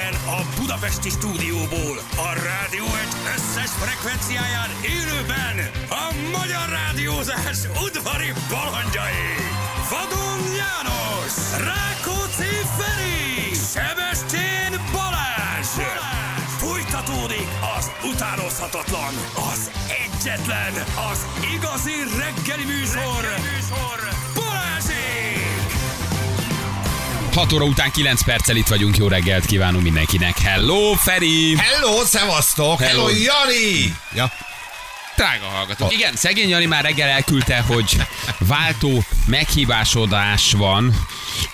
Egyenesen a Budapesti stúdióból, a rádió egy összes frekvenciáján élőben a magyar rádiózás udvari balandjai. Vadon János, Rákóczi Feri, Sebestyén Balázs. Folytatódik az utánozhatatlan, az egyetlen, az igazi reggeli műsor, Balázsék! 6 óra után 9 perccel itt vagyunk, jó reggelt kívánunk mindenkinek. Hello, Feri! Hello, szevasztok! Hello, Hello. Jani! Ja, Drága hallgatók. Igen, szegény Jani már reggel elküldte, hogy váltó meghívásodás van.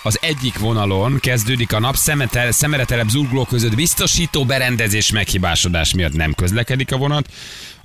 Az egyik vonalon kezdődik a nap, szemetel, szemeretelebb zurgló között biztosító berendezés meghibásodás miatt nem közlekedik a vonat.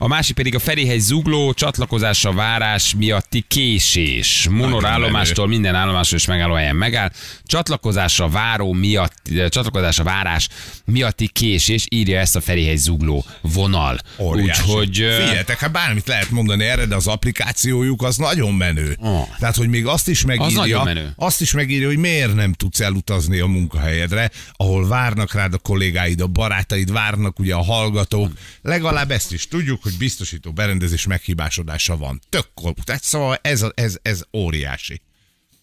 A másik pedig a Ferihegy zugló csatlakozásra várás miatti késés. Monor állomástól minden állomáson és megállóhelyen megáll. Csatlakozásra váró miatt, eh, csatlakozásra várás miatti késés, írja ezt a Ferihegy zugló vonal. Úgyhogy... eh, Figyeljetek, hát bármit lehet mondani erre, de az applikációjuk az nagyon menő. Ah. Tehát, hogy még azt is megírja, menő. azt is megírja, hogy miért nem tudsz elutazni a munkahelyedre, ahol várnak rád a kollégáid, a barátaid, várnak ugye a hallgatók. Legalább ezt is tudjuk, hogy biztosító berendezés meghibásodása van. Tök kol- Tehát szóval ez, ez, ez óriási.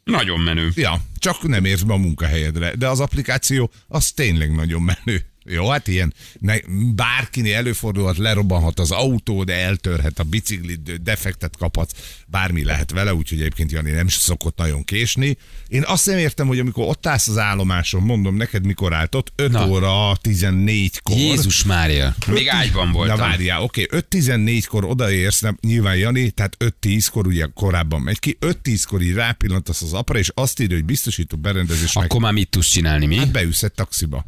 Nagyon menő. Ja, csak nem érsz be a munkahelyedre, de az applikáció az tényleg nagyon menő. Jó, hát ilyen, ne, bárkinél előfordulhat, lerobbanhat az autó, de eltörhet a biciklit, defektet kaphatsz, bármi lehet vele, úgyhogy egyébként Jani nem is szokott nagyon késni. Én azt nem értem, hogy amikor ott állsz az állomáson, mondom neked, mikor állt ott, 5 Na. óra 14-kor. Jézus Mária. Még ágyban voltam. Na várjál, oké, 5-14-kor odaérsz, nem, nyilván Jani, tehát 5-10-kor ugye korábban megy ki, 5-10-kor így rápillantasz az apra, és azt írja, hogy biztosító berendezés meg. Akkor már mit tudsz csinálni, mi? Hát beülsz egy taxiba.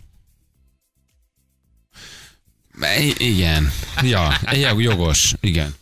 I- igen. Ja, jogos. Igen.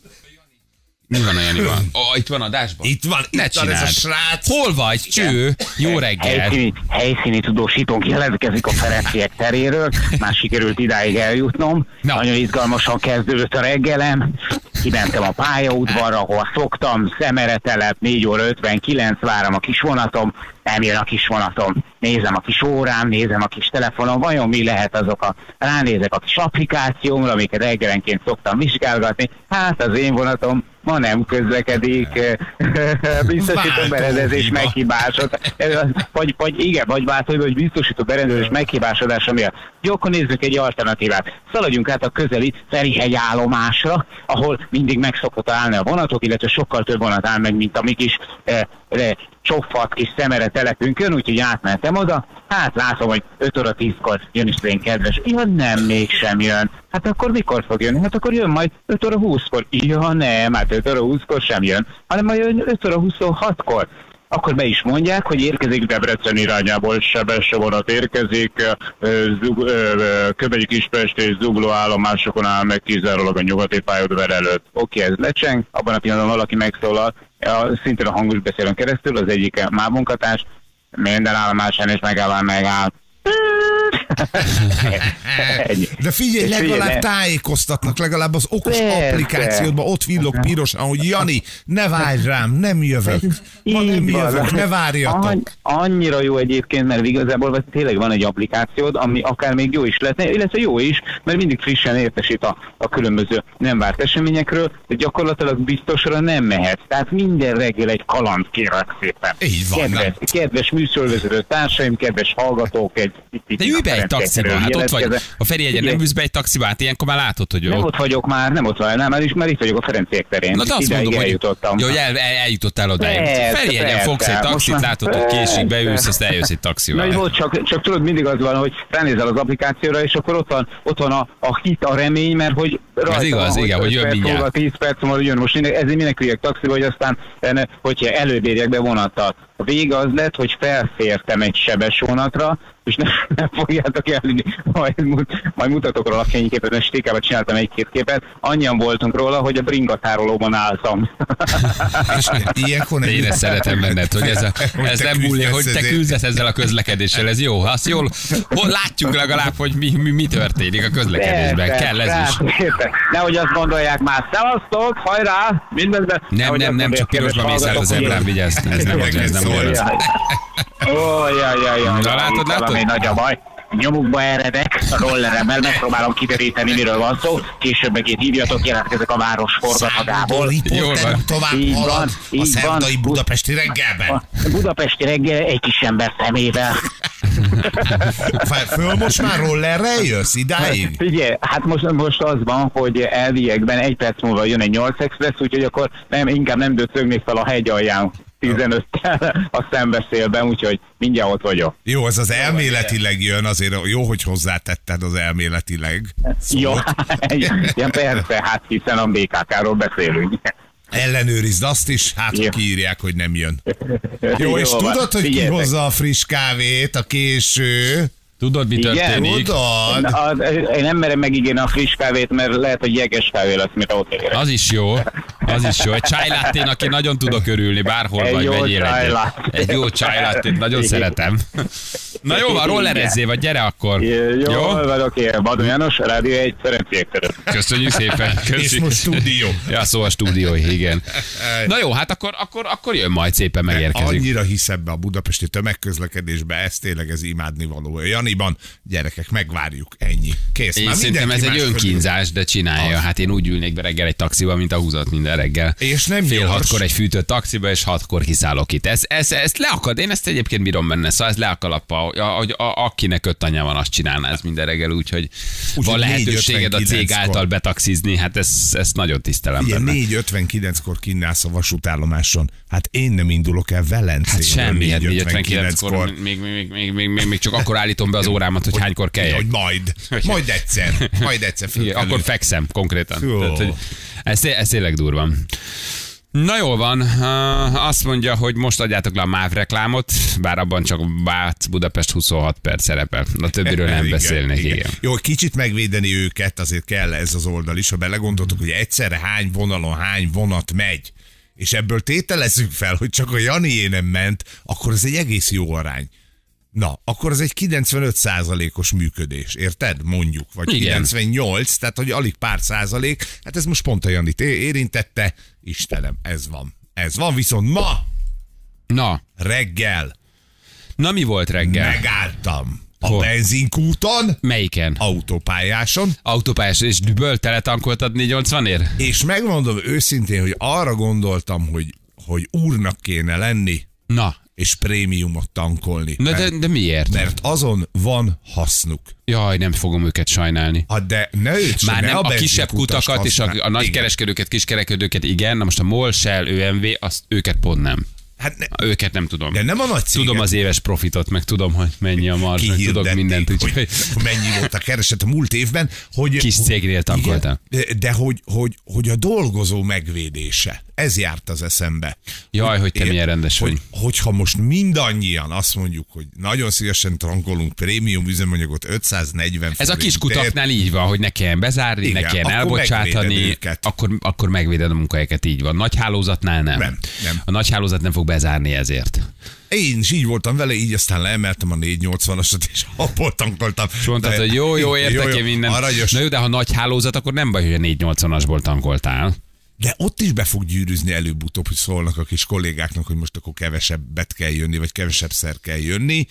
Mi van olyan, van? Oh, itt van adásban? Itt van, Ne itt van ez a srác. Hol vagy, cső? Jó reggel. Helyszíni, helyszíni tudósítónk jelentkezik a Ferenciek teréről. Már sikerült idáig eljutnom. Na. Nagyon izgalmasan kezdődött a reggelem. Kimentem a pályaudvarra, ahol szoktam, szemeretelep, 4 óra 59, várom a kis vonatom, nem jön a kis vonatom. Nézem a kis órám, nézem a kis telefonom, vajon mi lehet azok a... Ránézek a kis applikációmra, amiket reggelenként szoktam vizsgálgatni. Hát az én vonatom ma nem közlekedik, biztosító berendezés meghibásod. Vagy, vagy igen, vagy váltó, vagy biztosító berendezés meghibásodása miatt. Jó, akkor nézzük egy alternatívát. Szaladjunk át a közeli Ferihegy állomásra, ahol mindig meg szokott állni a vonatok, illetve sokkal több vonat áll meg, mint a mi kis eh, eh, csofat kis szemere telepünkön, úgyhogy átmentem oda. Hát látom, hogy 5 óra 10-kor jön is én kedves. Ja nem, mégsem jön. Hát akkor mikor fog jönni? Hát akkor jön majd 5 óra 20-kor. Ja nem, hát 5 óra 20-kor sem jön, hanem majd jön 5 óra 26-kor akkor be is mondják, hogy érkezik Debrecen irányából, sebesse vonat érkezik, Zug, Köbegyi Kispest és Zugló állomásokon áll meg kizárólag a nyugati pályaudvar előtt. Oké, ez lecseng, abban a pillanatban valaki megszólal, a, szintén a hangos beszélőn keresztül, az egyik már munkatás, minden állomásán és megáll, megáll. De figyelj, legalább tájékoztatnak, legalább az okos Persze. applikációdban ott villog pirosan, hogy Jani, ne várj rám, nem jövök. Ma nem jövök, ne várjatok. Anny- annyira jó egyébként, mert igazából tényleg van egy applikációd, ami akár még jó is lehetne, illetve jó is, mert mindig frissen értesít a, a különböző nem várt eseményekről, de gyakorlatilag biztosra nem mehet. Tehát minden reggel egy kaland kérlek szépen. Így van, Kedves, nem. kedves műsorvezető társaim, kedves hallgatók, egy De ülj be egy taxiba, hát ott vagy. A Feri egyen nem ülsz be egy taxiba, hát ilyenkor már látod, hogy Nem ott vagyok már, nem ott vagyok, nem, már is, már itt vagyok a Ferenciek terén. Na de azt mondom, hogy, eljutottam. jó, hogy el, el, eljutottál. Persze, Feri egyen fogsz egy taxit, látod, hogy késik, beülsz, azt eljössz egy Na taxival. jó, csak, csak tudod, mindig az van, hogy ránézel az applikációra, és akkor ott van, ott van a, a hit, a remény, mert hogy rajta igaz, van, igen, hogy jön mindjárt. múlva, 10 perc múlva jön. Most minden, ezért mindenki taxiba, hogy aztán, hogyha előbb érjek be vonattal. A vége az lett, hogy felfértem egy sebes vonatra, és nem, nem fogjátok elhinni, majd, majd mutatok róla fényképet, mert stékában csináltam egy-két képet. Annyian voltunk róla, hogy a bringatárolóban álltam. És ilyenkor én ezt szeretem benned, hogy ez, a, Hogy ez nem múlik, hogy te küzdesz ezzel a közlekedéssel, ez jó. Azt jól, hol látjuk legalább, hogy mi, mi, mi történik a közlekedésben. Kell ez is. Nehogy azt gondolják már, szevasztok, hajrá, mindenben. Nem, nem, nem, csak gondolják, pirosba kedves mész az hogy- vigyázz. Ez nem, ez nem Jaj. Ó, jaj, jaj, jaj. Na, látod, itt valami látod? Nagy a baj. nyomukba eredek a rolleremmel, megpróbálom kideríteni, miről van szó, később meg itt hívjatok, jelentkezek a város forgatagából. Jól van. tovább Így van, halad a így szerdai van. budapesti reggelben. A budapesti reggel egy kis ember szemével. Föl most már rollerrel jössz idáig? Figyelj, hát most, most az van, hogy elviekben egy perc múlva jön egy 8 express, úgyhogy akkor nem, inkább nem döcögnék fel a hegy alján 15-tel a szembeszélben, úgyhogy mindjárt ott vagyok. Jó, ez az elméletileg jön, azért jó, hogy hozzátetted az elméletileg. Jó, ja, persze, hát hiszen a BKK-ról beszélünk. Ellenőrizd azt is, hát Jó. ha kiírják, hogy nem jön. Jó, és van. tudod, hogy ki Figyeljetek. hozza a friss kávét, a késő? Tudod, mi Igen, történik? Tudod? Na, az, én nem merem megígérni a friss kávét, mert lehet, hogy jeges kávé lesz, mire ott érek. Az is jó, az is jó. Egy latte aki nagyon tudok örülni, bárhol Egy vagy, jó vegyél egyet. Egy jó latte nagyon Igen. szeretem. Na jó van, rollerezzél, vagy gyere akkor. Jó, jó? van, oké. Badó János, Rádió egy szerencsék török. Köszönjük szépen. Köszönjük. És most stúdió. Ja, szó a stúdió, igen. Na jó, hát akkor, akkor, akkor jön majd szépen megérkezik. Annyira hisz ebbe a budapesti tömegközlekedésbe, ez tényleg ez imádni való. Janiban, gyerekek, megvárjuk, ennyi. Kész. Én Már szerintem ez egy önkínzás, de csinálja. Az. Hát én úgy ülnék be reggel egy taxiba, mint a húzat minden reggel. És nem Fél gyors. hatkor egy fűtött taxiba, és hatkor kiszállok itt. Ez, ez, ez leakad, én ezt egyébként bírom benne, szóval ez leakalappa, hogy a, akinek öt anyja van, azt csinálná ez minden reggel, úgyhogy Úgy, van lehetőséged a cég 4.59-kor. által betaxizni, hát ezt, ezt nagyon tisztelem Ilyen benne. 4.59-kor kinnálsz a vasútállomáson. Hát én nem indulok el Velencébe. Hát semmi, hát 4.59-kor. 4.59-kor még, még, még, még, még, még, csak akkor állítom be az órámat, hogy hánykor kelljek. Hogy majd, majd egyszer, majd egyszer Igen, akkor fekszem konkrétan. Jó. Tehát, hogy ez, ez tényleg durva. Na jól van, azt mondja, hogy most adjátok le a MÁV reklámot, bár abban csak Bác Budapest 26 perc szerepel. A többiről nem Igen, beszélnek, igen. igen. Jó, kicsit megvédeni őket, azért kell ez az oldal is, ha belegondoltok, hogy egyszerre hány vonalon hány vonat megy, és ebből tételezzük fel, hogy csak a Janié nem ment, akkor ez egy egész jó arány. Na, akkor ez egy 95%-os működés, érted? Mondjuk, vagy Igen. 98, tehát hogy alig pár százalék, hát ez most pont a Janit érintette, Istenem, ez van. Ez van, viszont ma Na, reggel na mi volt reggel? megálltam a benzinkúton, Melyiken? autópályáson, Autópályás és düböl teletankoltad 480 ér? és megmondom őszintén, hogy arra gondoltam, hogy, hogy úrnak kéne lenni, Na, és prémiumot tankolni. na de, mert, de miért? mert azon van hasznuk. Jaj, nem fogom őket sajnálni. Hát de ne őt Már ne nem a, kisebb benzinkutast kutakat és a, használ. a nagy Igen. kereskedőket, kiskereskedőket igen, na most a MOL, Shell, ÖMV, azt őket pont nem. Hát ne, Őket nem tudom. de nem a nagy cégek. Tudom az éves profitot, meg tudom, hogy mennyi a marzs, meg tudok mindent, hogy úgyhogy mennyi volt a kereset a múlt évben, hogy... Kis cégnél de, de hogy, hogy, hogy a dolgozó megvédése, ez járt az eszembe. Jaj, hogy te Igen, milyen rendes hogy, vagy. Hogyha most mindannyian azt mondjuk, hogy nagyon szívesen tankolunk prémium üzemanyagot 540 ez a kis kutaknál így van, hogy ne kelljen bezárni, Igen, ne kelljen akkor elbocsátani, akkor, akkor megvéded a munkahelyeket, így van. Nagy hálózatnál nem. Nem, nem. A nagy hálózat nem fog bezárni ezért. Én is így voltam vele, így aztán leemeltem a 480-asat, és abból tankoltam. És mondtad, hogy jó, jó, értek én minden. Aranyos. Na jó, de ha nagy hálózat, akkor nem baj, hogy a 480-asból tankoltál. De ott is be fog gyűrűzni előbb-utóbb, hogy szólnak a kis kollégáknak, hogy most akkor kevesebbet kell jönni, vagy kevesebb szer kell jönni.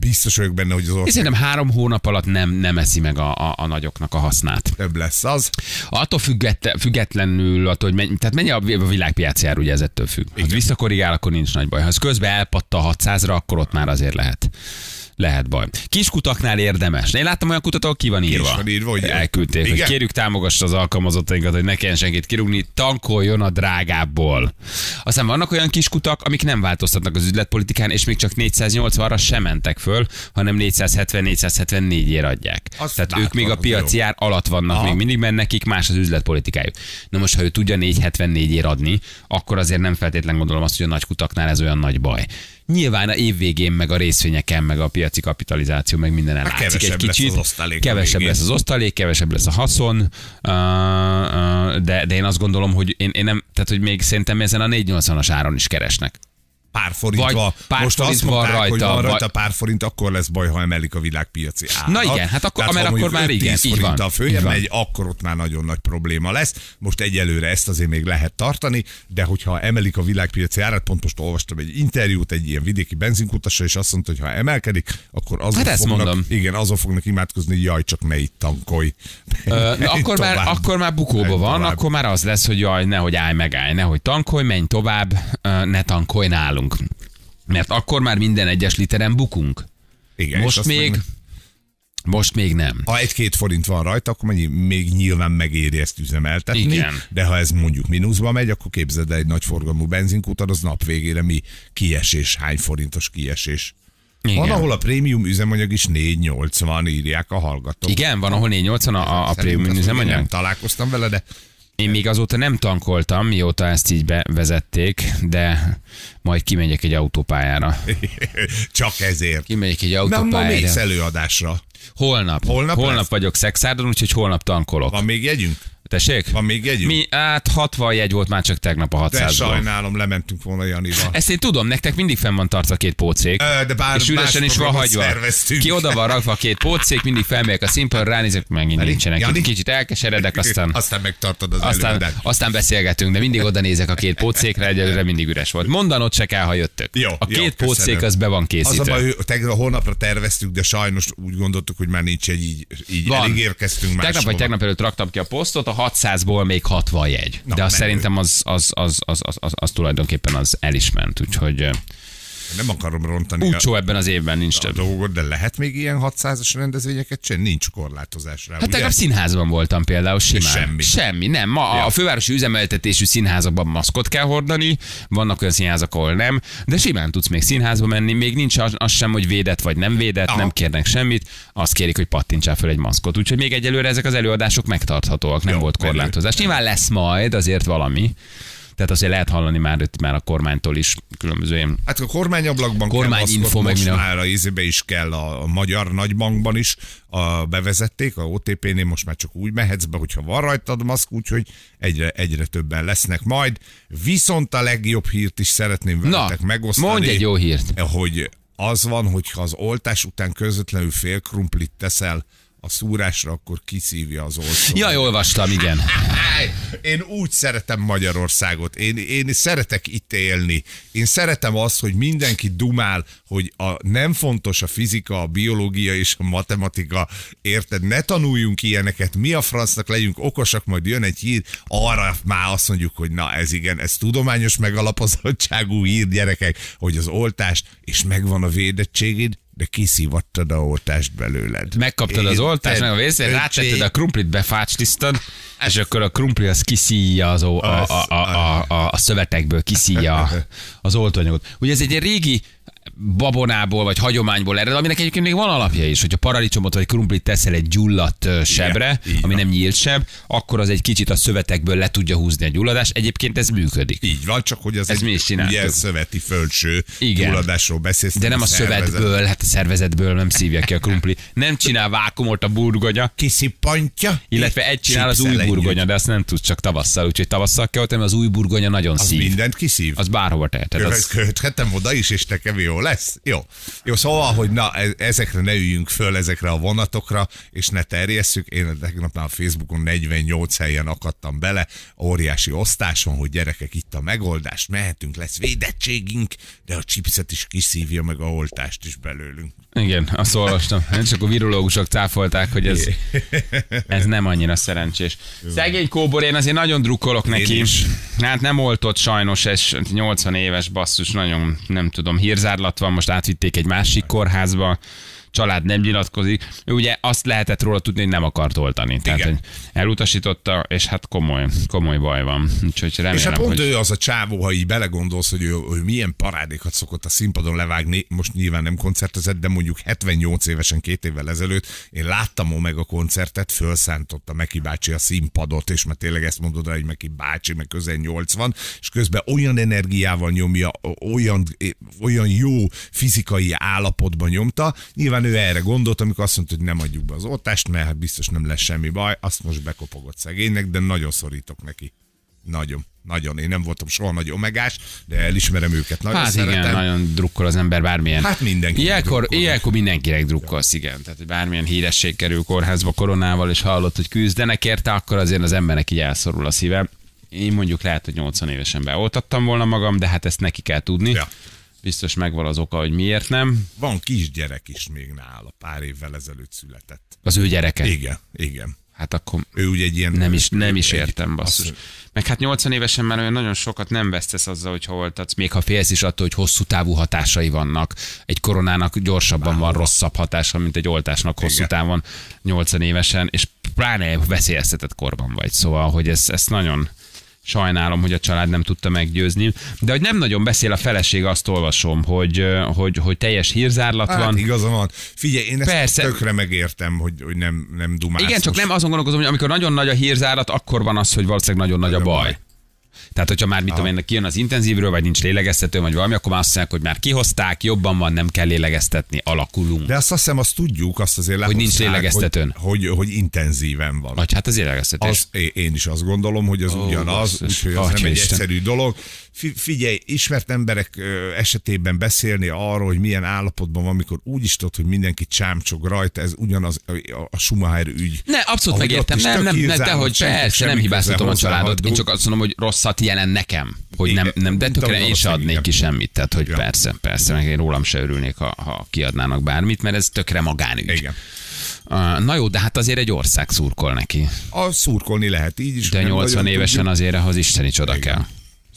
Biztos vagyok benne, hogy az ország szerintem három hónap alatt nem, nem eszi meg a, a, a nagyoknak a hasznát. több lesz az. Attól független, függetlenül, attól, hogy mennyi, tehát mennyi a vi- a világpiaci ár, ugye ez ettől függ. Ha visszakorrigál, akkor nincs nagy baj. Ha ez közben elpatta a 600-ra, akkor ott már azért lehet. Lehet baj. Kiskutaknál érdemes. Én láttam olyan kutat, ahol ki van írva. van írva, hogy- Elküldték, hogy kérjük támogassa az alkalmazottainkat, hogy ne kelljen senkit kirúgni, tankoljon a drágábból. Aztán vannak olyan kiskutak, amik nem változtatnak az üzletpolitikán, és még csak 480-ra sem mentek föl, hanem 470-474-ért adják. Azt Tehát ők még a piaci ár alatt vannak, Aha. még mindig mert nekik más az üzletpolitikájuk. Na most, ha ő tudja 474-ért adni, akkor azért nem feltétlen gondolom azt, hogy a nagy kutaknál ez olyan nagy baj. Nyilván a év végén, meg a részvényeken, meg a piaci kapitalizáció, meg minden ellátszik egy kevesebb lesz kicsit. az osztalék kevesebb lesz az osztalék, kevesebb lesz a haszon, de, de én azt gondolom, hogy én, én nem, tehát hogy még szerintem ezen a 480-as áron is keresnek. Pár forint Vagy van. pár Most forint azt van mondták, hogy rajta, van rajta vagy- pár forint, akkor lesz baj, ha emelik a világpiaci árat. Na igen, hát akkor- Tehát, akkor már 5-10 igen, így van. Így följebb van. megy, akkor ott már nagyon nagy probléma lesz. Most egyelőre ezt azért még lehet tartani, de hogyha emelik a világpiaci árat, pont most olvastam egy interjút egy ilyen vidéki benzinkutasra, és azt mondta, hogy ha emelkedik, akkor azon Hát fognak, mondom. igen, azon fognak imádkozni, hogy jaj, csak ne itt tankolj. Ö, akkor, már, Tovább. akkor már bukóba van, tovább. akkor már az lesz, hogy jaj, nehogy állj meg állj, nehogy tankolj, menj tovább, ne tankolj nálunk. Mert akkor már minden egyes literen bukunk. Igen, Most még, meg- most még nem. Ha egy-két forint van rajta, akkor mennyi, még nyilván megéri ezt üzemeltetni. Igen. De ha ez mondjuk mínuszba megy, akkor képzeld el egy nagy forgalmú benzinkúton, az nap végére mi kiesés, hány forintos kiesés. Igen. Van, ahol a prémium üzemanyag is 4,80 írják a hallgatók. Igen, van, ahol 480 a, a, a prémium üzemanyag. Nem találkoztam vele, de Én még azóta nem tankoltam, mióta ezt így bevezették, de majd kimegyek egy autópályára. csak ezért. Kimegyek egy Nem, ma autópályára. mész előadásra. Holnap. Holnap holnap lesz? vagyok szexárdon, úgyhogy holnap tankolok. Van még jegyünk? Tessék? Van még jegyünk? Mi, hát 60 jegy volt már csak tegnap a De 600-ból. sajnálom, lementünk volna Janival. Ezt én tudom, nektek mindig fenn van tartva két pócék. Ö, de bár és üresen is van hagyva. szerveztünk. Ki oda van rakva a két pócék, mindig felmegyek a színpadra, ránézek, megint Pedig, nincsenek. Jani? Kicsit elkeseredek, aztán, Aztán megtartod az aztán, előadást. aztán beszélgetünk, de mindig oda nézek a két pócékre, egyelőre mindig üres volt. Mondanod se kell, ha jöttök. Jó, a jó, két köszönöm. pócék az be van Az a készítve. baj, tegnap holnapra terveztük, de sajnos úgy gondoltuk, hogy már nincs egy így, így Van. elég érkeztünk már. Tegnap vagy tegnap előtt raktam ki a posztot, a 600-ból még 60 jegy. Na, de azt szerintem az, az, az, az, az, az, az, tulajdonképpen az el is ment, úgyhogy Nem akarom rontani úgy a, csó ebben az évben nincs több. dolgot, de lehet még ilyen 600-as rendezvényeket csinálni? Nincs korlátozás rá, Hát ugye? tegnap színházban voltam például simán. semmi. Semmi, nem. Ma Ja. a fővárosi üzemeltetésű színházakban maszkot kell hordani, vannak olyan színházak, ahol nem, de simán tudsz még színházba menni, még nincs az, az sem, hogy védett vagy nem védett, Aha. nem kérnek semmit, azt kérik, hogy pattintsál föl egy maszkot. Úgyhogy még egyelőre ezek az előadások megtarthatóak, nem Jó, volt korlátozás. Nyilván lesz majd azért valami. Tehát azért lehet hallani már, itt már a kormánytól is különböző ilyen Hát a kormányablakban Kormányinfo, meg most már a ízébe is kell, a, a magyar nagybankban is a, bevezették, a OTP-nél most már csak úgy mehetsz be, hogyha van rajtad maszk, úgyhogy egyre, egyre többen lesznek majd. Viszont a legjobb hírt is szeretném Na, veletek megosztani. mondj egy jó hírt. Hogy az van, hogyha az oltás után közvetlenül fél krumplit teszel a szúrásra, akkor kiszívja az oltó. Jaj, olvastam, igen. Háj, Én úgy szeretem Magyarországot, én, én szeretek itt élni. Én szeretem azt, hogy mindenki dumál, hogy a, nem fontos a fizika, a biológia és a matematika. Érted? Ne tanuljunk ilyeneket, mi a francnak legyünk okosak, majd jön egy hír, arra már azt mondjuk, hogy na ez igen, ez tudományos megalapozottságú hír, gyerekek, hogy az oltást, és megvan a védettséged, de kiszívattad a oltást belőled. Megkaptad az oltást, meg a vészét, rátetted a krumplit, befácsliztad, és akkor a krumpli az kiszíja az, ó- a, a, a, a, a, a szövetekből, kiszíja az oltóanyagot. Ugye ez egy régi babonából vagy hagyományból ered, aminek egyébként még van alapja is, hogyha paradicsomot vagy krumplit teszel egy gyulladt sebre, így ami nem nyílt seb, akkor az egy kicsit a szövetekből le tudja húzni a gyulladást. Egyébként ez működik. Így van, csak hogy az Ezt egy mi is ugye szöveti földső Igen. gyulladásról beszélsz. De nem a szervezet. szövetből, hát a szervezetből nem szívja ki a krumpli. Nem csinál vákumot a burgonya, Kiszippantja. Illetve egy csinál az új burgonya, de azt nem tudsz csak tavasszal, úgyhogy tavasszal kell tenni, az új burgonya nagyon Az szív. mindent kiszív. Az bárhova teheted. Az... köthetem oda is, és nekem jó lesz? Jó. Jó, szóval, hogy na, e- ezekre ne üljünk föl, ezekre a vonatokra, és ne terjesszük. Én tegnap már a Facebookon 48 helyen akadtam bele, óriási osztáson, hogy gyerekek, itt a megoldás, mehetünk, lesz védettségünk, de a chipset is kiszívja meg a oltást is belőlünk. Igen, azt olvastam. Nem csak a virológusok cáfolták, hogy ez, ez nem annyira szerencsés. Szegény kóbor, én azért nagyon drukkolok neki. Hát nem oltott sajnos, ez 80 éves basszus, nagyon nem tudom, hírzárlat van, most átvitték egy másik kórházba, család nem nyilatkozik. Ő ugye azt lehetett róla tudni, hogy nem akart oltani. Tehát, Igen. hogy elutasította, és hát komoly, komoly baj van. Úgyhogy remélem, És hát pont hogy... ő az a csávó, ha így belegondolsz, hogy ő, ő milyen parádékat szokott a színpadon levágni, most nyilván nem koncertezett, de mondjuk 78 évesen, két évvel ezelőtt, én láttam meg a koncertet, fölszántotta Meki bácsi a színpadot, és már tényleg ezt mondod rá, hogy Meki bácsi, meg közel 80, és közben olyan energiával nyomja, olyan, olyan jó fizikai állapotban nyomta, nyilván ő erre gondolt, amikor azt mondta, hogy nem adjuk be az oltást, mert hát biztos nem lesz semmi baj, azt most bekopogott szegénynek, de nagyon szorítok neki. Nagyon. Nagyon. Én nem voltam soha nagy omegás, de elismerem őket. Nagyon Hát szeretem. igen, nagyon drukkol az ember bármilyen. Hát mindenki. Ilyenkor, ilyenkor mindenkinek drukkolsz, igen. Tehát, hogy bármilyen híresség kerül kórházba koronával, és hallott, hogy küzdenek érte, akkor azért az embernek így elszorul a szíve. Én mondjuk lehet, hogy 80 évesen beoltattam volna magam, de hát ezt neki kell tudni. Ja. Biztos megvan az oka, hogy miért nem. Van kisgyerek is még nála, pár évvel ezelőtt született. Az ő gyereke. Igen, igen. Hát akkor Ő ugye egy ilyen... nem is, nem is értem, basszus. azt- Meg hát 80 évesen már olyan nagyon sokat nem vesztesz azzal, hogy oltatsz, még ha félsz is attól, hogy hosszú távú hatásai vannak. Egy koronának gyorsabban van rosszabb hatása, mint egy oltásnak hosszú Igen. távon 80 évesen, és pláne veszélyeztetett korban vagy. Szóval, hogy ez, ezt nagyon sajnálom, hogy a család nem tudta meggyőzni. De hogy nem nagyon beszél a feleség, azt olvasom, hogy, hogy, hogy teljes hírzárlat Hát van. igaza van. Figyelj, én ezt Persze. tökre megértem, hogy, hogy nem, nem dumálsz. Igen, csak most. nem azon gondolkozom, hogy amikor nagyon nagy a hírzárat, akkor van az, hogy valószínűleg nagyon nagy a Nagy a baj. baj. Tehát, hogyha már mit tudom én, kijön az intenzívről, vagy nincs lélegeztető, vagy valami, akkor már azt mondják, hogy már kihozták, jobban van, nem kell lélegeztetni, alakulunk. De azt azt hiszem, azt tudjuk, azt azért Hogy nincs lélegeztetőn. Hogy, hogy, hogy intenzíven van. Vagy hát az lélegeztetés. Az, én is azt gondolom, hogy az Ó, ugyanaz, úgyhogy az nem egy egyszerű dolog. Fi- Figyelj, ismert emberek esetében beszélni arról, hogy milyen állapotban van, amikor úgy is tudod, hogy mindenki csámcsog rajta, ez ugyanaz a, a Schumacher ügy. Ne, abszolút megértem, nem, nem, hírzárlat, hogy persze, nem hibáztatom a családot, én csak azt mondom, hogy rosszat jelent nekem, hogy Igen, nem, nem de tökre én se adnék ki igen. semmit, tehát hogy Ja. persze, persze, meg én rólam se örülnék, ha, ha kiadnának bármit, mert ez tökre magánügy. Igen. Na jó, de hát azért egy ország szurkol neki. A szurkolni lehet így is. De nem 80 nagyon évesen tudjuk. azért ahhoz isteni csoda Igen. kell.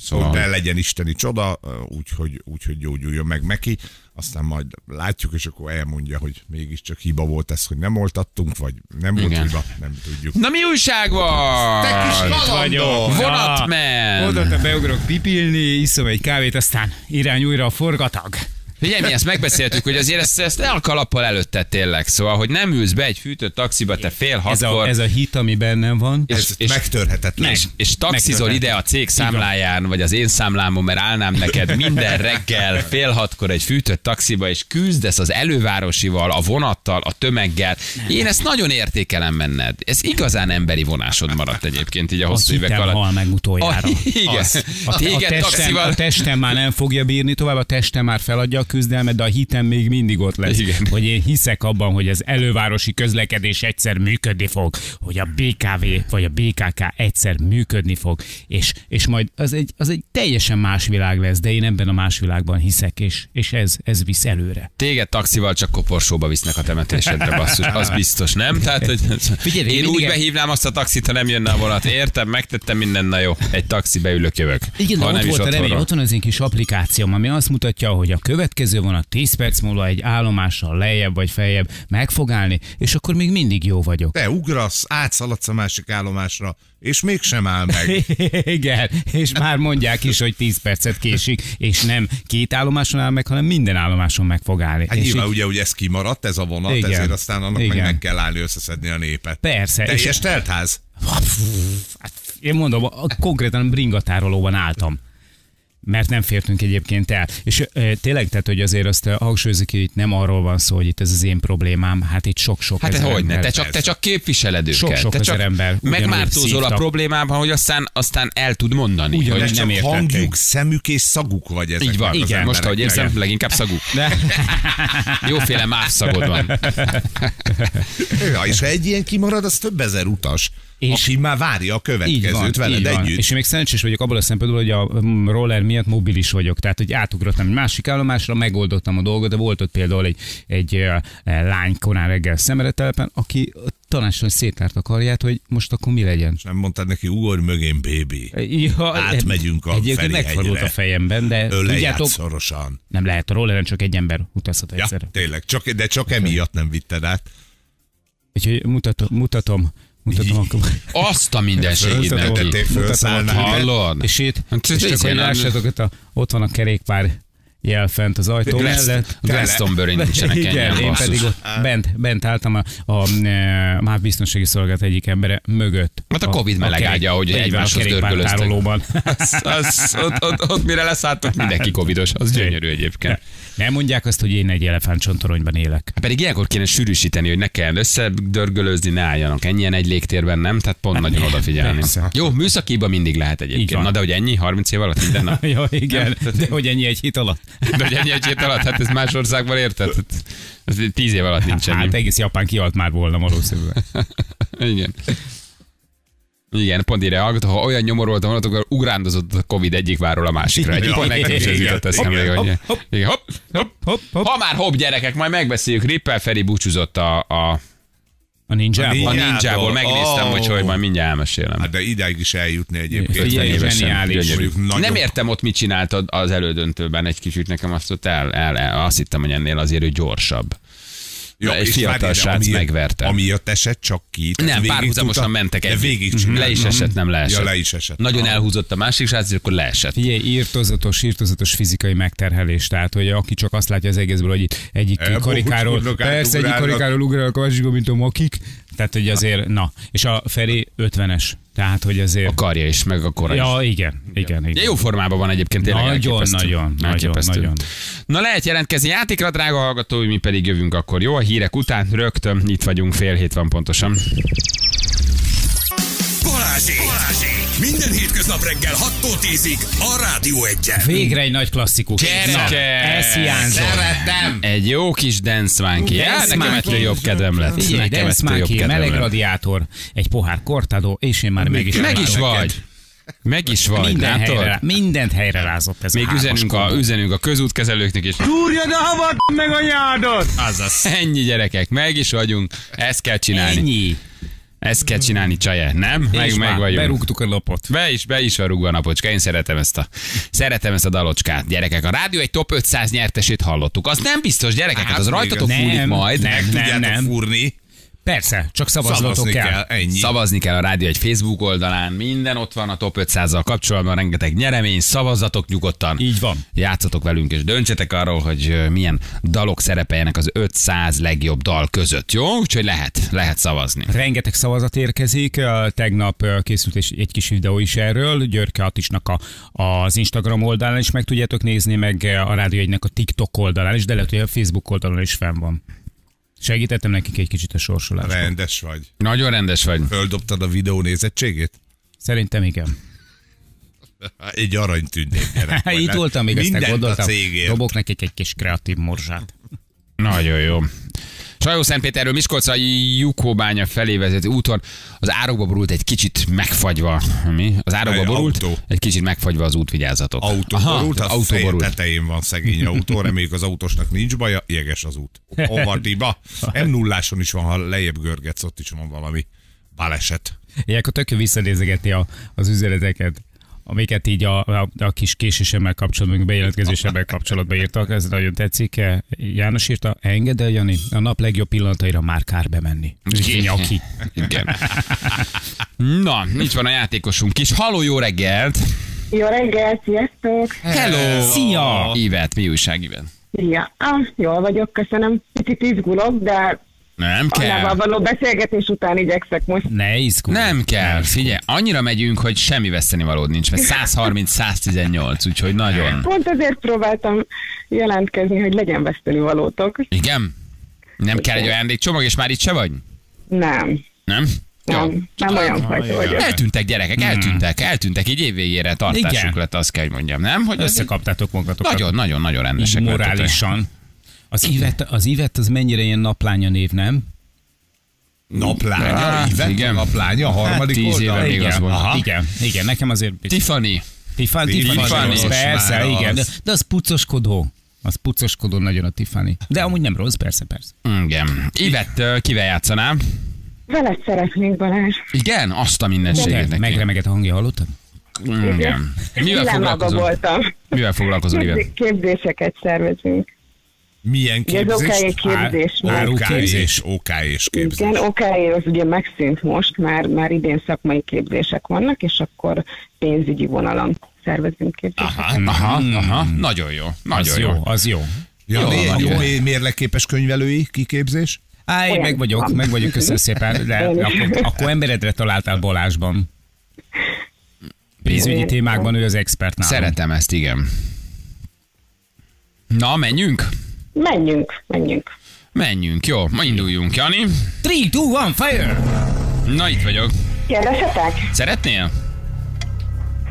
Szóval, De legyen isteni csoda, úgyhogy úgy, hogy gyógyuljon meg neki, aztán majd látjuk, és akkor elmondja, hogy mégiscsak hiba volt ez, hogy nem oltattunk, vagy nem volt Igen. hiba, nem tudjuk. Na mi újság van? Te kis kalandor! Vonatmen! Oda beugrok pipilni, iszom egy kávét, aztán irány újra a forgatag. Figyelj, mi ezt megbeszéltük, hogy azért ezt, ezt ne a kalappal előtted tényleg. Szóval, hogy nem ülsz be egy fűtött taxiba, te fél Ez a, hatkor, ez a hit, ami bennem van. és, Ez és, megtörhetetlen. és, és taxizol ide a cég számláján, vagy az én számlámon, mert állnám neked minden reggel fél hatkor egy fűtött taxiba, és küzdesz az elővárosival, a vonattal, a tömeggel. Én ezt nagyon értékelem benned. Ez igazán emberi vonásod maradt egyébként így a A hosszú évek hitem alatt. hal meg utoljára. A, igen. Az. A, a, testem, taxival... a testem már nem fogja bírni tovább, a testem már feladja a küzdelmet, de a hitem még mindig ott lesz. Igen. Hogy én hiszek abban, hogy az elővárosi közlekedés egyszer működni fog, hogy a BKV vagy a BKK egyszer működni fog, és, és majd az egy, az egy teljesen más világ lesz, de én ebben a más világban hiszek, és, és ez, ez visz előre. Téged taxival csak koporsóba visznek a temetésedre, basszus. Az biztos, nem? Tehát, hogy Figyelj, én én úgy behívnám azt a taxit, ha nem jönne a vonat. Értem, megtettem minden, na jó. Egy taxi beülök, jövök. Igen, ha de ott volt a remény, ott van az én kis applikációm, ami azt mutatja, hogy a következő vonat 10 perc múlva egy állomással lejjebb vagy feljebb meg fog állni, és akkor még mindig jó vagyok. Te ugrasz, átszaladsz a másik állomásra, és mégsem áll meg. Igen, és már mondják is, hogy 10 percet késik, és nem két állomáson áll meg, hanem minden állomáson meg fog állni. Hát és nyilván így- ugye, hogy ez kimaradt, ez a vonat, Igen. ezért aztán annak meg Igen. meg kell állni összeszedni a népet. Persze, és- Teljes teltház. Hát, én mondom, konkrétan bringatárolóban álltam mert nem fértünk egyébként el. És ö, tényleg, tehát, hogy azért azt hangsúlyozik, hogy itt nem arról van szó, hogy itt ez az én problémám, hát itt sok-sok Hát te ezer hogy ne, ember- te csak, te csak képviseled őket. Sok-sok te ezer ember megmártózol a problémában, hogy aztán, aztán el tud mondani. Ugyanúgy hogy nem értették. hangjuk, szemük és szaguk vagy ezek. így van. Igen. Most, ahogy érzem, Igen. leginkább szagú. De, Jóféle más szagod van. Ja, és ha egy ilyen kimarad, az több ezer utas, és aki már várja a így van, következőt veled van. együtt. És én még szerencsés vagyok abból a szempontból, hogy a roller miatt mobilis vagyok. Tehát, hogy átugrottam egy másik állomásra, megoldottam a dolgot, de volt ott például egy, egy lány korán reggel szemeretelepen, aki tanácsolni szétlárt a karját, hogy most akkor mi legyen. És nem mondtad neki, ugorj mögém, baby. Ja, Átmegyünk a Egyébként megfordult a fejemben, de tudjátok, szorosan. nem lehet a rolleren csak egy ember utazhat Ja, egyszerre. tényleg, csak, de csak emiatt nem vitted át. Úgyhogy mutatom, mutatom, mutatom akkor. Azt a mindenségét neki. Fölszállnál. Hallod? És itt, Hát és csak hogy lássátok, ott, a, ott van a kerékpár jel fent az ajtó Glass- mellett. Glastonbury nincsenek Igen, ennyien, én basszus. pedig ott bent, bent álltam a, a, a MÁV biztonsági szolgálat egyik embere mögött. Hát a Covid meleg kerék- ágya, hogy a egymáshoz kerékpártárolóban. Az, az, ott, ott, ott, mire leszálltok, mindenki covidos, az gyönyörű egyébként. Nem mondják azt, hogy én egy elefántcsontoronyban élek. Hát Pedig ilyenkor kéne sűrűsíteni, hogy ne kell összedörgölőzni, ne álljanak ennyien egy légtérben, nem? Tehát pont nagyon odafigyelni. persze. Jó, műszakiban mindig lehet egyébként. Na de hogy ennyi? 30 év alatt minden nap? ja, igen. De hogy ennyi egy hit alatt? De hogy ennyi egy hét alatt? Hát ez más országban érted? Hát Ez 10 év alatt nincs ennyi. Hát egész Japán kihalt már volna valószínűleg. Igen. Igen, pont ide hallgató, ha olyan nyomor voltam volna, akkor ugrándozott a Covid egyik várról a másikra. Egy pont nekem is ez jutott eszembe, hogy hopp, igen, hopp, hopp. Hopp, hopp. Ha már hopp gyerekek, majd megbeszéljük. Rippel Feri búcsúzott a, a, A ninjából. a Ninjából. Megnéztem, Ó. hogy hogy majd mindjárt elmesélem. Hát de ideig is eljutni egyébként. Figyelj, 50 évesen. zseniális. Nagyon- Nem értem ott, mit csináltad az elődöntőben egy kicsit nekem azt ott el, el, el, azt hittem, hogy ennél azért ő gyorsabb. Ja, egy fiatal srác amiatt- megverte. Amiatt esett csak ki. Nem, párhuzamosan mentek együtt. végig Mhm. Le is esett, nem leesett. Ja, le is esett. Nagyon elhúzott a másik srác, és akkor leesett. Figyelj, írtozatos, írtozatos fizikai megterhelés. Tehát, hogy aki csak azt látja az egészből, hogy egyik E, karikáról, persze, egyik karikáról ugrálnak a másikba, mint a makik. Tehát, hogy azért, na. És a Feri 50-es. Tehát, hogy azért... A karja is, meg a kora is. Ja, igen, igen, Ja, igen. jó formában van egyébként tényleg. Nagyon, elképesztő. nagyon, nagyon, Elképesztő. nagyon. Na lehet jelentkezni játékra, drága hallgatói, mi pedig jövünk akkor. Jó, a hírek után rögtön itt vagyunk, fél hét van pontosan. Balázsék! Balázsék! Minden hétköznap reggel 6-tól 10-ig a Rádió egyen. Végre egy nagy klasszikus. Gyereke! Ez hiányzott. Szeretem! Egy jó kis dance monkey. Ja, nekem ettől jobb kedvem lett. Figyelj, Nekem Dance ettől jobb kedvem meleg lett. radiátor, egy pohár kortadó, és én már meg is Meg is vagy. Meg is vagy, Minden helyre, mindent helyre rázott ez Még a üzenünk a, üzenünk a közútkezelőknek is. Túrjad a havat meg a nyádat! Azaz. Ennyi gyerekek, meg is vagyunk. Ezt kell csinálni. Ennyi. Ezt kell csinálni, csaje, nem? Meg, És meg vagyunk. Berúgtuk a lopot. Be is, be is van rúgva a napocska. Én szeretem ezt a, szeretem ezt a dalocskát. Gyerekek, a rádió egy top 500 nyertesét hallottuk. Az nem biztos, gyerekek, hát, Hát az rajtatok nem, fúlik majd. nem. Meg tudjátok nem. fúrni. Persze, csak Szavazni kell. kell. Ennyi. Szavazni kell a rádió egy Facebook oldalán, minden ott van a top 500-zal kapcsolatban, rengeteg nyeremény, szavazatok nyugodtan. Így van. Játszatok velünk, és döntsetek arról, hogy milyen dalok szerepeljenek az 500 legjobb dal között, jó? Úgyhogy lehet, lehet szavazni. Rengeteg szavazat érkezik, tegnap készült egy, kis videó is erről, Györke Attisnak a, az Instagram oldalán is meg tudjátok nézni, meg a Rádió egynek a TikTok oldalán is, de lehet, hogy a Facebook oldalon is fenn van. Segítettem nekik egy kicsit a sorsolásban. Rendes vagy. Nagyon rendes vagy. Földobtad a videó nézettségét? Szerintem igen. Egy aranytündék gyerek. vagy. Itt voltam, még ezt gondoltam. Dobok nekik egy kis kreatív morzsát. Nagyon jó. Sajó Szentpéterről Miskolc a Jukóbánya felé vezető úton az árokba borult egy kicsit megfagyva. Mi? Az árokba Egy borult, autó. egy kicsit megfagyva az útvigyázatok. Autó Aha, borult, a autó borult. tetején van szegény autó, reméljük az autósnak nincs baja, jeges az út. Ovatiba. m 0 is van, ha lejjebb görgetsz, ott is van valami baleset. Ilyenkor tök jó visszanézegeti a, az üzeneteket, amiket így a, a, a kis késésemmel kapcsolatban, bejelentkezésemmel kapcsolatban írtak, ez nagyon tetszik. János írta, engedd el, Jani, a nap legjobb pillanataira már kár bemenni. Nyaki. Igen. Na, itt van a játékosunk kis. Haló, jó reggelt! Jó reggel, sziasztok! Hello! Szia! Ivet, mi újság, Ivet? Ja, ah, jól vagyok, köszönöm. Picit izgulok, de Nem annával kell. való beszélgetés után igyekszek most. Ne izgulj. Nem kell. Figyelj, annyira megyünk, hogy semmi veszteni valód nincs, mert 130-118, úgyhogy nagyon. Pont azért próbáltam jelentkezni, hogy legyen veszteni valótok. Igen? Nem kell egy ajándékcsomag, és már itt se vagy? Nem, Nem? Nem, nem olyan fajta vagyok. Eltűntek gyerekek, eltűntek, eltűntek, így évvégére tartásuk Igen. lett, azt kell, hogy mondjam, nem? Hogy Összekaptátok magatokat. nagyon, nagyon, nagyon rendesek morálisan. Az Ivet, az Ivet az mennyire ilyen naplánya név, nem? Naplánya, Ah, Ivet, igen. naplánya, a harmadik tíz éve oldal. még az volt. Aha. Igen, igen, nekem azért... Tiffany. Tiffany, Tiffany, Tiffany, persze, már igen. De, az. de az pucoskodó. Az pucoskodó nagyon a Tiffany. De amúgy nem rossz, persze, persze. Igen. Ivett, kivel játszanám? Veled szeretnék, Balázs. Igen? Azt a mindenséget neki. megremegett a hangja, hallottad? Igen. Mivel foglalkozol? voltam. Mivel foglalkozol, Ivett? Képzé- Képzéseket szervezünk. Milyen Ugye az OK képzést? képzés. Á- OK képzés. és OK és képzés. Igen, OK, az ugye megszűnt most, már, már idén szakmai képzések vannak, és akkor pénzügyi vonalon szervezünk képzéseket. Aha, aha, aha. Nagyon jó. Nagyon Az jó. jó, az jó. Ja, Jó, jó, van, jó, jó. mé- mérleképes könyvelői kiképzés? Á, én Olyan meg vagyok, meg vagyok, köszönöm szépen. De akkor, akkor emberedre találtál Balázsban. Pénzügyi témákban ő az expert nálam. Szeretem ezt, igen. Na, menjünk? Menjünk, menjünk. Menjünk, jó, ma induljunk, Jani. 3, 2, 1, fire! Na, itt vagyok. Kérdezhetek? Szeretnél?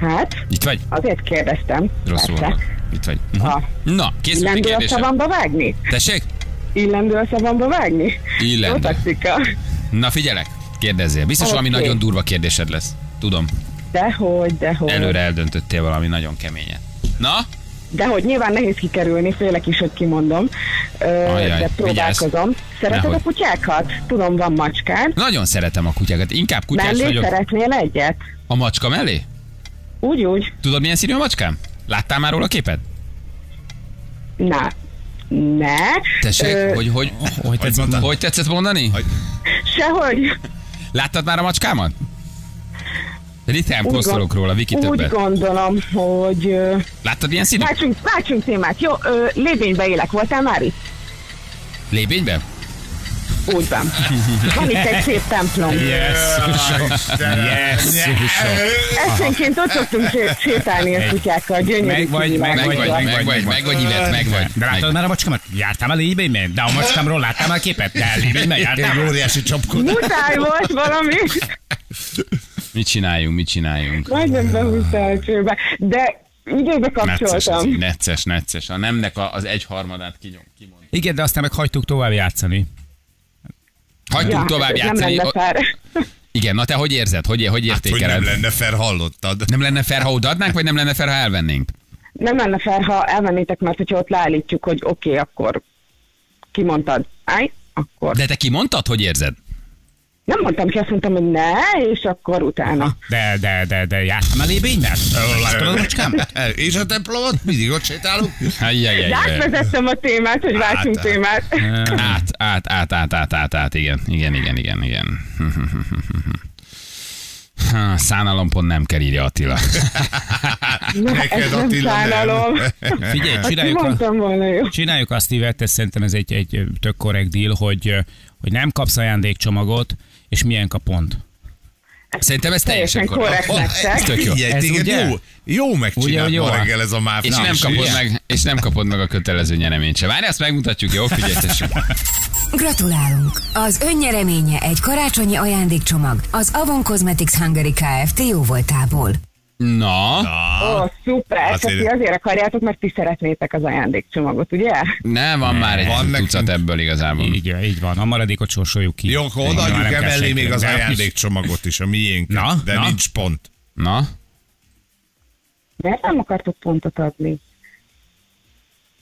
Hát, Itt vagy? azért kérdeztem. Rosszul van. Itt vagy. Ha. Na, készült a Illendő a kérdésem. szavamba vágni? Tessék? Illendő a szavamba vágni? Jó Illendő. taktika. Na figyelek, kérdezzél. Biztos valami Oké. nagyon durva kérdésed lesz. Tudom, Dehogy, dehogy. előre eldöntöttél valami nagyon keményet. Na? Dehogy nyilván nehéz kikerülni, félek is, hogy kimondom. Ö, Ajjaj, de próbálkozom. Szereted Nehogy. a kutyákat? Tudom, van macskád. Nagyon szeretem a kutyákat. Inkább kutyás Mellé vagyok. szeretnél egyet? A macska mellé? Úgy, úgy. Tudod milyen színű a macskám? Láttál már róla képet? Na, ne. Tessék, Ö, hogy, hogy, Hogy tetsz mondani? hogy tetszett mondani? Sehogy. Láttad már a macskámat? Úgy posztolok róla, Viki Úgy többet. gondolom, hogy... Láttad ilyen színű? Váltsunk, váltsunk témát. Jó, ö, lébénybe élek. Voltál már itt? Lébényben? Úgy van. Van itt egy szép templom. Yes, yes. Esténként ott szoktunk sé- sétálni a kutyákkal. Gyönyörű Meg vagy, meg Meg vagy, vagy, meg vagy, vagy. meg vagy, Ivet, meg vagy. De látod már a macskámat? Jártál már lébényben? De a macskámról láttál már képet? De lébényben jártál? Egy óriási csapkod. Muszáj volt valami. Mit csináljunk, mit csináljunk? Majdnem behúztál a csőbe. De időbe kapcsoltam. necces, necces. A nemnek a- az egyharmadát kinyom, kimond. Igen, de aztán meg hagytuk tovább játszani. Hagyjuk Ja, tovább ez Nem játszani. lenne fair. Igen, na te hogy érzed? Hogy, hogy Hát, hogy értékeled? nem lenne fel, hallottad? nem lenne fair, ha odaadnánk, vagy nem lenne fair, ha elvennénk? Nem lenne fair, ha elmennétek, mert hogyha ott leállítjuk, hogy oké, okay, akkor kimondtad. Állj, akkor. De te kimondtad, hogy érzed? Nem mondtam ki, azt mondtam, hogy ne, és akkor utána. De, de, de, de jártál már lébényben? Ö, Láttad a macskám? És a templomot? Mindig ott sétálunk? De átvezettem a témát, hogy váltsunk Hát. témát. Át, át, át, át, át, át, át, igen, igen, igen, igen, igen. Ha, Szánalompon nem kell, írja Attila. Na, Neked, ez nem Attila, nem. szánalom. Figyelj, Hát csináljuk, a, mondtam volna, jó. csináljuk azt, Ivet, ez szerintem ez egy, egy tök korrekt deal, hogy, hogy nem kapsz ajándékcsomagot, és milyen kap pont. Szerintem ez teljesen Teljesen korrekt. nektek. Ez tök jó. Figyelj, Ez téged ugye? jó, jó megcsinált Ugye, ma jó? reggel ez a máv. És nem, kapod meg, és nem kapod meg a kötelező nyereményt se. Várj, ezt megmutatjuk, jó? Figyelj. Gratulálunk! Az önnyereménye egy karácsonyi ajándékcsomag az Avon Cosmetics Hungary Kft. jóvoltából. Na, Ó, szuper, Azért- csak ti azért akarjátok, mert ti szeretnétek az ajándékcsomagot, ugye? nem, van már egy Van tucat nekünk. ebből igazából. Így, így van, a maradékot sorsoljuk ki. Jó, akkor Igen, odaadjuk emellé még az ajándékcsomagot is, a miénk. Na, de na. nincs pont. Na, Miért nem akartok pontot adni?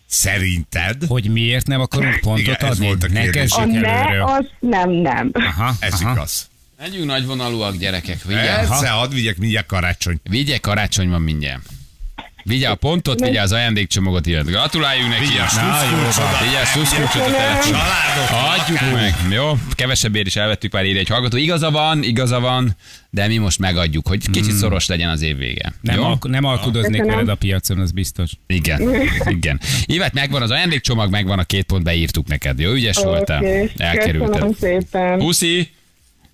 Szerinted? Hogy miért nem akarunk pontot Igen, ez adni? volt a ne kérdés. kezdjük A ne, előről. az nem, nem. Aha, Ez aha. igaz. Legyünk nagyvonalúak, gyerekek. Vigye, Persze, hadd vigyek mindjárt karácsony. vigye karácsony van mindjárt. Vigye a pontot, vigye az ajándékcsomagot, illetve gratuláljunk neki. Vigye a Na, jó, szuszkulcsodat. Vigye a szuszkulcsot a. Családot. Adjuk meg. Jó, kevesebbért is elvettük már írja egy hallgató. Igaza van, igaza van, de mi most megadjuk, hogy kicsit szoros legyen az év vége. Nem, Jó? alk- nem alkudoznék veled a piacon, az biztos. Igen, igen. Ivet, megvan az ajándékcsomag, megvan a két pont, beírtuk neked. Jó, ügyes voltál. Oké, Elkerülted. köszönöm szépen. Puszi!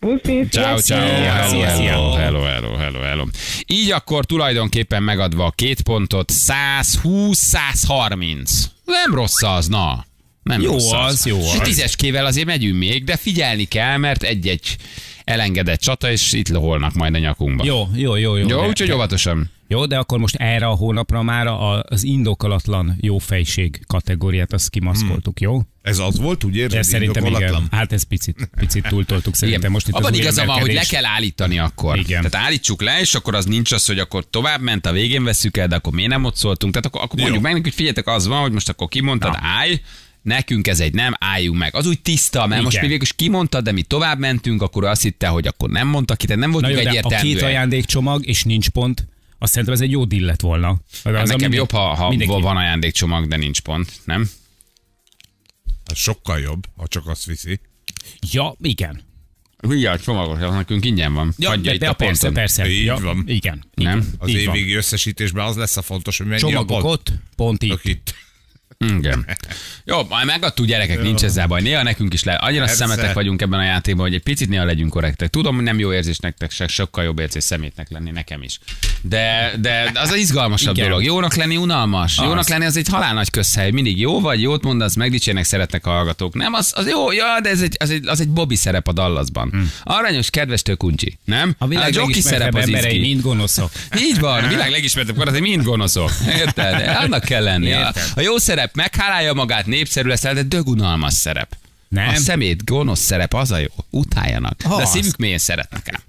Puszi, Ciao, ciao, hello, hello, hello, hello, hello, hello. Így akkor tulajdonképpen megadva a két pontot, 120-130. Nem rossz az, na. Nem Jó rossz az, jó És az. Tízeskével azért megyünk még, de figyelni kell, mert egy-egy elengedett csata, és itt loholnak majd a nyakunkba. Jó, jó, jó. Jó, Jó, úgyhogy óvatosan. Jó, de akkor most erre a hónapra már az indokolatlan jófejség kategóriát azt kimaszkoltuk, jó? Ez az volt, úgy érzed? szerintem igen. Hát ez picit, picit túltoltuk szerintem Igen. most itt Abban igaza van, hogy le kell állítani akkor. Igen. Tehát állítsuk le, és akkor az nincs az, hogy akkor tovább ment, a végén veszük el, de akkor miért nem ott szóltunk. Tehát akkor, akkor mondjuk meg, nekik, hogy figyeljetek, az van, hogy most akkor kimondtad, állj, nekünk ez egy nem, álljunk meg. Az úgy tiszta, mert Igen. most mi végül is kimondtad, de mi tovább mentünk, akkor azt hitte, hogy akkor nem mondta ki, tehát nem Na jó, de a két ajándékcsomag és nincs pont, azt szerintem ez egy jó dill lett volna. Az Hát a nekem minden- jobb, ha, ha mindenki- van ajándékcsomag, de nincs pont, nem? Az sokkal jobb, ha csak azt viszi. Ja, igen. Ugye a csomagot, az nekünk ingyen van. Ja, Hagyja de, itt de a persze, ponton. persze. Így ja, van. Igen. Nem? igen. Az Így van. évvégi összesítésben az lesz a fontos, hogy mennyi a Csomagok pont. ott, pont itt. Tök itt. Igen. Jó, majd megadtuk gyerekek, nincs ezzel baj. Néha nekünk is le. Annyira Persze. szemetek vagyunk ebben a játékban, hogy egy picit néha legyünk korrektek. Tudom, hogy nem jó érzés nektek, se, sokkal jobb érzés szemétnek lenni, nekem is. De, de az az izgalmasabb Igen. dolog. Jónak lenni unalmas. Az. Jónak lenni az egy halál nagy közhely. Mindig jó vagy, jót mondasz, megdicsérnek, szeretnek a hallgatók. Nem, az, az jó, ja, de ez egy, az, egy, az egy Bobby szerep a Dallasban. Hmm. Aranyos, kedves tök uncsi, nem? A világ Jockey legismertebb emberei izgi. mind gonoszok. Így van, a világ legismertebb karaté mind gonoszok. Érted? Annak kell lenni. A, Érted. a jó szerep meghálálja magát, népszerű leszel, de dögunalmas szerep. Nem? A szemét, gonosz szerep, az a jó. Utáljanak. De a szívük mélyen szeretnek ám.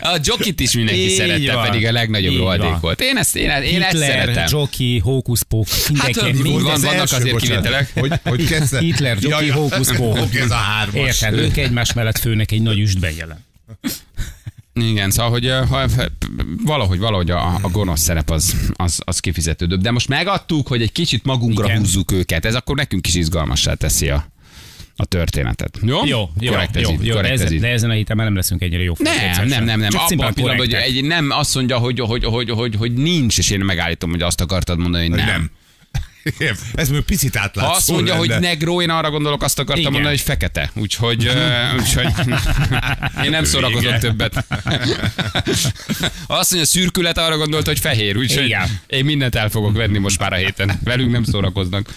A Jokit is mindenki Így szerette, van. pedig a legnagyobb rohadék volt. Én ezt, én, én ezt Hitler, szeretem. Jockey, hókuszpók, mindenki. Hát, mind- van- Az vannak azért bocsánat, kivételek. Hogy, hogy kezdte? Hitler, Jockey, Ja, hókuszpók. Ez a hármas. Érted? Ők egymás mellett főnek egy nagy üstben jelen. Igen, szóval, hogy ha, valahogy, valahogy a, a gonosz szerep az, az, az kifizetődőbb. De most megadtuk, hogy egy kicsit magunkra Igen. húzzuk őket. Ez akkor nekünk is izgalmassá teszi a, a történetet. Jó? Jó, jó, korrekt ez jó, így, jó de, korrekt ez ezen, így. de ezen a héten már nem leszünk ennyire jó. Nem, nem, nem, nem. Csak Abban a pillanatban, hogy egy, nem azt mondja, hogy, hogy, hogy, hogy, hogy, hogy nincs, és én megállítom, hogy azt akartad mondani, Hogy nem. nem. Igen, Ez még picit átlátszó Ha azt mondja, lenne. hogy negró, én arra gondolok, azt akartam Igen. mondani, hogy fekete. Úgyhogy, ö, úgyhogy én nem szórakozom Igen. többet. Ha azt mondja, szürkület, arra gondolt, hogy fehér. Úgyhogy Igen. én mindent el fogok venni most már a héten. Velünk nem szórakoznak.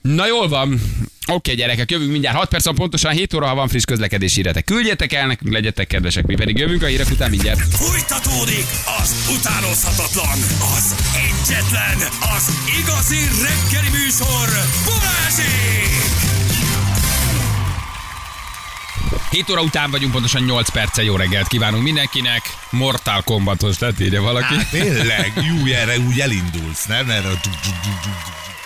Na jól van. Oké, gyerekek, jövünk mindjárt 6 perc, pontosan 7 óra, ha van friss közlekedési híretek. Küldjetek el nekünk, legyetek kedvesek, mi pedig jövünk a hírek után mindjárt. Fújtatódik az utánozhatatlan, az egyetlen, az igazi reggeli műsor, Balázsék! 7 óra után vagyunk, pontosan 8 perce jó reggelt kívánunk mindenkinek. Mortal Kombatos lett, írja valaki. Hát tényleg, jú, erre úgy elindulsz, nem? Erre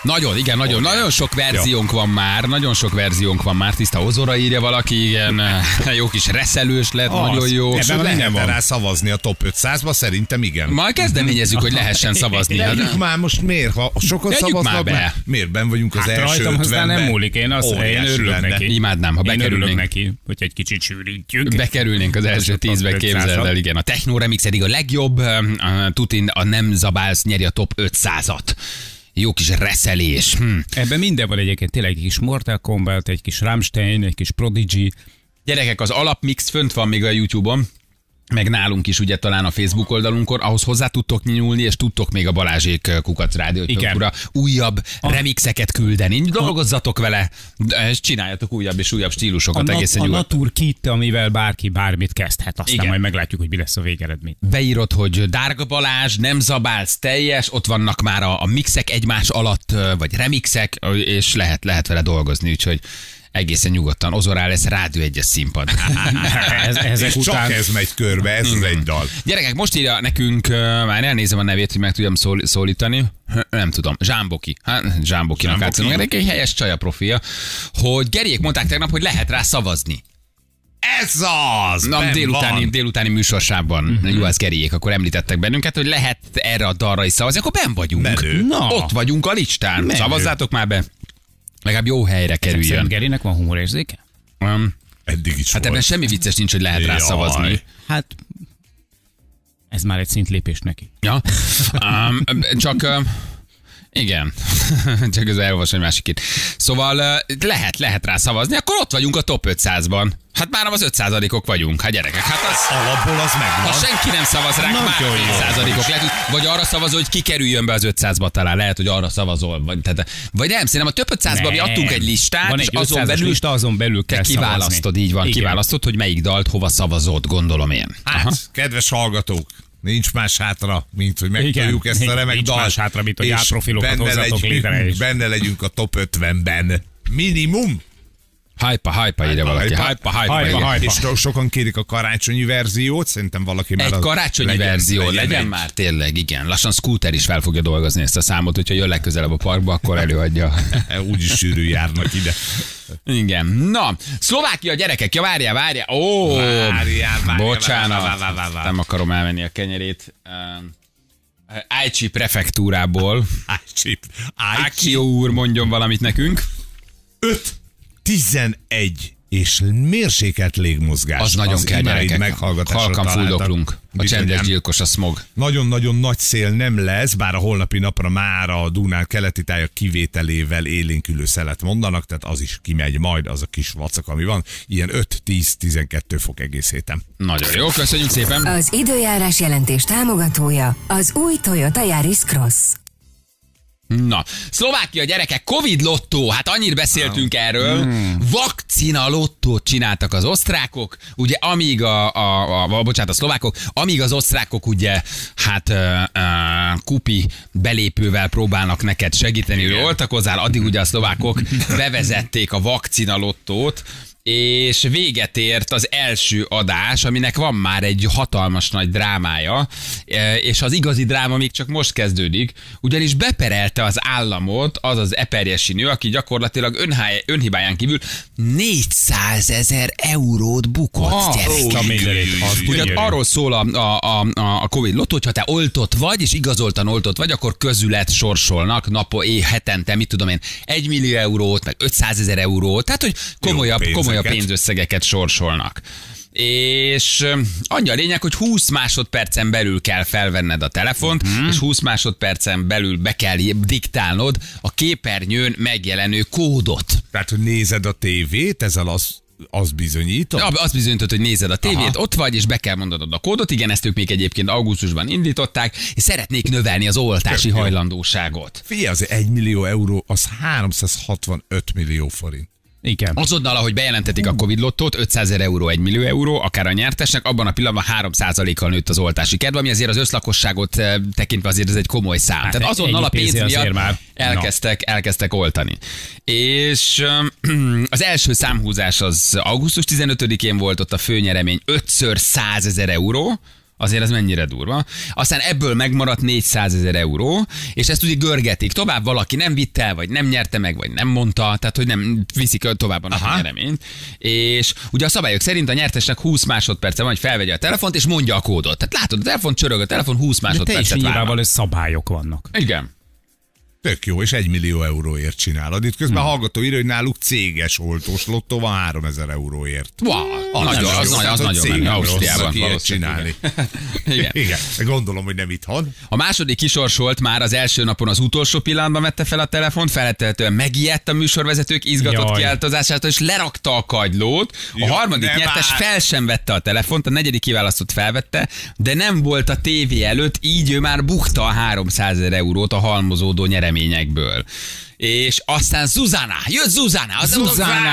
Nagyon, igen, nagyon, nagyon sok verziónk van már, nagyon sok verziónk van már. Tiszta Ozora írja valaki, igen. Jó kis reszelős lett, Az. nagyon jó. Ebben lehet van. rá szavazni a top 500-ba? Szerintem igen. Majd kezdeményezzük, hogy lehessen szavazni. Tegyük Hát, már most miért? Ha sokat Tegyük szavaznak, már be. már, miért ben vagyunk az Hát első rajtam aztán nem 50-ben? múlik, én, azt, én örülök lenne. neki. Imádnám, ha bekerülnénk. neki, hogy egy kicsit sűrítjük. Bekerülnénk az első tízbe, képzeld el, 500-at. igen. A Techno Remix eddig a legjobb, Tutin a Nem Zabálsz nyeri a top 500-at. Jó kis reszelés. Hm. Ebben minden van egyébként, tényleg egy kis Mortal Kombat, egy kis Rammstein, egy kis Prodigy. Gyerekek, az alapmix fönt van még a YouTube-on, meg nálunk is ugye talán a Facebook oldalunkon, ahhoz hozzá tudtok nyúlni, és tudtok még a Balázsék ö, kukac rádió Igen. ura újabb remixeket küldeni. Dolgozzatok vele, és csináljatok újabb és újabb A, stílusokat nat, egészen a nyugodtan. Natur Kit, amivel bárki bármit kezdhet. Aztán Igen. majd meglátjuk, hogy mi lesz a végeredmény. Beírod, hogy Dárga Balázs, nem zabálsz teljes, ott vannak már a, a mixek egymás alatt, ö, vagy remixek, és lehet, lehet vele dolgozni, úgyhogy egészen nyugodtan. Ozorál lesz rádió egyes színpad. Ez, ezek És után... csak ez megy körbe, ez az egy dal. Gyerekek, most írja nekünk, már elnézem a nevét, hogy meg tudjam szól, szólítani. Nem tudom, Zsámboki. Hát, Zsámbokinak Zsámboki. átszom. Egy helyes csaja profilja, hogy Geriék mondták tegnap, hogy lehet rá szavazni. Ez az! Na, délutáni, van. délutáni műsorsában, Mhm. uh-huh. Juhász Geriék, akkor említettek bennünket, hogy lehet erre a dalra is szavazni, akkor ben vagyunk. Menő. Na. Ott vagyunk a listán. Menő. Szavazzátok már be. Legalább jó helyre kerüljön. Gerinek van humorérzéke? Um, Eddig is hát volt. ebben semmi vicces nincs, hogy lehet rá szavazni. Hát ez már egy szintlépés neki. Ja. Um, csak um, igen, csak ez elolvasom egy másik itt. Szóval lehet, lehet rá szavazni, akkor ott vagyunk a top 500-ban. Hát már az 5%-ok vagyunk, hát gyerekek, hát az... Alapból az Ha megvan. senki nem szavaz ránk, már Nagyon jó. 10%-ok lehet, vagy arra szavazol, hogy kikerüljön be az 500-ba talán, lehet, hogy arra szavazol. Vagy, tehát, vagy nem, szerintem a több 500-ba mi adtunk egy listát, Van és egy azon 500-as belül lista, azon belül te kell kiválasztod, szavazni. így van, Igen. kiválasztod, hogy melyik dalt hova szavazod, gondolom én. Aha. Hát, kedves hallgatók, nincs más hátra, mint hogy megtudjuk Igen, ezt a remek nincs dalt. más hátra, mint hogy és átprofilokat benne legyünk, létre is. Benne legyünk a top 50-ben. Minimum. Hypa, hypa, írja valaki. hypa, Hypa, hypa. És so- sokan kérik a karácsonyi verziót, szerintem valaki már Egy karácsonyi legyen- verzió, legyen, egy. már tényleg, igen. Lassan Scooter is fel fogja dolgozni ezt a számot, hogyha jön legközelebb a parkba, akkor előadja. Úgyis sűrű járnak ide. Igen. Na, Szlovákia gyerekek, ja várjál, várjál. Ó, Várjál, várjál, bocsánat, várjál, várjál, várjál. nem akarom elvenni a kenyerét. Aichi prefektúrából. Ácsip. Akio úr mondjon valamit nekünk. 5 11 és mérsékelt légmozgás. Az nagyon kell, imáid gyerekek. meghallgatásra Halkan fuldoklunk. A csendes gyilkos, a smog. Nagyon-nagyon nagy szél nem lesz, bár a holnapi napra már a Dunán keleti tája kivételével élénkülő szelet mondanak, tehát az is kimegy majd, az a kis vacak, ami van. Ilyen 5-10-12 fok egész héten. Nagyon jó, köszönjük szépen. Az időjárás jelentés támogatója az új Toyota Yaris Cross. Na, Szlovákia gyerekek, Covid lottó, hát annyit beszéltünk erről, vakcina lottót csináltak az osztrákok, ugye amíg a, a, a, a bocsánat, a szlovákok, amíg az osztrákok ugye, hát ö, ö, kupi belépővel próbálnak neked segíteni, hogy oltakozzál, addig ugye a szlovákok bevezették a vakcina lottót, és véget ért az első adás, aminek van már egy hatalmas nagy drámája, e, és az igazi dráma még csak most kezdődik, ugyanis beperelte az államot az az eperjesi nő, aki gyakorlatilag önháj, önhibáján kívül 400 ezer eurót bukott, Ah, gyerekek. arról szól a, a, a, a Covid lottó, hogyha te oltott vagy, és igazoltan oltott vagy, akkor közület sorsolnak napo, é, hetente, mit tudom én, 1 millió eurót, meg 500 ezer eurót, tehát hogy komolyabb, pénzeket. Komolyabb pénzösszegeket sorsolnak. És annyi a lényeg, hogy 20 másodpercen belül kell felvenned a telefont, Mhm. mm-hmm. és 20 másodpercen belül be kell diktálnod a képernyőn megjelenő kódot. Tehát, hogy nézed a tévét, ezzel az, az bizonyít. Ja, azt bizonyítod, hogy nézed a tévét, Aha. ott vagy, és be kell mondanod a kódot. Igen, ezt ők még egyébként augusztusban indították, és szeretnék növelni az oltási Tök hajlandóságot. Figyelj, az 1 millió euró, az 365 millió forint. Igen. Azonnal, ahogy bejelentetik a Covid lottót, 500 ezer euró, 1 millió euró, akár a nyertesnek, abban a pillanatban 3%-kal nőtt az oltási kedv, ami azért az összlakosságot eh, tekintve azért ez egy komoly szám. Hát Tehát azonnal a pénz miatt már. elkezdtek, elkezdtek oltani. És öm, az első számhúzás az augusztus 15-én volt, ott a főnyeremény 5 100 ezer euró, Azért ez mennyire durva. Aztán ebből megmaradt 400 ezer euró, és ezt ugye görgetik. Tovább valaki nem vitte el, vagy nem nyerte meg, vagy nem mondta, tehát hogy nem viszik tovább a napi Aha. nyereményt. És ugye a szabályok szerint a nyertesnek 20 másodperce van, hogy felvegye a telefont, és mondja a kódot. Tehát látod, a telefon csörög, a telefon 20 De teljesen másodpercet vár. szabályok vannak. Igen. Tök jó, és 1 millió euróért csinálod. Itt közben hmm. hallgató írja, hogy náluk céges oltós lottó van 3000 euróért. Wow, Az nagyon, az, jó. az ott nagyon cégen Ausztriában ilyet csinálni. Igen. Igen, gondolom, hogy nem itthon. A második kisorsolt már az első napon az utolsó pillanatban vette fel a telefont, feltehetően megijedt a műsorvezetők izgatott Jaj. kiáltozásától, és lerakta a kagylót. A harmadik nyertes áll. fel sem vette a telefont, a negyedik kiválasztott felvette, de nem volt a tévé előtt, így ő már bukta a 300 ezer eurót a halmozódó nyereményekből. És aztán Zuzana, jött Zuzana, az Zuzana.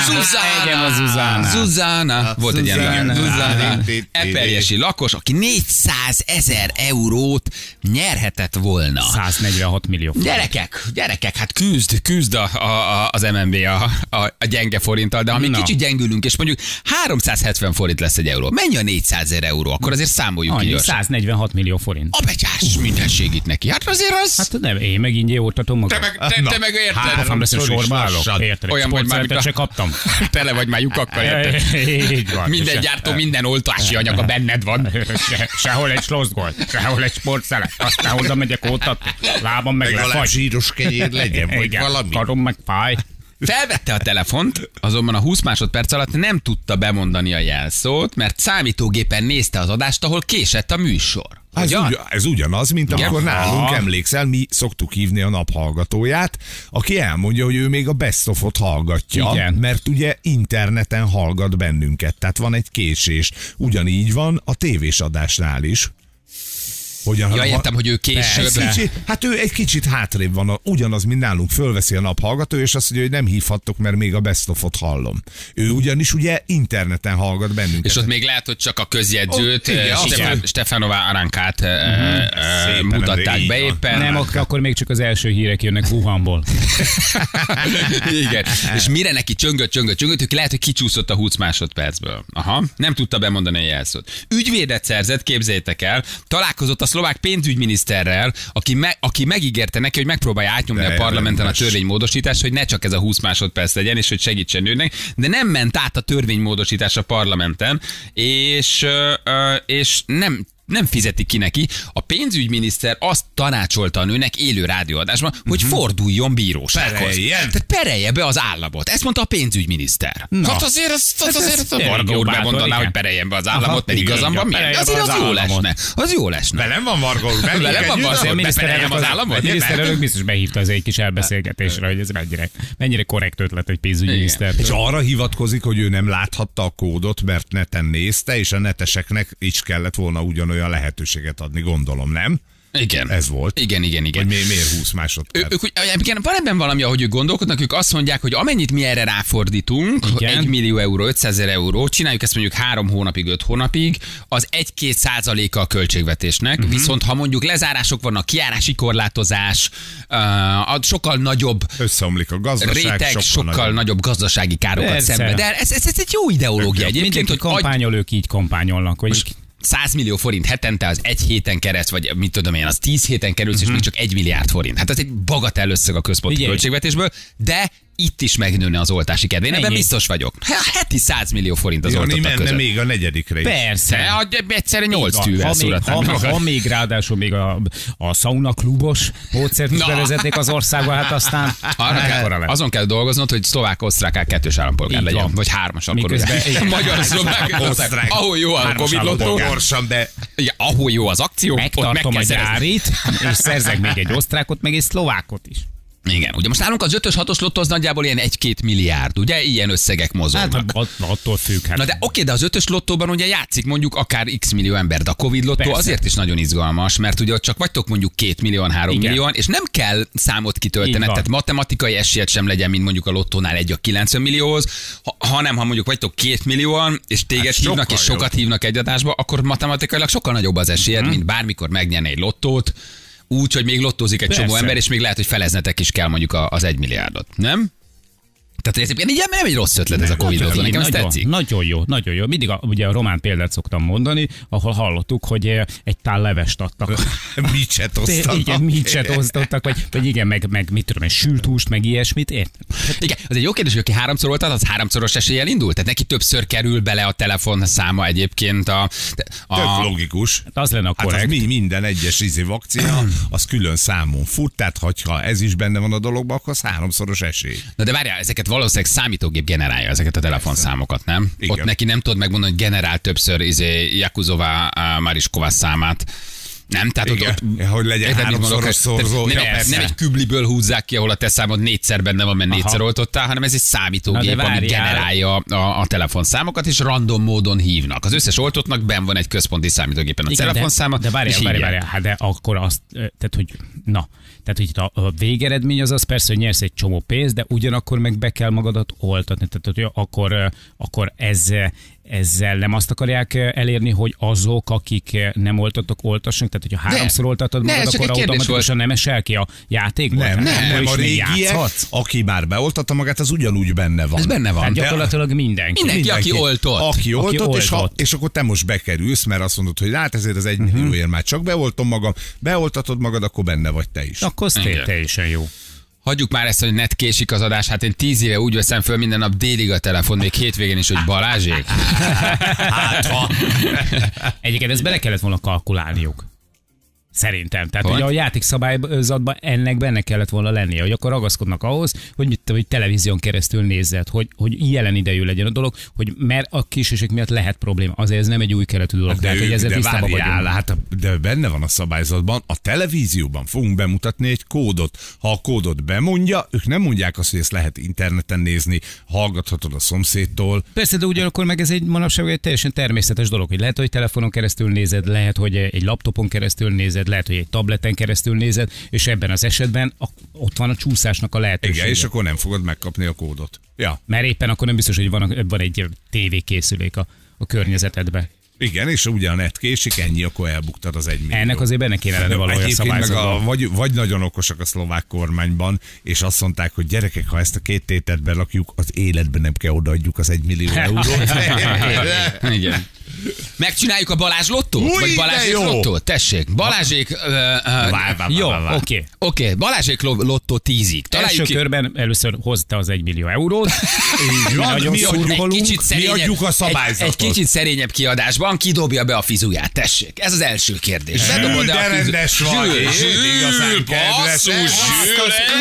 Igen, a Zuzana. Zuzana. Volt egy ilyen Zuzana. Zuzana. Eperjesi lakos, aki 400 ezer eurót nyerhetett volna. 146 millió. forint. Gyerekek, gyerekek, hát küzd, küzd a, a, a, az MNB a, a, a gyenge forinttal, de ha még Na. kicsit gyengülünk, és mondjuk 370 forint lesz egy euró, mennyi a 400 ezer euró, akkor azért számoljuk ki Annyi, gyorsan. 146 millió forint. A betyás mindenség itt neki. Hát azért az... Hát nem, én meg ingyen oltatom magam. te meg, te, te meg érted. Hogy háromszor is sorba állok. lassan. Érted? Olyan, hogy már Sportszeretet se kaptam. Tele vagy már lyukakkal, érted? Így van. Minden gyártó, minden oltási anyaga benned van. Se, sehol egy sloszgolt, sehol egy sportszelet. Aztán oda megyek ótat, lábam meg Legalább lefagy. zsíros kenyér legyen, vagy valami. karom meg fáj. Felvette a telefont, azonban a 20 másodperc alatt nem tudta bemondani a jelszót, mert számítógépen nézte az adást, ahol késett a műsor. Ez, ugy, ez ugyanaz, mint Igen. amikor nálunk emlékszel, mi szoktuk hívni a naphallgatóját, aki elmondja, hogy ő még a best of-ot hallgatja, Igen. mert ugye interneten hallgat bennünket, tehát van egy késés. Ugyanígy van a tévés adásnál is. Hogyan, Ja, értem, hogy ő később. Egy kicsit, hát ő egy kicsit hátrébb van, ugyanaz, mint nálunk, fölveszi a naphallgató, és azt mondja, hogy nem hívhattok, mert még a best of-ot hallom. Ő ugyanis ugye interneten hallgat bennünket. És ott még lehet, hogy csak a közjegyzőt, Ott, igen, eh, Stefan, igen. Stefanova Arankát eh, eh, Szépen, mutatták be éppen. Nem, ak- akkor még csak az első hírek jönnek Wuhanból. Igen. És mire neki csöngött, csöngött, csöngött, ők lehet, hogy kicsúszott a 20 másodpercből. Aha, nem tudta bemondani a jelszót. Ügyvédet szerzett, képzeljétek el, találkozott a szlovák pénzügyminiszterrel, aki, me, aki megígérte neki, hogy megpróbálja átnyomni De a parlamenten a törvénymódosítást, hogy ne csak ez a 20 másodperc legyen, és hogy segítsen nőnek, de nem ment át a törvénymódosítás a parlamenten, és, és nem nem fizetik ki neki. A pénzügyminiszter azt tanácsolta a nőnek élő rádióadásban, hogy forduljon bírósághoz. Pereljen. Tehát perelje be az államot. Ezt mondta a pénzügyminiszter. Na. Hát azért, azt, azt Ez- azért ez azt a Varga úr bemondaná, hogy pereljen be az államot, Aha, mert igen, igazam van azért az az jó lesne. Az jó lesne. Velem van Varga úr. Velem van Varga úr. Bepereljem az államot? A miniszterelnök biztos behívta az egy kis elbeszélgetésre, hogy ez mennyire, mennyire korrekt ötlet egy pénzügyminiszter. És arra hivatkozik, hogy ő nem láthatta a kódot, mert neten nézte, és a neteseknek is kellett volna ugyanolyan lehetőséget adni, gondolom, nem? Igen. Ez volt. Igen, igen, igen. Hogy mi, miért 20 Ő, másodperc? ők, van ebben valami, ahogy ők gondolkodnak, ők azt mondják, hogy amennyit mi erre ráfordítunk, Igen. 1 millió euró, 500 ezer euró, csináljuk ezt mondjuk három hónapig, öt hónapig, az 1-2 százaléka a költségvetésnek, uh-huh. viszont ha mondjuk lezárások vannak, kiárási korlátozás, uh, a sokkal nagyobb Összeomlik a gazdaság, réteg, sokkal, sokkal, nagyobb. nagyobb gazdasági károkat Persze. szenved el. Ez, ez, ez egy jó ideológia egyébként, Mindenki hogy kampányol, ők így kampányolnak. Hogy most 100 millió forint hetente az egy héten kereszt, vagy mit tudom én, az 10 héten kerülsz, és még csak egy milliárd forint. Hát ez egy bagatell összeg a központi Figyelj. költségvetésből, de itt is megnőne az oltási kedve. Én ebben biztos vagyok. Hát, Heti 100 millió forint az oltottak menne között. még a negyedikre is. Persze. De egyszerre 8 Így van. tűvel ha, még, szuratán. ha, ha, még ráadásul még a, a sauna klubos módszert is bevezetnék az országba, hát aztán Arra kell, azon kell dolgoznod, hogy szlovák osztrák kettős állampolgár legyen. van. Vagy hármas akkor. Magyar, szlovák, Osztrák. ahol jó a Covid lottó. Gyorsan igen, ahol jó az akció, ott meg megtartom kell a gyárit, és szerzek még egy osztrákot, meg egy szlovákot is. Igen, ugye most nálunk az 5-ös 6-os lottó az nagyjából ilyen 1-2 milliárd, ugye? Ilyen összegek mozognak. Hát att- attól függ. Hát. Na de oké, de az ötös lottóban ugye játszik mondjuk akár x millió ember, de a Covid lottó Persze. azért is nagyon izgalmas, mert ugye ott csak vagytok mondjuk két millióan, három Igen. millióan, és nem kell számot kitöltened, tehát matematikai esélyed sem legyen, mint mondjuk a lottónál egy a 90 millióhoz, ha, hanem ha mondjuk vagytok két millióan, és téged Hát hát hívnak, és sokat hívnak egy adásba, akkor matematikailag sokkal nagyobb az esélyed, Mhm. mint bármikor megnyerni egy lottót, úgy, hogy még lottózik egy csomó Persze. ember, és még lehet, hogy feleznetek is kell mondjuk az egy milliárdot, nem? Tehát ez egyébként így nem egy rossz ötlet ez a Covid lottó, nekem ez nagyon, tetszik. Nagyon jó, nagyon jó. Mindig a, ugye a román példát szoktam mondani, ahol hallottuk, hogy eh, egy tál levest adtak. Micset osztanak. Igen, micset osztottak, vagy, vagy igen, meg, meg mit tudom, egy sült húst, meg ilyesmit. Ért? Igen, az egy jó kérdés, hogy aki háromszor volt, az háromszoros eséllyel indult? Tehát neki többször kerül bele a telefon száma egyébként a... a Tök logikus. Hát az lenne a Hát az korrekt. mi, minden egyes izé vakcina, az külön számon fut, tehát hogyha ez is benne van a dologban, akkor az háromszoros esély. Na de várjál, ezeket valószínűleg számítógép generálja ezeket a telefonszámokat, nem? Igen. Ott neki nem tudod megmondani, hogy generál többször izé, Jakuzova Mariskova számát. Nem? Tehát Igen. ott, ott Hogy legyen Érted, háromszoros Tehát szorzó. Nem, Ja, nem egy kübliből húzzák ki, ahol a te számod négyszer benne van, mert Aha. négyszer oltottál, hanem ez egy számítógép, ami generálja a, a telefonszámokat, és random módon hívnak. Az összes oltottnak ben van egy központi számítógépen a Igen, telefonszáma, de, de várjál, várjál, várjál, hát de akkor azt, tehát hogy, na, tehát hogy a, végeredmény az az persze, hogy nyersz egy csomó pénzt, de ugyanakkor meg be kell magadat oltatni, tehát hogy akkor, akkor ez, ezzel nem azt akarják ö, elérni, hogy azok, akik ö, nem oltatok, oltassanak, tehát hogyha háromszor oltatod Ne, magad, ez csak akkor automatikusan nem esel ki a játékból? Nem, Tehát nem, nem, is a régiek, aki már beoltatta magát, az ugyanúgy benne van. Ez benne van. Tehát gyakorlatilag mindenki. Mindenki, aki oltott. Aki oltott, Aki és, ha, oltott. és akkor te most bekerülsz, mert azt mondod, hogy hát ezért az egy millióért már csak beoltom magam, beoltatod magad, akkor benne vagy te is. Akkor té- teljesen jó. Hagyjuk már ezt, hogy net késik az adás. Hát én tíz éve úgy veszem föl minden nap délig a telefon, még hétvégén is, hogy Balázsék. Hát, ha. Egyébként ezt bele kellett volna kalkulálniuk. Szerintem. Tehát Hogy? ugye a játékszabályzatban ennek benne kellett volna lennie, hogy akkor ragaszkodnak ahhoz, hogy, mit, hogy televízión keresztül nézzed, hogy, hogy jelen idejű legyen a dolog, hogy mert a késések miatt lehet probléma. Azért ez nem egy új keletű dolog. De, tehát, hogy ezzel de várjál, hát de benne van a szabályzatban, a televízióban fogunk bemutatni egy kódot. Ha a kódot bemondja, ők nem mondják azt, hogy ezt lehet interneten nézni, hallgathatod a szomszédtól. Persze, de ugyanakkor meg ez egy manapság egy teljesen természetes dolog, hogy lehet, hogy telefonon keresztül nézed, lehet, hogy egy laptopon keresztül nézed, lehet, hogy egy tableten keresztül nézed, és ebben az esetben a, ott van a csúszásnak a lehetősége. Igen, és akkor nem fogod megkapni a kódot. Ja, Mert éppen akkor nem biztos, hogy van, van egy tévékészülék a, a környezetedben. igen, és ugye a net késik, ennyi, akkor elbuktad az egy millió. Ennek azért benne kéne lenni valahol meg a, vagy, vagy nagyon okosak a szlovák kormányban, és azt mondták, hogy gyerekek, ha ezt a két tétet belakjuk, az életben nem kell odaadjuk az egy millió eurót. Igen. Megcsináljuk a Balázs lottót? Új, Vagy Balázsék jó. lottót? Tessék, Balázsék... ö, ö, Vár, vár, vár, Jó, oké. Oké, Balázsék lo- lottó tízig. Első Találjuk ki. körben először hozta az egy millió eurót. Van, Nagyon mi szurkolunk. Egy kicsit mi adjuk a egy, szabályzatot. egy kicsit szerényebb kiadásban kidobja be a fizuját, tessék. Ez az első kérdés. Bedobod de rendes vagy, kedves. basszus,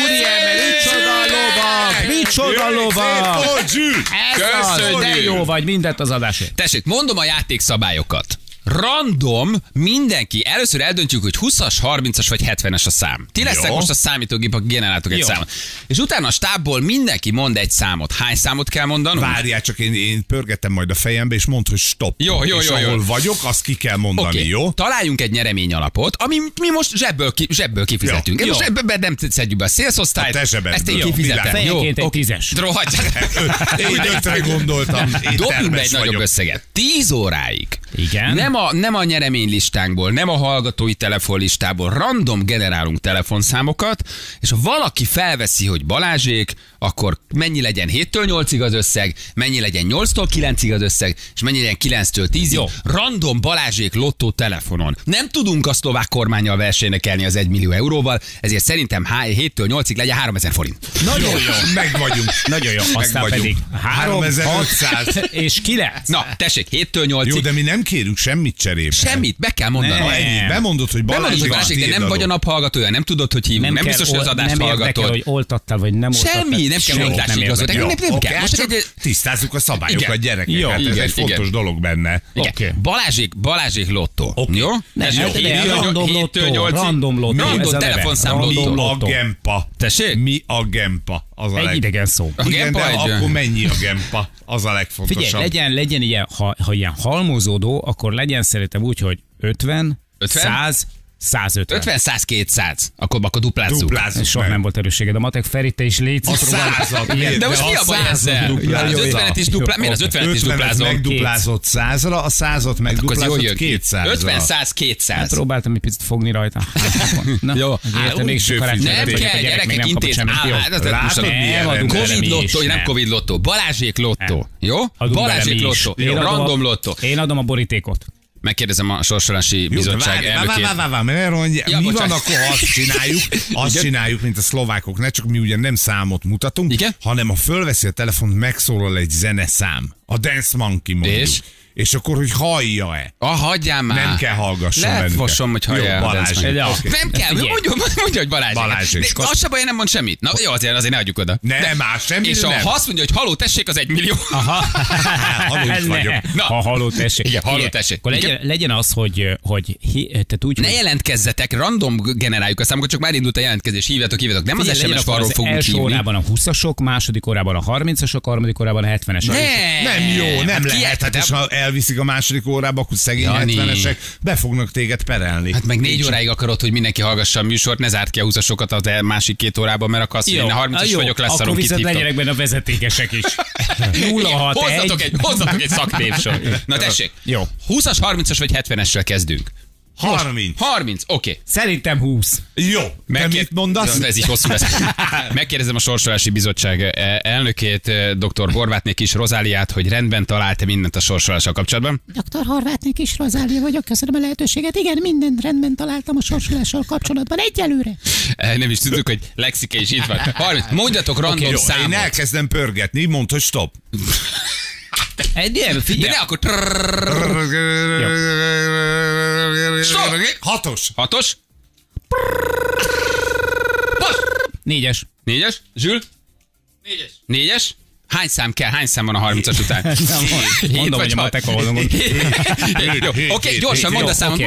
úriember, micsoda lovak, micsoda Zsül! Ez az, de jó vagy, mindent az adásért. Tessék, mondom a játékszabályokat. Random, mindenki, először eldöntjük, hogy 20-as, 30-as vagy 70-es a szám. Ti lesznek Jó. most a számítógép, akik generáltok egy Jó. számot. És utána a stábból mindenki mond egy számot. Hány számot kell mondanunk? Várjál, csak én, én pörgetem majd a fejembe, és mondd, hogy stop. Jó, jó, és jó, jó. ahol vagyok, azt ki kell mondani, Oké, jó? találjunk egy nyeremény alapot, ami mi most zsebből, ki, zsebből kifizetünk. Jó. Jó. Most Jó. ebbe nem szedjük be a szélszosztályt, A te ezt én Jó, kifizetem. Jó, egy oké. tízes. Rohadj. Én ötre gondoltam. Én Dobjunk be egy nagyobb összeget. 10 óráig. Igen. Nem a, nem a nyereménylistánkból, nem a hallgatói telefonlistából, random generálunk telefonszámokat, és ha valaki felveszi, hogy Balázsék, akkor mennyi legyen 7-től 8-ig az összeg, mennyi legyen 8-tól 9-ig az összeg, és mennyi legyen 9-től 10-ig. Jó. Random Balázsék lottó telefonon. Nem tudunk a szlovák kormányjal versenynekelni az 1 millió euróval, ezért szerintem 7-től 8-ig legyen 3000 forint. Nagyon jó. Meg vagyunk. Nagyon jó. Aztán Meg pedig vagyunk. 3, 6 3500. és 9. Na, tessék, 7-től 8-ig. Jó, de mi nem kérünk semmit cserébe. Semmit, be kell mondani. Nem. Ha ennyi, bemondod, hogy Nem mondod, hogy de nem vagy a nap hallgatója, nem tudod, hogy hívunk, nem, nem kell biztos, hogy az adást nem hallgatod. hogy oltattál, vagy nem oltattál. Semmi, nem kell Semmit oltási nem. Nem, kell. hát Most csak egy, tisztázzuk a szabályokat, Igen. gyerekek. Jó, hát ez igen, egy fontos igen. dolog benne. Balázsék, Balázsék lottó. Oké. Jó? Nem, Ez jó. hát random lottó, random lottó, Random telefonszám Random Mi lottó. a lottó. gempa? Tessék? Mi a gempa? Az a Egy leg... idegen szó. A Igen, de egy- akkor mennyi a gempa? Az a legfontosabb. Figyelj, legyen, legyen ilyen, ha, ha ilyen halmozódó, akkor legyen szerintem úgy, hogy 50, 50? 100, 150. 50, 100, 200. Akkor, akkor duplázzuk. Duplázzuk Soha nem volt erősséged. A matek Feri, te is légy A század. De most mi a baj ezzel? Az 50-et is duplá... Miért az 50-et is 50-et duplázom? megduplázott százra, a százat jól megduplázott jön ki. 200 50, 100, 200. Hát próbáltam egy picit fogni rajta. Na, Jó. Értem, Á, még úgy sok karácsony Nem kell, gyerekek, intéz. hát Covid mi lottó, nem. Covid lottó. Balázsék lottó. Jó? Balázsék lottó. Random lottó. Én adom a borítékot. Megkérdezem a sorsolási bizottság elnökét. várj, várj, várj, mert mondja, Ja, mi van bocsánat. akkor, ha azt csináljuk, azt csináljuk, mint a szlovákok, ne csak mi ugye nem számot mutatunk, Igen? hanem ha fölveszi a telefont, megszólal egy zeneszám. A Dance Monkey mondjuk. És? És akkor, hogy hallja-e? Ah, hagyjál már. Nem kell hallgasson. Lefosom, hogy hallja. Jó, Balázs. Oké. Nem kell, mondja, mondja, hogy Balázs. Balázsék. De az se baj, nem mond semmit. Na jó, azért, azért ne adjuk oda. Nem, más semmi, És nem. ha azt mondja, hogy haló, tessék, az egy millió. Aha. Haló is Ne. vagyok. Na. Ha haló tessék. Igen, haló tessék. Akkor legyen, legyen az, hogy, hogy tehát úgy, Ne jelentkezzetek, random generáljuk a számokat, csak már indult a jelentkezés, hívjatok, hívjatok. Nem az SMS falról fogunk első hívni. órában a 20-asok, második órában a 30-asok, harmadik órában a 70-esek. Ne, Nem jó, nem hát lehet. Hát, de- és ha elviszik a második órába, akkor szegény Jani. 70-esek be fognak téged perelni. Hát meg négy óráig akarod, hogy mindenki hallgassa a műsort, ne zárt ki a húszasokat az el- másik két órában, mert akkor azt mondja, én 30 jó, vagyok, lesz akkor viszont legyenek benne a vezetékesek is. 061. Hozzatok egy, hozzatok egy szaknévsor. Na tessék, Jó. 20-as, 30-as vagy 70-essel kezdünk. 30. 30, oké. Okay. Szerintem 20. Jó. Te mit mondasz? Ez így hosszú lesz. Megkérdezem a Sorsolási Bizottság eh, elnökét, eh, dr. Horvátné Kis Rozáliát, hogy rendben találta mindent a sorsolással kapcsolatban. Dr. Horvátné Kis Rozália vagyok, köszönöm a lehetőséget. Igen, mindent rendben találtam a sorsolással kapcsolatban. Egyelőre. Eh, Nem is tudtuk, hogy Lexike is itt van. 30. Mondjatok random Jó, én számot. elkezdem pörgetni, mondd, hogy stop. Egy De figyelj. ne akkor... Stop! Hatos. Hatos? Négyes. Négyes? Zsül? Négyes. Négyes? Hány szám kell? Hány szám van a 30-as után? Mondom, hogy a matek Oké, gyorsan mondd a számot.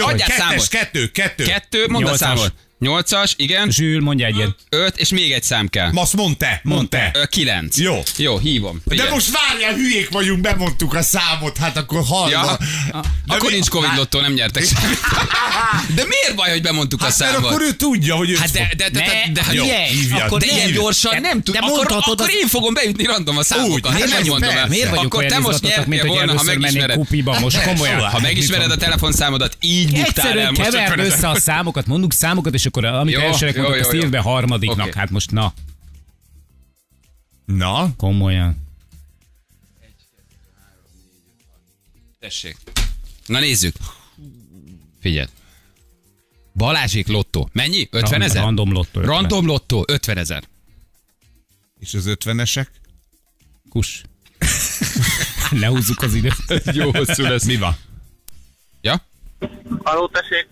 adjál számot. kettő, kettő. Kettő, mondd a számot. Nyolcas, igen. Zsül, mondja egyet. Öt, és még egy szám kell. Azt mondd te, mondd te. Ö, Kilenc. Jó. Jó, hívom. De Igen. most várjál, hülyék vagyunk, bemondtuk a számot, hát akkor hallva. Ja, De akkor mi- nincs Covid Hát- lottó, nem nyertek semmit. De miért baj, hogy bemondtuk a Hát mert számot? akkor ő tudja, hogy ő Hát de, de, de, de, de, jó. figyelj, hívjad. akkor De ilyen gyorsan nem tud. de Akkor, akkor én fogom beütni random a számokat. Úgy, Hát hát nem mondom el. Miért vagyunk Akkor te most nyertél volna, ha megismered. kupiba most komolyan? Ha megismered a telefonszámodat, így buktál el Egyszerűen most. keverd 50 össze a számokat, mondunk számokat, és akkor amit Jó, elsőnek jó, mondok, jó, azt írd be harmadiknak. Oké. Hát most na, Na, komolyan. Tessék. Na nézzük. Figyelj. Balázsék lottó. Mennyi? 50 ezer? Random lottó. ötven. Random lottó, 50 ezer. És az ötvenesek? Kus. ne húzzuk az időt. Jó hosszú lesz. Mi van? Ja? Aló, tessék.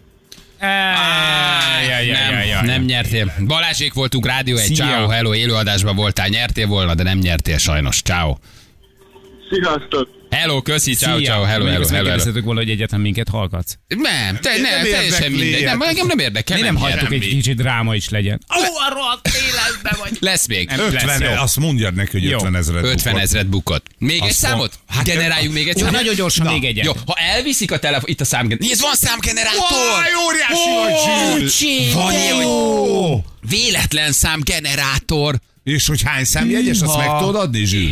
Nem, nyertél. Balázsék voltunk, Rádió egy. Ciao, hello, élőadásban voltál, nyertél volna, de nem nyertél sajnos. Ciao. Sziasztok. Hello, köszi, ciao, ciao, hello, hello, hello, megkérdeztetek volna, hogy egyáltalán minket hallgatsz. Nem, te, nem, nem teljesen mindegy. Nem, engem nem érdekel. Mi nem hagytuk egy kicsit dráma is legyen. Lesz még. Nem, lesz, 50, jó. azt mondjad neki, hogy Jó. 50 ezeret 50 bukott. ezret bukott. Még egy Azt számot? van. Hát, Generáljunk még egy számot? nagyon gyorsan Na, még egyet. Jó, ha elviszik a telefon, itt a számgenerátor. Nézd, van számgenerátor! Vaj, óriási vagy! Van Jó! véletlen számgenerátor. És hogy hány számjegyes, azt meg tudod adni, Zsül?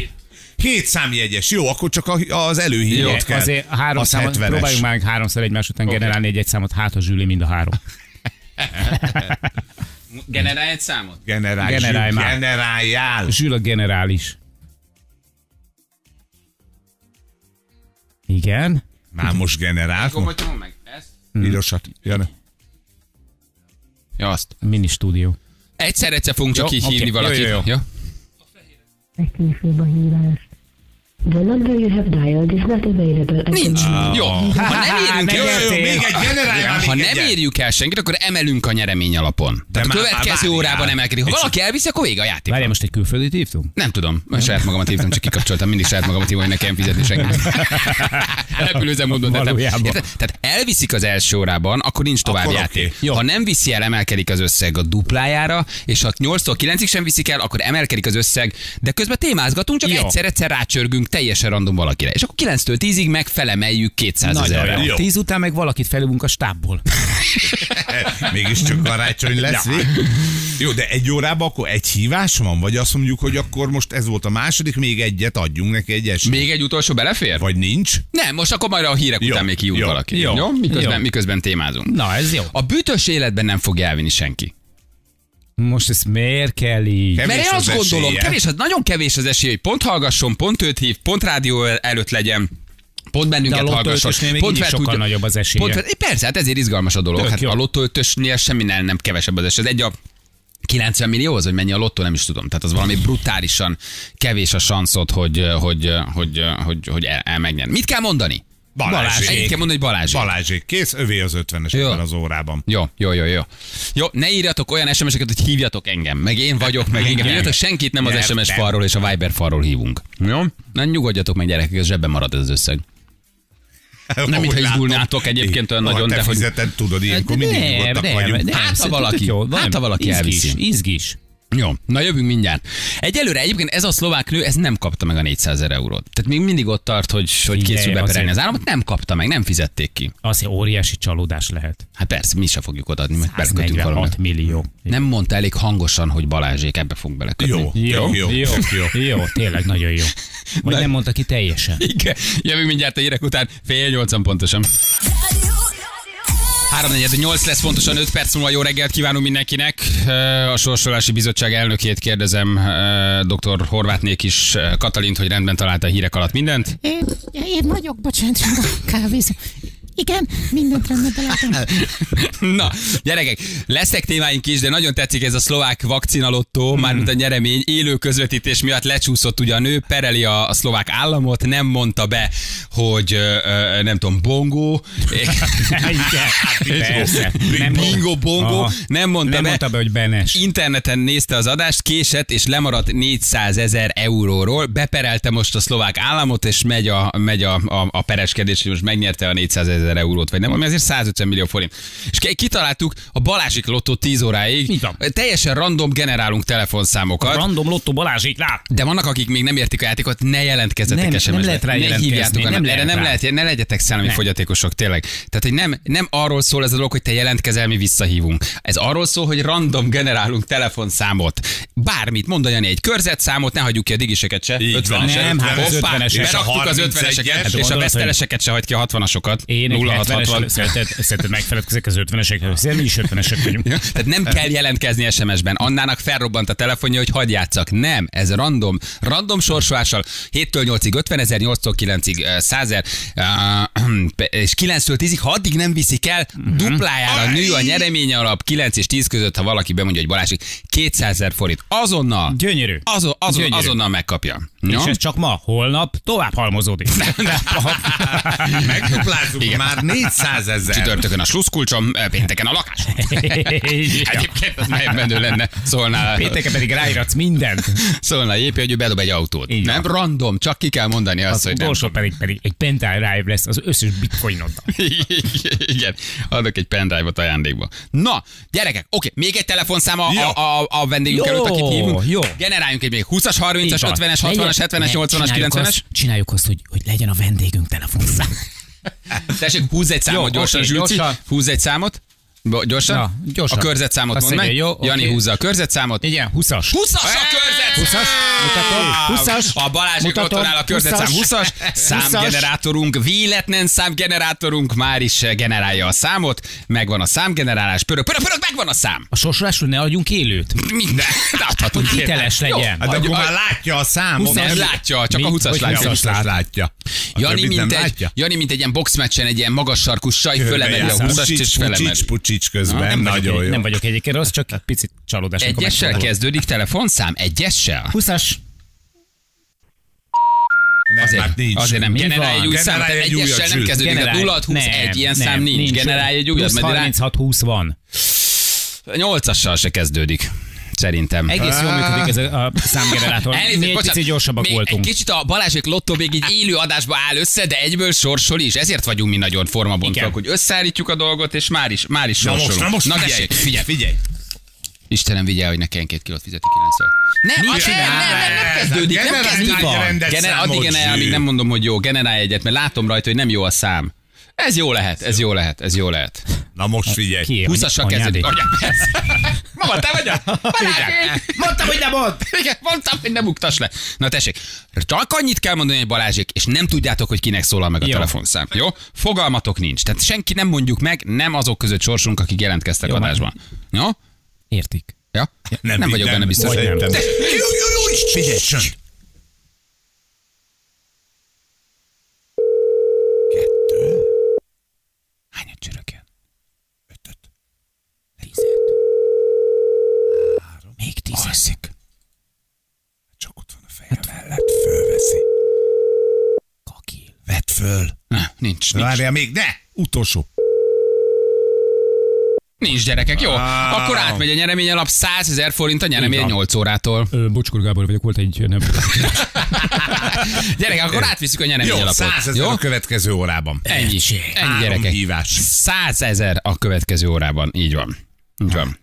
Hét számjegyes, jó, akkor csak az előhívót Jó, kell. azért három az számot, 70-es. próbáljunk már háromszor egymás után generálni egy-egy számot, hát a Zsüli mind a három. Generálj egy számot? Generálj, Generálj Zsül, már. generáljál. Zsül a generális. Igen. Már most generált. Akkor meg? Ezt? Pirosat. Jön. Ja, azt. Mini stúdió. Egyszer-egyszer fogunk csak Jó, így oké. hívni Jó, valakit. jó, jó. Ja? Legkésőbb a hívást. The number you have dialed is not available at the Nincs. moment. Jó. Ha nem megértél. el, Jó, jó, még egy ha nem egyet. érjük el senkit, akkor emelünk a nyeremény alapon. Tehát a már következő órában emelkedik. Ha valaki elviszi, akkor vége a játék. Várjál, most egy külföldit hívtunk? Nem tudom, most saját magamat hívtam, csak kikapcsoltam, mindig saját magamat hívom, hogy nekem fizetni senki. Valójában. Érted? Tehát elviszik az első órában, akkor nincs tovább Akkor játék. Jó. Ha nem viszi el, emelkedik az összeg a duplájára, és ha 8-tól 9-ig sem viszik el, akkor emelkedik az összeg, de közben témázgatunk, csak egyszer-egyszer rácsörgünk teljesen random valakire. És akkor 9-től 10-ig meg felemeljük 200 ezerre. jó. Tíz után meg valakit felülünk a stábból. Mégiscsak karácsony lesz. Ja. Jó, de egy órában akkor egy hívás van? Vagy azt mondjuk, hogy akkor most ez volt a második, még egyet adjunk neki egy esélyt? Még egy utolsó belefér? Vagy nincs? Nem, most akkor majd a hírek Jó, után még hívunk jó, valaki. jó, jó? Miközben, jó. miközben témázunk. Na, ez jó. A bütös életben nem fogja elvinni senki. Most ez miért kell így? Kevés Mert én az azt gondolom, esélye. kevés, az nagyon kevés az esély, hogy pont hallgasson, pont őt hív, pont rádió előtt legyen. Pont bennünket De a hallgasson. még Pont így is fel sokkal nagyobb az esélye. Pont fel, persze, hát ezért izgalmas a dolog. Tök Hát jó. a lottóötösnél semmi nem, nem kevesebb az esély. Ez egy a 90 millió, az, hogy mennyi a lottó, nem is tudom. Tehát az valami brutálisan kevés a sanszod, hogy, hogy, hogy, hogy, hogy el, el megnyerni. Mit kell mondani? Balázsék. Ennyit kell mondani, hogy Balázsék. Balázsék, kész, övé az ötvenes Jó. ebben az órában. Jó, jó, jó, jó. Jó, ne írjatok olyan SMS-eket, hogy hívjatok engem. Meg én vagyok, meg engem. Írjatok senkit nem az. SMS falról és a Viber falról hívunk. Jó? Nem nyugodjatok meg gyerekek, ez zsebben marad ez az összeg. Ahogy mintha izgulnátok egyébként olyan ha nagyon, de hogy- fizeted, tudod, ilyenkor mindig nyugodtak vagyunk. Hát, ha szerintem valaki- hát, Nem, ha valaki elviszi. Izgis. Jó, na jövünk mindjárt. Egyelőre egyébként ez a szlovák nő, ez nem kapta meg a 400 ezer eurót. Tehát még mindig ott tart, hogy, hogy Figyelj, készül beperelni az államot, nem kapta meg, nem fizették ki. Az egy óriási csalódás lehet. Hát persze, mi se fogjuk odaadni, mert belekötünk valamit. 146 millió. Nem mondta elég hangosan, hogy Balázsék ebbe fog belekötni. Jó, Jó, jó, jó, jó. jó, tényleg nagyon jó. Vagy nem mondta ki teljesen. Igen. Jövünk mindjárt a hírek után, fél nyolcan pontosan. 348 lesz pontosan 5 perc múlva jó reggelt kívánunk mindenkinek. A Sorsolási Bizottság elnökét kérdezem, dr. Horvátnék is Katalint, hogy rendben találta a hírek alatt mindent. Én, én vagyok, bocsánat, kávézó. Igen, mindent rendben találtam. Na, gyerekek, lesznek témáink is, de nagyon tetszik ez a szlovák vakcinalottó, Hmm. mármint a nyeremény. Élő közvetítés miatt lecsúszott ugye a nő, pereli a, a szlovák államot, nem mondta be, hogy ö, nem tudom, bongó, persze. Nem bingo, bongo, Aha. nem mondta Nem be. mondta be, hogy Benes. Interneten nézte az adást, késett és lemaradt 400 ezer euróról. Beperelte most a szlovák államot, és megy a, megy a, a, a pereskedés, hogy most megnyerte a 400 ezer eurót, vagy nem, ami azért 150 millió forint. És ki- kitaláltuk a Balázsik lottó 10 óráig. Teljesen random generálunk telefonszámokat. Random Lotto Balázsik, lát! De vannak, akik még nem értik a játékot, ne jelentkezzetek Nem, nem lehet rá ne hívjátok, nem nem, lehet erre nem rá. lehet, ne legyetek szellemi fogyatékosok, tényleg. Tehát, hogy nem, nem arról szól ez a dolog, hogy te jelentkezel, mi visszahívunk. Ez arról szól, hogy random generálunk telefonszámot. Bármit, mondani Jani, egy körzetszámot, ne hagyjuk ki a digiseket se. Így van. 50-eset. Nem, hát az Hoppá, 50-esek. beraktuk az 31-es. 50-eseket, Hát és a veszteleseket se hagy ki a 60-asokat. Én 0660. 70-es, szerinted, szerinted megfeledkezik az 50-esekről? Szerintem mi is 50-esek vagyunk. Tehát nem kell jelentkezni SMS-ben. Annának felrobbant a telefonja, hogy hagyj játszak. Nem, ez random. Random sorsolással 7-től 8-ig 50 ezer, 8-tól 9-ig 100 ezer, és 9-től 10-ig, ha addig nem viszik el, Mhm. duplájára nő a nyereménye alap 9 és 10 között, ha valaki bemondja, hogy Balázsik 200 ezer forint. Azonnal. Gyönyörű. Azon, azon, Gyönyörű. azonnal megkapja. És No? ez csak ma, holnap tovább halmozódik. Megduplázzuk már 400 ezer. Csütörtökön a sluszkulcsom, pénteken a lakásom. Egyébként az nagyon menő lenne. Szólnál, Pénteken pedig ráiratsz mindent. szólnál épp, hogy ő bedob egy autót. Így nem van. random, csak ki kell mondani azt, Az hogy nem. utolsó pedig, pedig egy pendrive lesz az összes bitcoinoddal. Igen, adok egy pendrive-ot ajándékba. Na, gyerekek, oké, még egy telefonszám a, a, a, a vendégünk Jó, előtt, akit hívunk. jó. Generáljunk egy még 20-as, 30-as, Így van. 50-es, 60-as, 70-es, 80-as, Csináljuk 90-es. azt- Csináljuk azt, hogy, hogy legyen a vendégünk telefonszám. Tessék, húzz egy számot Jó, gyorsan, oké, Zsülci. Húzz egy számot. Gyorsan? Na, gyorsan. A körzetszámot mondd meg. jó. Jani húzza a körzetszámot. Igen, 20-as. 20-as a körzet! 20-as, mutatom. 20-as. A Balázsék Mutatom. otthon áll a körzetszám 20-as. 20-as. Számgenerátorunk, véletlen számgenerátorunk már is generálja a számot. Megvan a számgenerálás. Pörög, pörög, pörög, megvan a szám. A sorsolásról ne adjunk élőt. Minden. Adhatunk. Hiteles legyen. Hát akkor már látja a számot. Nem látja, csak a Mi? 20-as Hogy látja. 20-as látja. Jani mint, egy? Jani, mint egy ilyen boxmeccsen, egy ilyen magas sarkú saj, fölemeli a 20-ast és felemeli. Pucsics közben. Na, nem vagyok Nagyon jó. Nem vagyok egyébként rossz, csak egy picit csalódás. Egyessel kezdődik telefonszám? Egyessel? 20-as. Nem, Azért, hát nincs. azért nem Mi generálj van? egy új számot, egy újat, egyessel nem kezdődik. Generálj. 0 20 Nem, egy ilyen nem, szám nincs. Generálj egy újat, Plusz mert 36-20 van. 8-assal se kezdődik. Szerintem. Egész jól működik ez a számgenerátor. Elnézést, Mi egy bocsánat, picit gyorsabbak még voltunk. Egy kicsit a Balázsék lottó még egy élő adásba áll össze, de egyből sorsol is. Ezért vagyunk mi nagyon formabontva, Igen. hogy összeállítjuk a dolgot, és már is, már is Na sorsolunk. most, na most na figyelj, tessék, figyelj, figyelj. Istenem, vigyel, hogy ne kelljen két kilót fizeti kilencről. Nem, az nem, nem, nem, nem kezdődik, nem kezdődik. Gener, addig generál, amíg nem mondom, hogy jó, generálj egyet, mert látom rajta, hogy nem jó a szám. Ez jó lehet, ez jó lehet, ez jó lehet. Na most figyelj. Ki? 20-assal Anyádi? kezdődik. Mama, te vagy a? Mondtam, hogy nem mond! Igen, mondtam, hogy ne buktass le. Na tessék, csak annyit kell mondani, hogy Balázsék, és nem tudjátok, hogy kinek szólal meg a Jó. telefonszám. Jó? Fogalmatok nincs. Tehát senki nem mondjuk meg, nem azok között sorsunk, akik jelentkeztek Jó, adásban. Jó? Értik. Ja? Nem, nem vagyok benne biztos. Vagy nem. Jó, jó, jó, figyelj, csönd. Kettő, Hányat csörögjön? ötöt, Tízet. három, Még tízet. alszik. Csak ott van a feje mellett, fölveszi. Kakil. Vedd föl. Na, nincs, nincs. Várjál még, ne! Utolsó. Nincs gyerekek, jó? Akkor átmegy a nyeremény alap 100 ezer forint a nyeremény 8 órától. Bocskor Gábor vagyok, volt egy nem. Gyerekek, akkor átviszük a nyeremény Jó, alapot. százezer Jó? a következő órában. Ennyi, ennyi gyerekek. hívás. 100 ezer a következő órában. Így van. Így van.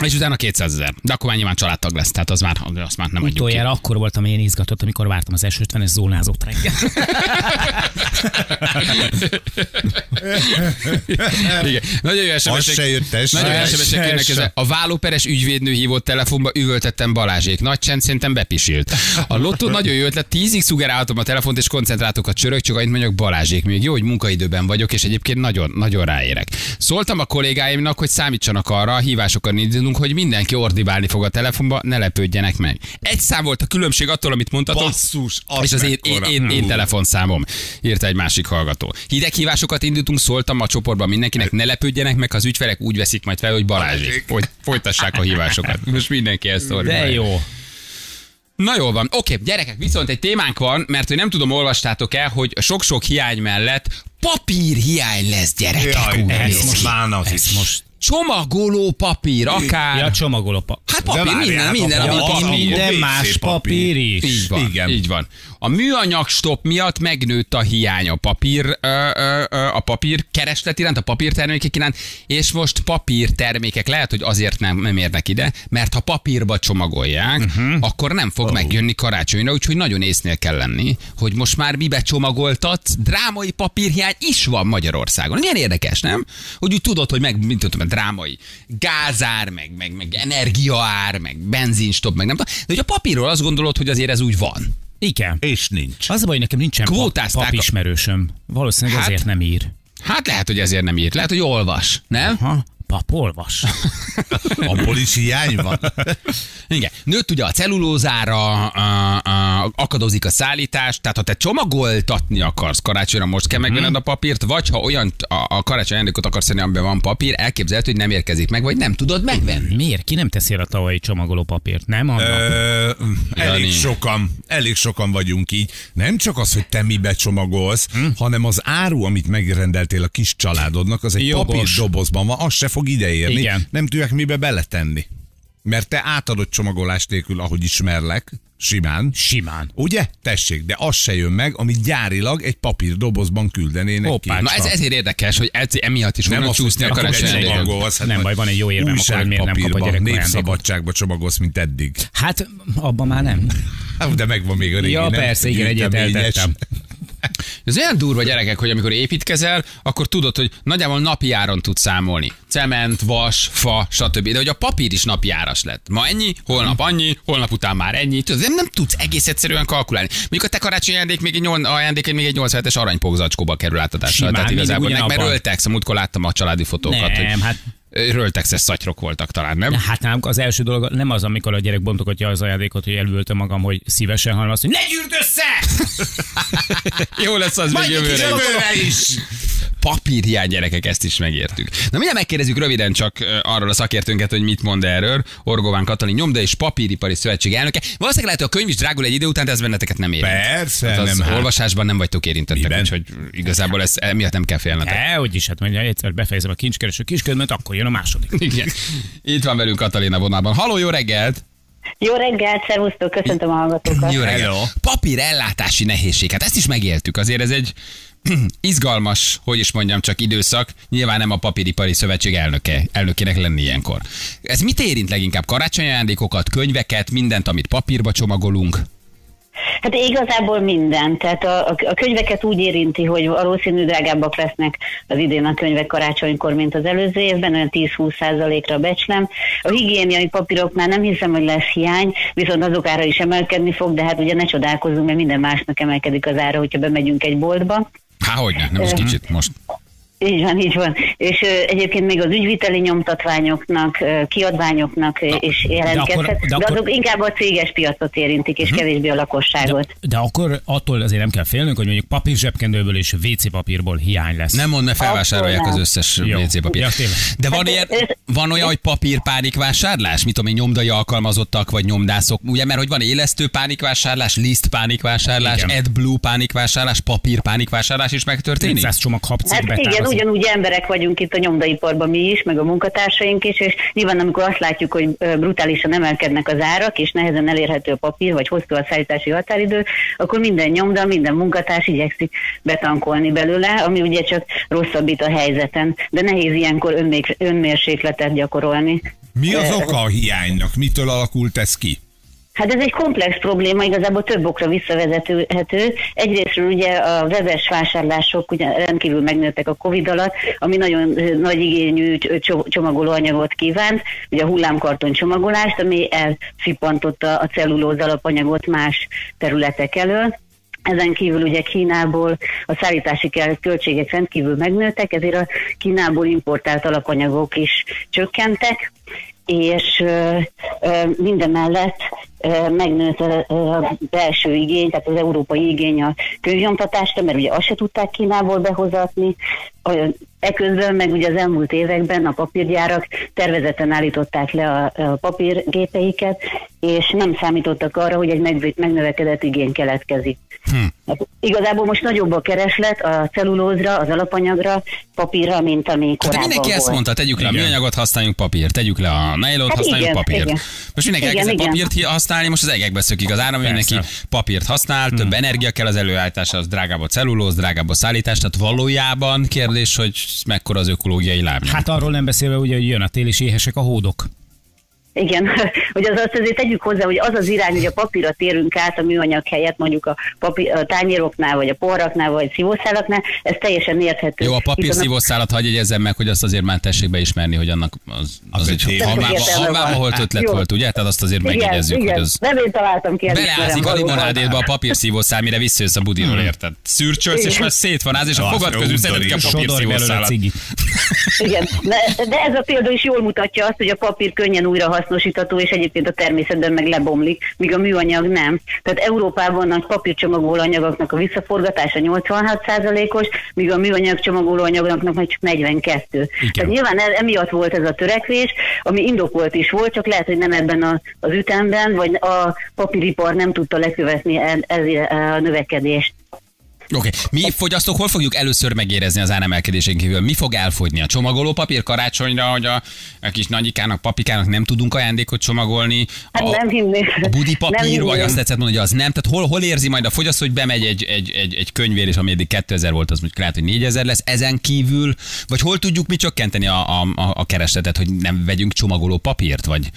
És utána 200 ezer. De akkor már nyilván családtag lesz, tehát az már, azt már nem adjuk ki. Utoljára akkor voltam én izgatott, amikor vártam az S50-es zónázott reggel. Igen. Nagyon jó Az SMS-ek. se jött, ez Nagyon jó se. SMS-ek se, jönnek ezzel. A vállóperes ügyvédnő hívott telefonba, üvöltettem Balázsék. Nagy csend szerintem bepisilt. A lottó nagyon jó ötlet, tízig szugerálhatom a telefont és koncentráltok a csörög, csak annyit mondjuk Balázsék. Még jó, hogy munkaidőben vagyok, és egyébként nagyon, nagyon ráérek. Szóltam a kollégáimnak, hogy számítsanak arra, a hívásokat indítunk, hogy mindenki ordibálni fog a telefonba, ne lepődjenek meg. Egy szám volt a különbség attól, amit mondtatok. Basszus, az és az én, én, én, én telefonszámom, írta egy másik hallgató. Hideghívásokat indítunk, szóltam a csoportban mindenkinek, ne lepődjenek meg, az ügyfelek úgy veszik majd fel, hogy Balázsék. Hogy folytassák a hívásokat. Most mindenki ezt De ordibálja. jó. Na jól van. Oké, gyerekek, viszont egy témánk van, mert hogy nem tudom, olvastátok el, hogy sok-sok hiány mellett papír hiány lesz, gyerekek. Jaj, ez most az is. most. Csomagoló papír, akár... Ja, csomagoló Hát papír, várjál, minden, minden, papír. ami Ja, papír. Minden más papír is. Így van, Igen. így van. A műanyag stop miatt megnőtt a hiány a papír, ö, ö, ö, a papír kereslet iránt, a papírtermékek iránt, és most papírtermékek lehet, hogy azért nem, nem érnek ide, mert ha papírba csomagolják, uh-huh. akkor nem fog oh. megjönni karácsonyra, úgyhogy nagyon észnél kell lenni, hogy most már mibe csomagoltat, drámai papírhiány is van Magyarországon. Milyen érdekes, nem? Hogy úgy tudod, hogy meg, mint tudom, drámai gázár, meg, meg, meg energiaár, meg benzinstop, meg nem tudom. De hogy a papírról azt gondolod, hogy azért ez úgy van. Igen. És nincs. Az a baj, hogy nekem nincsen pap, Kvótázták a- papismerősöm. Valószínűleg Hát- azért nem ír. Hát lehet, hogy ezért nem írt. Lehet, hogy olvas, nem? Ha, pap, olvas. Abból is hiány van. Igen. Nőtt ugye a cellulózára, a, a, akadozik a szállítás, tehát ha te csomagoltatni akarsz karácsonyra, most kell megvenned a papírt, vagy ha olyan a, a karácsony ajándékot akarsz venni, amiben van papír, elképzelhető, hogy nem érkezik meg, vagy nem tudod megvenni. Miért? Ki nem teszi el a tavalyi csomagoló papírt? Nem? Ö, elég sokan, elég sokan vagyunk így. Nem csak az, hogy te mibe csomagolsz, hm? hanem az áru, amit megrendeltél a kis családodnak, az egy Jogos. papírdobozban van, az se fog ideérni. Igen. Nem tudják mibe beletenni. Mert te átadod csomagolás nélkül, ahogy ismerlek, simán. Simán. Ugye? Tessék, de az se jön meg, amit gyárilag egy papírdobozban küldenének Hoppá, ki. Na ez ezért érdekes, hogy ez, emiatt is nem csúszni a hogy te karácsony egy ajándékok. csomagolsz, hát Nem majd baj, van egy jó érvem, akkor, miért nem kap a gyerek ajándékot. népszabadságban csomagolsz, mint eddig. Hát, abban már nem. De megvan még a régi, Ja, nem? persze, igen, egyet eltettem. Ez olyan durva gyerekek, hogy amikor építkezel, akkor tudod, hogy nagyjából napi áron tudsz számolni. Cement, vas, fa, stb. De hogy a papír is napi áras lett. Ma ennyi, holnap annyi, holnap után már ennyi. Tudod, nem, nem tudsz egész egyszerűen kalkulálni. Mondjuk a te karácsonyi ajándék még egy, nyol- ajándék még egy 87-es aranypogzacskóba kerül átadásra. Tehát igazából meg, mert ugyanabban. röltex, a múltkor láttam a családi fotókat, Nem, hogy hát röltexes szatyrok voltak talán, nem? Hát nálunk az első dolog nem az, amikor a gyerek bontogatja az ajándékot, hogy elültem magam, hogy szívesen, hanem azt, hogy ne gyűrd össze! Jó lesz az még jövőre. Jövőre is! Papírhiány gyerekek, ezt is megértük. Na mindjárt megkérdezzük röviden csak arról a szakértőnket, hogy mit mond erről. Orgován Katalin nyomda és papíripari szövetség elnöke. Valószínűleg lehet, hogy a könyv is drágul egy idő után, de ez benneteket nem érint. Persze, Hát az nem hát. olvasásban nem vagytok érintettek, Miben? úgyhogy igazából ez emiatt nem kell félnetek. E, hogy is, hát mondja, egyszer befejezem a kincskereső kisködmet, akkor jön a második. Igen. Itt van velünk Katalin a vonalban. Haló, jó reggelt! Jó reggelt, szervusztok, köszöntöm a hallgatókat. Jó reggelt! Papír ellátási nehézség. Hát ezt is megéltük. Azért ez egy izgalmas, hogy is mondjam, csak időszak. Nyilván nem a papíripari szövetség elnöke, elnökének lenni ilyenkor. Ez mit érint leginkább? Karácsonyi ajándékokat, könyveket, mindent, amit papírba csomagolunk? Hát igazából minden. Tehát a, a, a könyveket úgy érinti, hogy valószínű drágábbak lesznek az idén a könyvek karácsonykor, mint az előző évben, olyan 10-20 százalékra becslem. A higiéniai papíroknál nem hiszem, hogy lesz hiány, viszont azok ára is emelkedni fog, de hát ugye ne csodálkozzunk, mert minden másnak emelkedik az ára, hogyha bemegyünk egy boltba. Há, hogyne, nem is kicsit most. Így van, így van. És ö, egyébként még az ügyviteli nyomtatványoknak, ö, kiadványoknak ö, is jelentkezhet, de, akkor- de de akkor- azok inkább a céges piacot érintik, és kevésbé a lakosságot. De akkor attól azért nem kell félnünk, hogy mondjuk papír zsebkendőből és WC papírból hiány lesz. Nem mondd, mert felvásárolják az összes. WC papír. Ja, tényleg. De van, Hát ilyen, ez- van olyan, hogy papírpánik vásárlás? Mit tudom én, nyomdai alkalmazottak, vagy nyomdászok? Ugye, mert hogy van élesztő pánikvásárlás, list pánikvásárlás, Igen. AdBlue pánikvásárlás, papír pánikvásárlás is megtörténik? 200 csomag habcik Hát igen. Ugyanúgy emberek vagyunk itt a nyomdaiparban mi is, meg a munkatársaink is, és nyilván amikor azt látjuk, hogy brutálisan emelkednek az árak, és nehezen elérhető a papír, vagy hosszú a szállítási határidő, akkor minden nyomda, minden munkatárs igyekszik betankolni belőle, ami ugye csak rosszabbít a helyzeten. De nehéz ilyenkor önmérsékletet gyakorolni. Mi az oka a hiánynak? Mitől alakult ez ki? Hát ez egy komplex probléma, igazából több okra visszavezethető. Egyrésztről ugye a webes vásárlások ugye rendkívül megnőttek a Covid alatt, ami nagyon nagy igényű cso- csomagolóanyagot kívánt, ugye a hullámkarton csomagolást, ami elszippantotta a cellulóz alapanyagot más területek elől. Ezen kívül ugye Kínából a szállítási költségek rendkívül megnőttek, ezért a Kínából importált alapanyagok is csökkentek, és mindemellett megnőtt a, belső igény, tehát az európai igény a könyvnyomtatásra, mert ugye azt se tudták Kínából behozatni. Eközben meg ugye az elmúlt években a papírgyárak tervezeten állították le a papírgépeiket, és nem számítottak arra, hogy egy megv- megnövekedett igény keletkezik. Hát igazából most nagyobb a kereslet a cellulózra, az alapanyagra, papírra, mint ami korábban mindenki ezt volt. mondta, tegyük le a műanyagot, használjunk papírt, tegyük le a nylont, Hát használjunk igen, papírt. igen. Most mindenki Igen, elkezdett igen. papírt használni, most az egekbe szökik az áram, mindenki papírt használ, több energia kell az előállításra, az drágább a cellulóz, drágább a szállítás, tehát valójában kérdés, hogy mekkora az ökológiai lábnyom. Hát arról nem beszélve ugye, hogy jön a tél és éhesek a hódok. Igen, hogy az azt azért tegyük hozzá, hogy az az irány, hogy a papírra térünk át a műanyag helyett, mondjuk a, papír, a tányéroknál, vagy a porraknál, vagy szívószálaknál, ez teljesen érthető. Jó, a papír szívószálat hagyj jegyezzem meg, hogy azt azért már tessék beismerni, hogy annak az, az, Az egy halmába, holt ötlet Jó. volt, ugye? Tehát azt azért igen, megjegyezzük, igen. hogy az... Nem én találtam ki, Beleázik a valóban. limonádédba a papírszívószál, mire visszajössz a budiról, érted? Szürcsölsz, és már szét van az, és a fogad közül szeretik a a papírszívószálat. cigit. Igen, de, de ez a példa is jól mutatja azt, hogy a papír könnyen újra hasznosítható, és egyébként a természetben meg lebomlik, míg a műanyag nem. Tehát Európában a papírcsomagoló anyagoknak a visszaforgatása 86%-os, míg a műanyag csomagoló anyagoknak meg csak 42. Tehát nyilván e- emiatt volt ez a törekvés, ami indokolt is volt, csak lehet, hogy nem ebben a, az ütemben, vagy a papíripar nem tudta lekövetni ez, ez a növekedést. Oké, okay. mi fogyasztók hol fogjuk először megérezni az áremelkedésén kívül? Mi fog elfogyni? A csomagoló papír karácsonyra, hogy a, a kis nagyikának, papikának nem tudunk ajándékot csomagolni? Hát a, nem hinném. a budi Nem papír, hinném. vagy azt tetszett mondani, hogy az nem? Tehát hol, hol érzi majd a fogyasztó, hogy bemegy egy, egy, egy, egy könyvér, és ami eddig 2000 volt, az mondjuk lehet, hogy 4000 lesz, ezen kívül, vagy hol tudjuk mi csökkenteni a, a, a, a keresletet, hogy nem vegyünk csomagoló papírt, vagy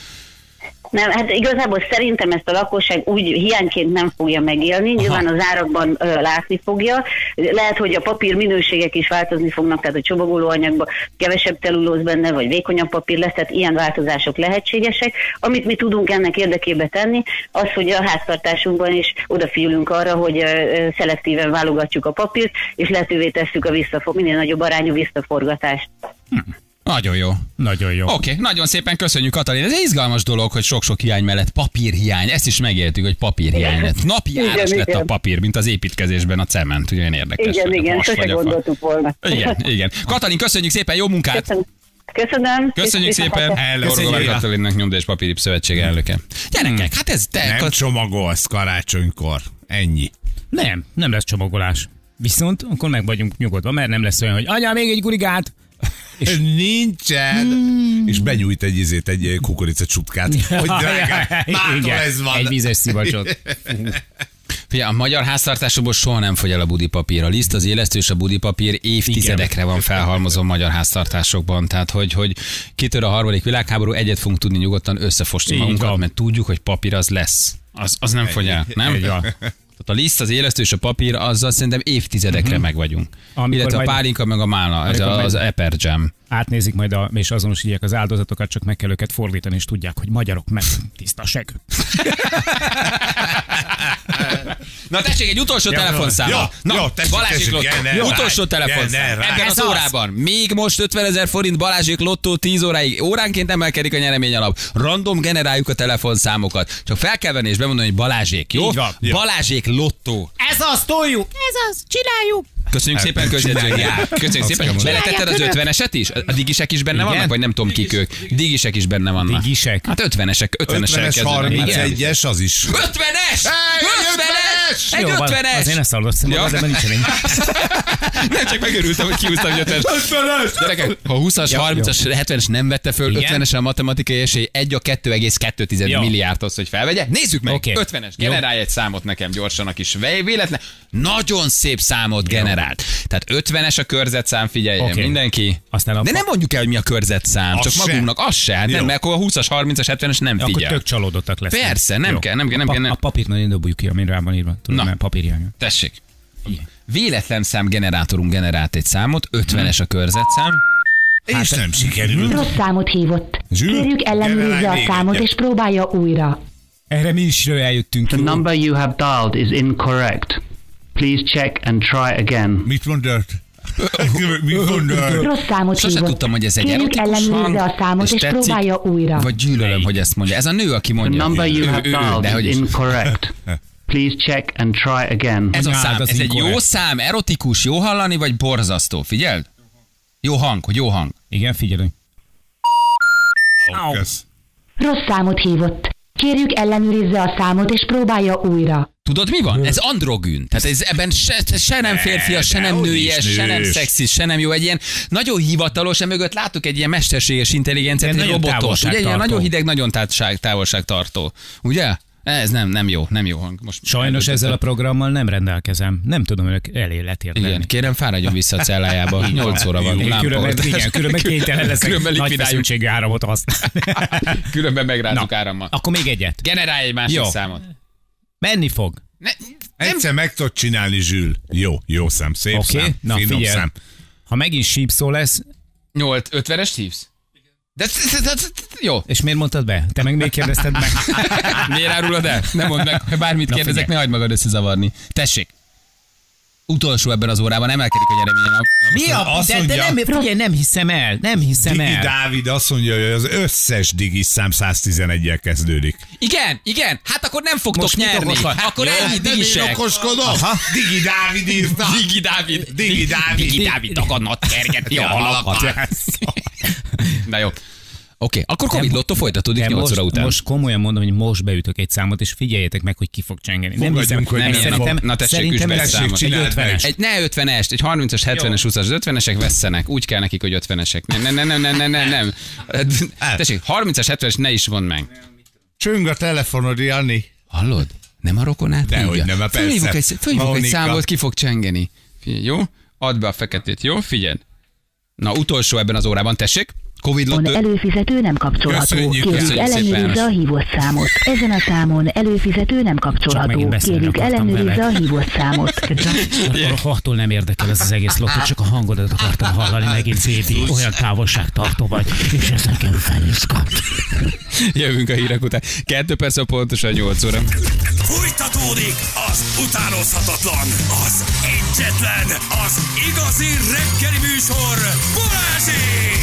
Nem, hát igazából szerintem ezt a lakosság úgy hiányként nem fogja megélni, nyilván az árakban ö, látni fogja. Lehet, hogy a papír minőségek is változni fognak, tehát a csomagolóanyagban kevesebb cellulóz benne, vagy vékonyabb papír lesz, tehát ilyen változások lehetségesek. Amit mi tudunk ennek érdekében tenni, az, hogy a háztartásunkban is odafigyelünk arra, hogy ö, ö, szelektíven válogatjuk a papírt, és lehetővé tesszük a visszafog, minél nagyobb arányú visszaforgatást. Nagyon jó. Nagyon jó. Oké, okay, nagyon szépen köszönjük, Katalin. Ez egy izgalmas dolog, hogy sok-sok hiány mellett papírhiány. Ezt is megéltük, hogy papírhiány lett. Napi Igen, áras lett a igen. papír, mint az építkezésben a cement. Ugye olyan érdekes. Igen, igen, sose fa. gondoltuk volna. Igen, igen. Katalin, köszönjük szépen, jó munkát! Köszönöm. Köszönöm. Köszönjük szépen. Horgovály Katalinnak nyomda és papírip szövetség elnöke. Gyerekek, hát ez te... Nem csomagolsz karácsonykor. Ennyi. Nem, nem lesz csomagolás. Viszont akkor meg vagyunk nyugodva, mert nem lesz olyan, hogy anya, még egy gurigát. És nincsen. És benyújt egy izét, egy kukorica csutkát. Hogy drágám, Igen, ez van. Egy vízes szivacsot. Figyelj, a magyar háztartásokból soha nem fogy el a budipapír. A liszt, az élesztő és a budipapír évtizedekre van felhalmozva magyar háztartásokban. Tehát, hogy, hogy kitör a harmadik világháború, egyet fogunk tudni nyugodtan összefosni magunkat, mert tudjuk, hogy papír az lesz. Az, az nem fogy el, nem? Van. Tehát a liszt, az élesztő és a papír, azzal szerintem évtizedekre uh-huh. meg vagyunk. Amikor Illetve majd- a pálinka meg a málna, ez a, az Eper Jam. Átnézik majd, a, és azonosítják az áldozatokat, csak meg kell őket fordítani, és tudják, hogy magyarok meg tiszta segő. Na tessék, egy utolsó Ja, telefonszáma. jó, Na, jó, tessék, Balázsék tessék, Lottó. ráj, utolsó telefonszám. Ebben Ez az az. órában. Még most 50 ezer forint Balázsék Lottó 10 óráig. Óránként emelkedik a nyeremény alap. Random generáljuk a telefonszámokat. Csak fel kell venni és bemondani, hogy Balázsék, jó? Így van. Jó. Balázsék Lottó. Ez az, toljuk! Ez az, csináljuk! Köszönjük szépen, közjegyzők. Köszönjük szépen. Beletetted az. 50-eset is? A digisek is benne vannak, vagy nem tudom kik ők? Digisek is benne vannak. Digisek? Hát 50-esek, 50-esek 50-es, Igen. 31-es, az is. 50-es! 50-es! Egy Jó, van, 50-es! Azért ne szalodsz Ja. de nincs elég. Nem csak megörültem, hogy kiúztam, hogy 50 Gyerekek, ha 20-as, Ja, 30-as, 70-es nem vette föl, Igen. 50-es a matematikai esély 1 a 2,2 Jó. milliárd az, hogy felvegye. Nézzük meg, Oké. 50-es, Jó. generálj egy számot nekem gyorsan a kis vé- véletlen. Nagyon szép számot generált. Tehát 50-es a körzetszám, figyeljen Oké. mindenki. Aztán a De nem mondjuk el, hogy mi a körzetszám, Az csak se. magunknak, az se. Hát nem, mert akkor a 20-as, 30-as, 70-es nem Akkor figyel. tök csalódottak lesznek. Persze, nem Jó. kell, nem kell, nem a, kell, pa- nem- A papírt nagyon dobjuk ki, amire rá van írva. Tudom, Na. mert papírhiány. Tessék. Véletlen szám generátorunk generált egy számot, 50-es a körzetszám. És nem sikerült. Rossz számot hívott. Zsül, Kérjük ellenőrizze a számot és próbálja újra. Erre mi is eljöttünk. The number you have dialed is incorrect. Please check and try again. Mit mondott? Rossz számot Sose hívott. tudtam, hogy ez egy Kérjük erotikus hang, a számot és, tetszik, próbálja újra. Vagy gyűlölöm, hogy ezt mondja. Ez a nő, aki The mondja. number you Ő, have dialed de hogy is is. incorrect. Please check and try again. Ez a szám, az ez egy jó szám, erotikus, jó hallani, vagy borzasztó? Figyeld? Jó hang, hogy jó hang. Igen, figyelj. Rossz számot hívott. Kérjük ellenőrizze a számot és próbálja újra. Tudod mi van? Ez androgyn. Tehát ez ebben se, se nem férfias, se nem nőies, se nem nős. szexis, se nem jó. Egy ilyen nagyon hivatalos, emögött látok egy ilyen mesterséges intelligenciát, egy nagyon robotos. Ugye, ilyen nagyon hideg, nagyon távolságtartó. Ugye? Ez nem, nem jó, nem jó hang. Most Sajnos ezzel a programmal nem rendelkezem. Nem tudom önök elé letérteni. Igen, kérem fáradjon vissza a cellájába. 8 óra van. Én különben, igen, különben kénytelen leszek Különben nagy likvidáljuk. feszültségű áramot használni. Különben megrázzuk Na. árammal. Akkor még egyet. Generálj egy másik Jó. számot. Menni fog. Ne, Egyszer meg tudod csinálni, Zsül. Jó, jó szem, szép Oké, szem, na finom szem. Ha megint sípszó lesz, 8, 50-es hívsz? De, de, de, de, jó. és miért mondtad be? Te meg még kérdezted meg? Miért árulod el? Nem mondd meg, ha bármit Na, kérdezek, figyelj. ne hagyd magad összezavarni. Tessék. Utolsó ebben az órában emelkedik a nyereményen. Mi a? Azt De, de nem, figyelj, nem hiszem el, nem hiszem Digi el. Dávid azt mondja, hogy az összes Digi szám 111-el kezdődik. Igen, igen, hát akkor nem fogtok Most nyerni. okoskodsz? Akkor Jó, ennyi nem én okoskodom. Digi Dávid írta. Digi Dávid. Digi Dávid. Digi Dávid akadnat kergeti a halakat. Na jó. Oké, akkor Covid lottó folytatódik De 8 most, óra után. most komolyan mondom, hogy most beütök egy számot, és figyeljetek meg, hogy ki fog csengeni. Nem hiszem, hogy nem, nem szerintem. Na tessék, szerintem be ez egy számot. egy Csináld meg. 50-es. Egy, ne 50-est, egy 30-as, 70-es, 20-as, az 50-esek vesztenek. Úgy kell nekik, hogy 50-esek. Nem, nem, nem, nem, nem, nem, nem. Tessék, 30-as, 70-es ne is vond meg. Csöng a telefonod, Jani. Hallod? Nem a rokonát Dehogy nem, hát persze. Fölhívok egy, fölhívok egy számot, ki fog csengeni. Jó? Add be a feketét, jó? Figyeld. Na, utolsó ebben az órában, tessék. Covid lottó. előfizető nem kapcsolható. Köszönjük, Kérjük ellenőrizze a hívott számot. Ezen a számon előfizető nem kapcsolható. Kérjük ellenőrizze a hívott számot. Attól nem érdekel ez az egész lotto, csak a hangodat akartam hallani, megint Bébi, olyan távolságtartó vagy, és ez nekem felizgat. Jövünk a hírek után. Kettő perc a pontosan 8 óra. Folytatódik az utánozhatatlan, az egyetlen, az igazi reggeli műsor, Balázsék!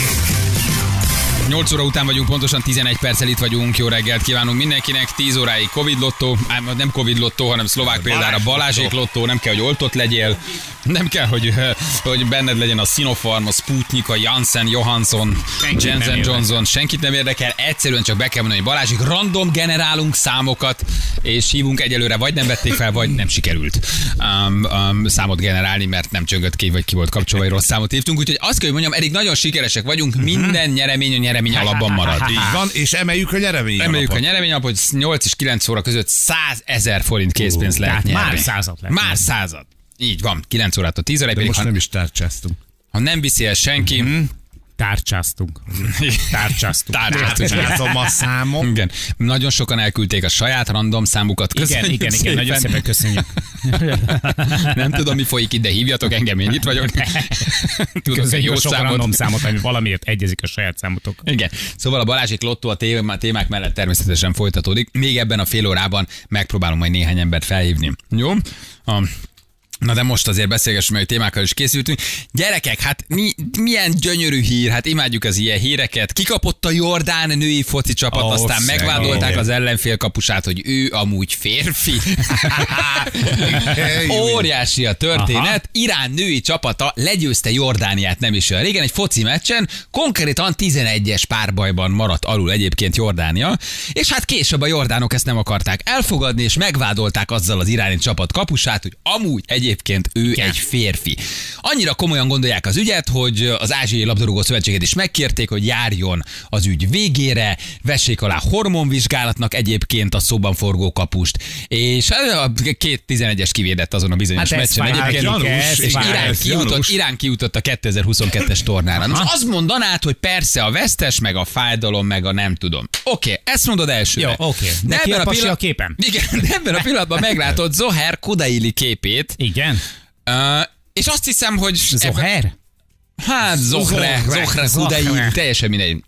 8 óra után vagyunk, pontosan 11 perccel itt vagyunk. Jó reggelt kívánunk mindenkinek. 10 óráig Covid lottó, ám nem Covid lottó, hanem szlovák példára Balázsék lottó. Nem kell, hogy oltott legyél. Nem kell, hogy, eh, hogy benned legyen a Sinopharm, a Sputnik, a Janssen, Johansson, Senkit Jensen. Johnson. Senkit nem érdekel. Egyszerűen csak be kell mondani, hogy Balázsék random generálunk számokat, és hívunk egyelőre, vagy nem vették fel, vagy nem sikerült um, um, számot generálni, mert nem csöngött ki, vagy ki volt kapcsolva, hogy rossz számot hívtunk. Úgyhogy azt kell, hogy mondjam, eddig nagyon sikeresek vagyunk, minden nyeremény a nyeremény alapban marad. Így van, és emeljük a nyeremény Emeljük a nyeremény alapot, hogy 8 és 9 óra között 100 ezer forint készpénzt lehet tehát nyerni. már százat lehet Már század. Így van, 9 órától 10 óráig, De most ha, nem is tárcsáztunk. ha nem viszi el senki, Tárcsáztunk. Tárcsáztunk. Tárcsáztunk. Látom a számot. Igen. Nagyon sokan elküldték a saját random számukat. Igen, Köszönjük igen, igen, nagyon szépen köszönjük. Nem tudom, mi folyik itt, de hívjatok engem, én itt vagyok. Tudok egy jó sok számot. random számot, ami valamiért egyezik a saját számotok. Igen. Szóval a Balázsék Lottó a témák mellett természetesen folytatódik. Még ebben a fél órában megpróbálom majd néhány embert felhívni. Jó? A Na de most azért beszélgessünk, mert témákkal is készültünk. Gyerekek, hát mi, milyen gyönyörű hír, hát imádjuk az ilyen híreket. Kikapott a Jordán női foci csapat, Ó, aztán szegény. megvádolták az ellenfél kapusát, hogy ő amúgy férfi. Óriási a történet. Aha. Irán női csapata legyőzte Jordániát nem is olyan régen egy foci meccsen, konkrétan 11-es párbajban maradt alul egyébként Jordánia, és hát később a jordánok ezt nem akarták elfogadni, és megvádolták azzal az iráni csapat kapusát, hogy amúgy egyébként ő egy férfi. Annyira komolyan gondolják az ügyet, hogy az Ázsiai Labdarúgó Szövetséget is megkérték, hogy járjon az ügy végére, vessék alá hormonvizsgálatnak egyébként a szóban forgó kapust, és a két 11-es kivédett azon a bizonyos Hát meccsen egyébként, gyanús, és ez Irán kijutott, gyanús. Irán kijutott a 2022-es tornára. Most azt mondanád, hogy persze a vesztes, meg a fájdalom, meg a nem tudom. Oké, okay, ezt mondod elsőre. Jó, oké. De ki a pasi a képen? Igen, de ebben a pillanatban meglátod Zoher Kodaili képét, Igen? Uh, és azt hiszem, hogy... Zoher? Hát Zohre, Zohre, Zohre teljesen mindegy.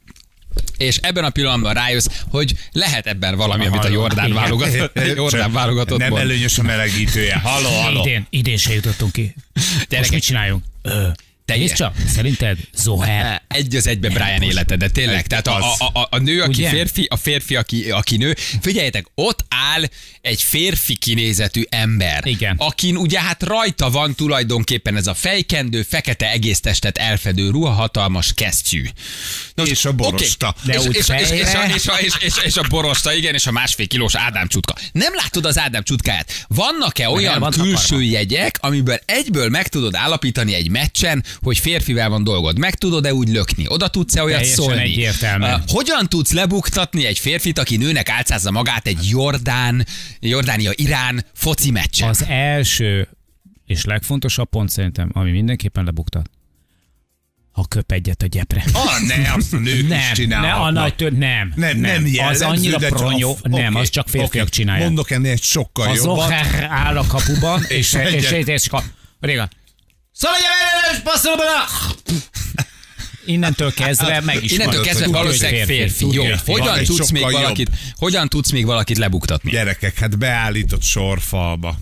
És ebben a pillanatban rájössz, hogy lehet ebben valami, amit a Jordán Igen. válogatott, Jordán válogatott Nem előnyös a melegítője. Halló, halló. Idén, idén se jutottunk ki. Gyerekek. mit csináljunk? Ö. Nézd csak, szerinted Zoher? Egy az egybe Brian élete, de tényleg. Tehát a, a, a, a nő, aki Ugye? férfi, a férfi, aki, aki nő. Figyeljetek, ott áll egy férfi kinézetű ember. Igen. Akin ugye hát rajta van tulajdonképpen ez a fejkendő, fekete egész testet elfedő ruha, hatalmas kesztyű. Na És a borosta. Okay. De és, úgy és, és, és, a, és, a, és, és, és, a borosta, igen, és a másfél kilós Ádám csutka. Nem látod az Ádám csutkáját? Vannak-e olyan van külső takarva. jegyek, amiből egyből meg tudod állapítani egy meccsen, hogy férfivel van dolgod. Meg tudod-e úgy lökni? Oda tudsz-e olyat Teljesen szólni? egyértelmű. Uh, hogyan tudsz lebuktatni egy férfit, aki nőnek álcázza magát egy Jordán, Jordánia-Irán foci meccsen? Az első és legfontosabb pont szerintem, ami mindenképpen lebuktat, ha köp egyet a gyepre. Ah, ne, azt a nők is Nem, ne, csinálhatnak. a nagy tör, nem, Nem, nem, Az jellemző, annyira pronyó, a- nem, oké, az csak férfiak oké. csinálják. Mondok ennél egy sokkal A jobbat. Zoher áll a kapuban, és, és, egyet. és, és, és, és Réga. Szaladj el, és passzol bele! Innentől kezdve meg is Innentől van. kezdve valószínűleg férfi. Jó, hogyan tudsz, még valakit, hogyan tudsz még valakit lebuktatni? Gyerekek, hát beállított sorfalba.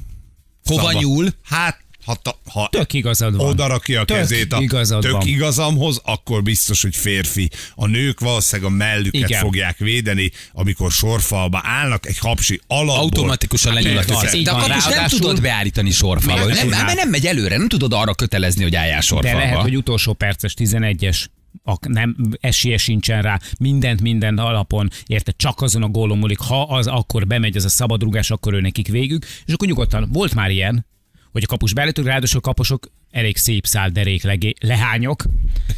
Hova Szabad- nyúl? Hát, ha, ta, ha Tök igazad van. oda rakja a Tök kezét a igazad tök van. igazamhoz, akkor biztos, hogy férfi. A nők valószínűleg a mellüket Igen. fogják védeni, amikor sorfalba állnak, egy hapsi alapból. Automatikusan lenyúl a Hát, kezed. De a van. kapus nem tudod beállítani sorfalba. Nem, Nem. mert nem megy előre, nem tudod arra kötelezni, hogy álljál De sorfalba. lehet, hogy utolsó perces 11-es a, nem, esélye sincsen rá, mindent minden alapon, érted, csak azon a gólon múlik, ha az akkor bemegy ez a szabadrugás, akkor ő nekik végük, és akkor nyugodtan, volt már ilyen, hogy a kapus beállítók, ráadásul a kapusok elég szép szál derék legé, lehányok,